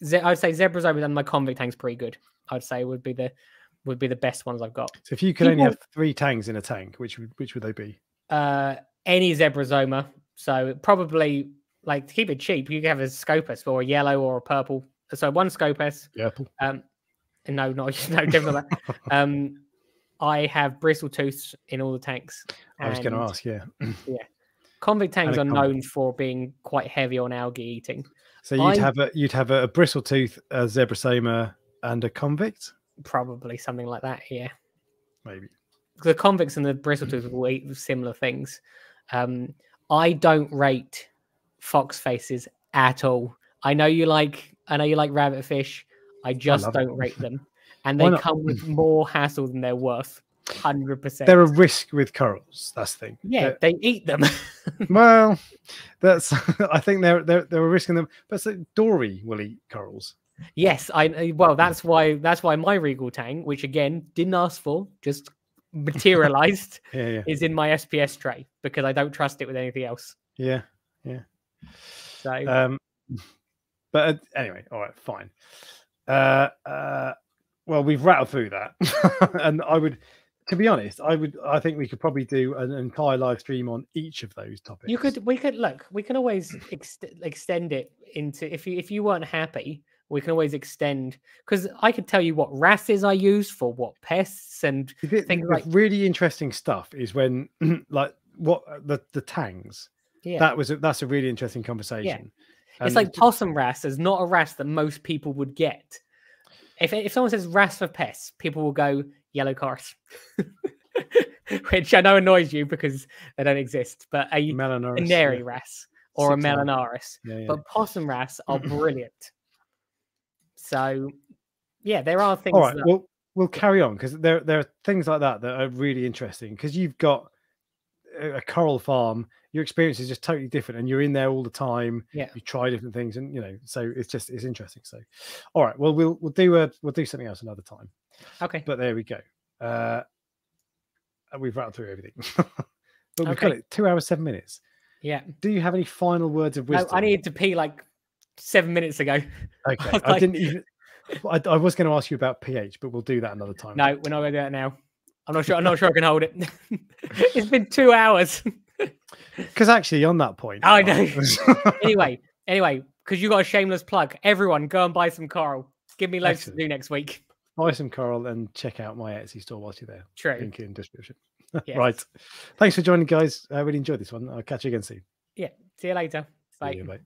Ze- I'd say zebrasomas and my convict tang's pretty good. I'd say would be the would be the best ones I've got. So if you could only have three tangs in a tank, which which would they be? Uh, any zebrasoma. So probably like to keep it cheap, you can have a scopas or a yellow or a purple. So one scopas. Purple. Um, no, not no, definitely not. Um, I have bristle tooths in all the tanks. I was going to ask. Yeah. yeah. Convict tanks are convict. known for being quite heavy on algae eating. So you'd I- have a you'd have a, a bristle tooth, a zebrasoma, and a convict, Probably something like that. here. maybe. the convicts and the bristletoothed will eat similar things. Um, I don't rate fox faces at all. I know you like, I know you like rabbit fish. I just it. don't rate them, and they come with more hassle than they're worth. Hundred percent. They're a risk with corals. That's the thing. Yeah, They're- they eat them. well, that's. I think they're they're they're a risk in them. But so Dory will eat corals. Yes, I uh, well, that's why that's why my regal tang, which again didn't ask for, just materialized, Yeah, yeah, is in my SPS tray because I don't trust it with anything else. Yeah, yeah. So Um, but uh, anyway, all right, fine. Uh, uh, well, we've rattled through that, and I would, to be honest, I would. I think we could probably do an entire live stream on each of those topics. You could, we could look. We can always ex- extend it into if you if you weren't happy, we can always extend because I could tell you what wrasses I use for what pests and bit- things like- really interesting stuff is when, like, what uh, the the tangs. yeah, That was a, that's a really interesting conversation. it's And like possum wrasse is not a wrasse that most people would get. If if someone says wrasse for pests, people will go yellow coris, which I know annoys you because they don't exist. But a Melanurus, canary yeah. wrasse or a Six hours. melanurus. Yeah, yeah. but possum wrasse are brilliant. So, yeah, there are things. All right, that- well, we'll carry on because there there are things like that that are really interesting because you've got a, a coral farm. Your experience is just totally different, and you're in there all the time. Yeah. you try different things, and you know, so it's just it's interesting. So, all right, well, we'll we'll do a we'll do something else another time. okay, But there we go. Uh, we've rattled through everything. but we've got Okay. it two hours seven minutes. yeah. Do you have any final words of wisdom? I needed to pee like seven minutes ago. Okay, I like- didn't even. I, I was going to ask you about pH, but we'll do that another time. No, we're not going to do that now. I'm not sure. I'm not sure I can hold it. it's been two hours. Because actually, on that point, I right, anyway, anyway, because you got a shameless plug. Everyone, go and buy some coral. Give me loads Excellent. to do next week. buy some coral and check out my Etsy store whilst you're there. True. Link in description. Yes. Right. Thanks for joining, guys. I really enjoyed this one. I'll catch you again soon. Yeah. See you later. Bye. you, mate.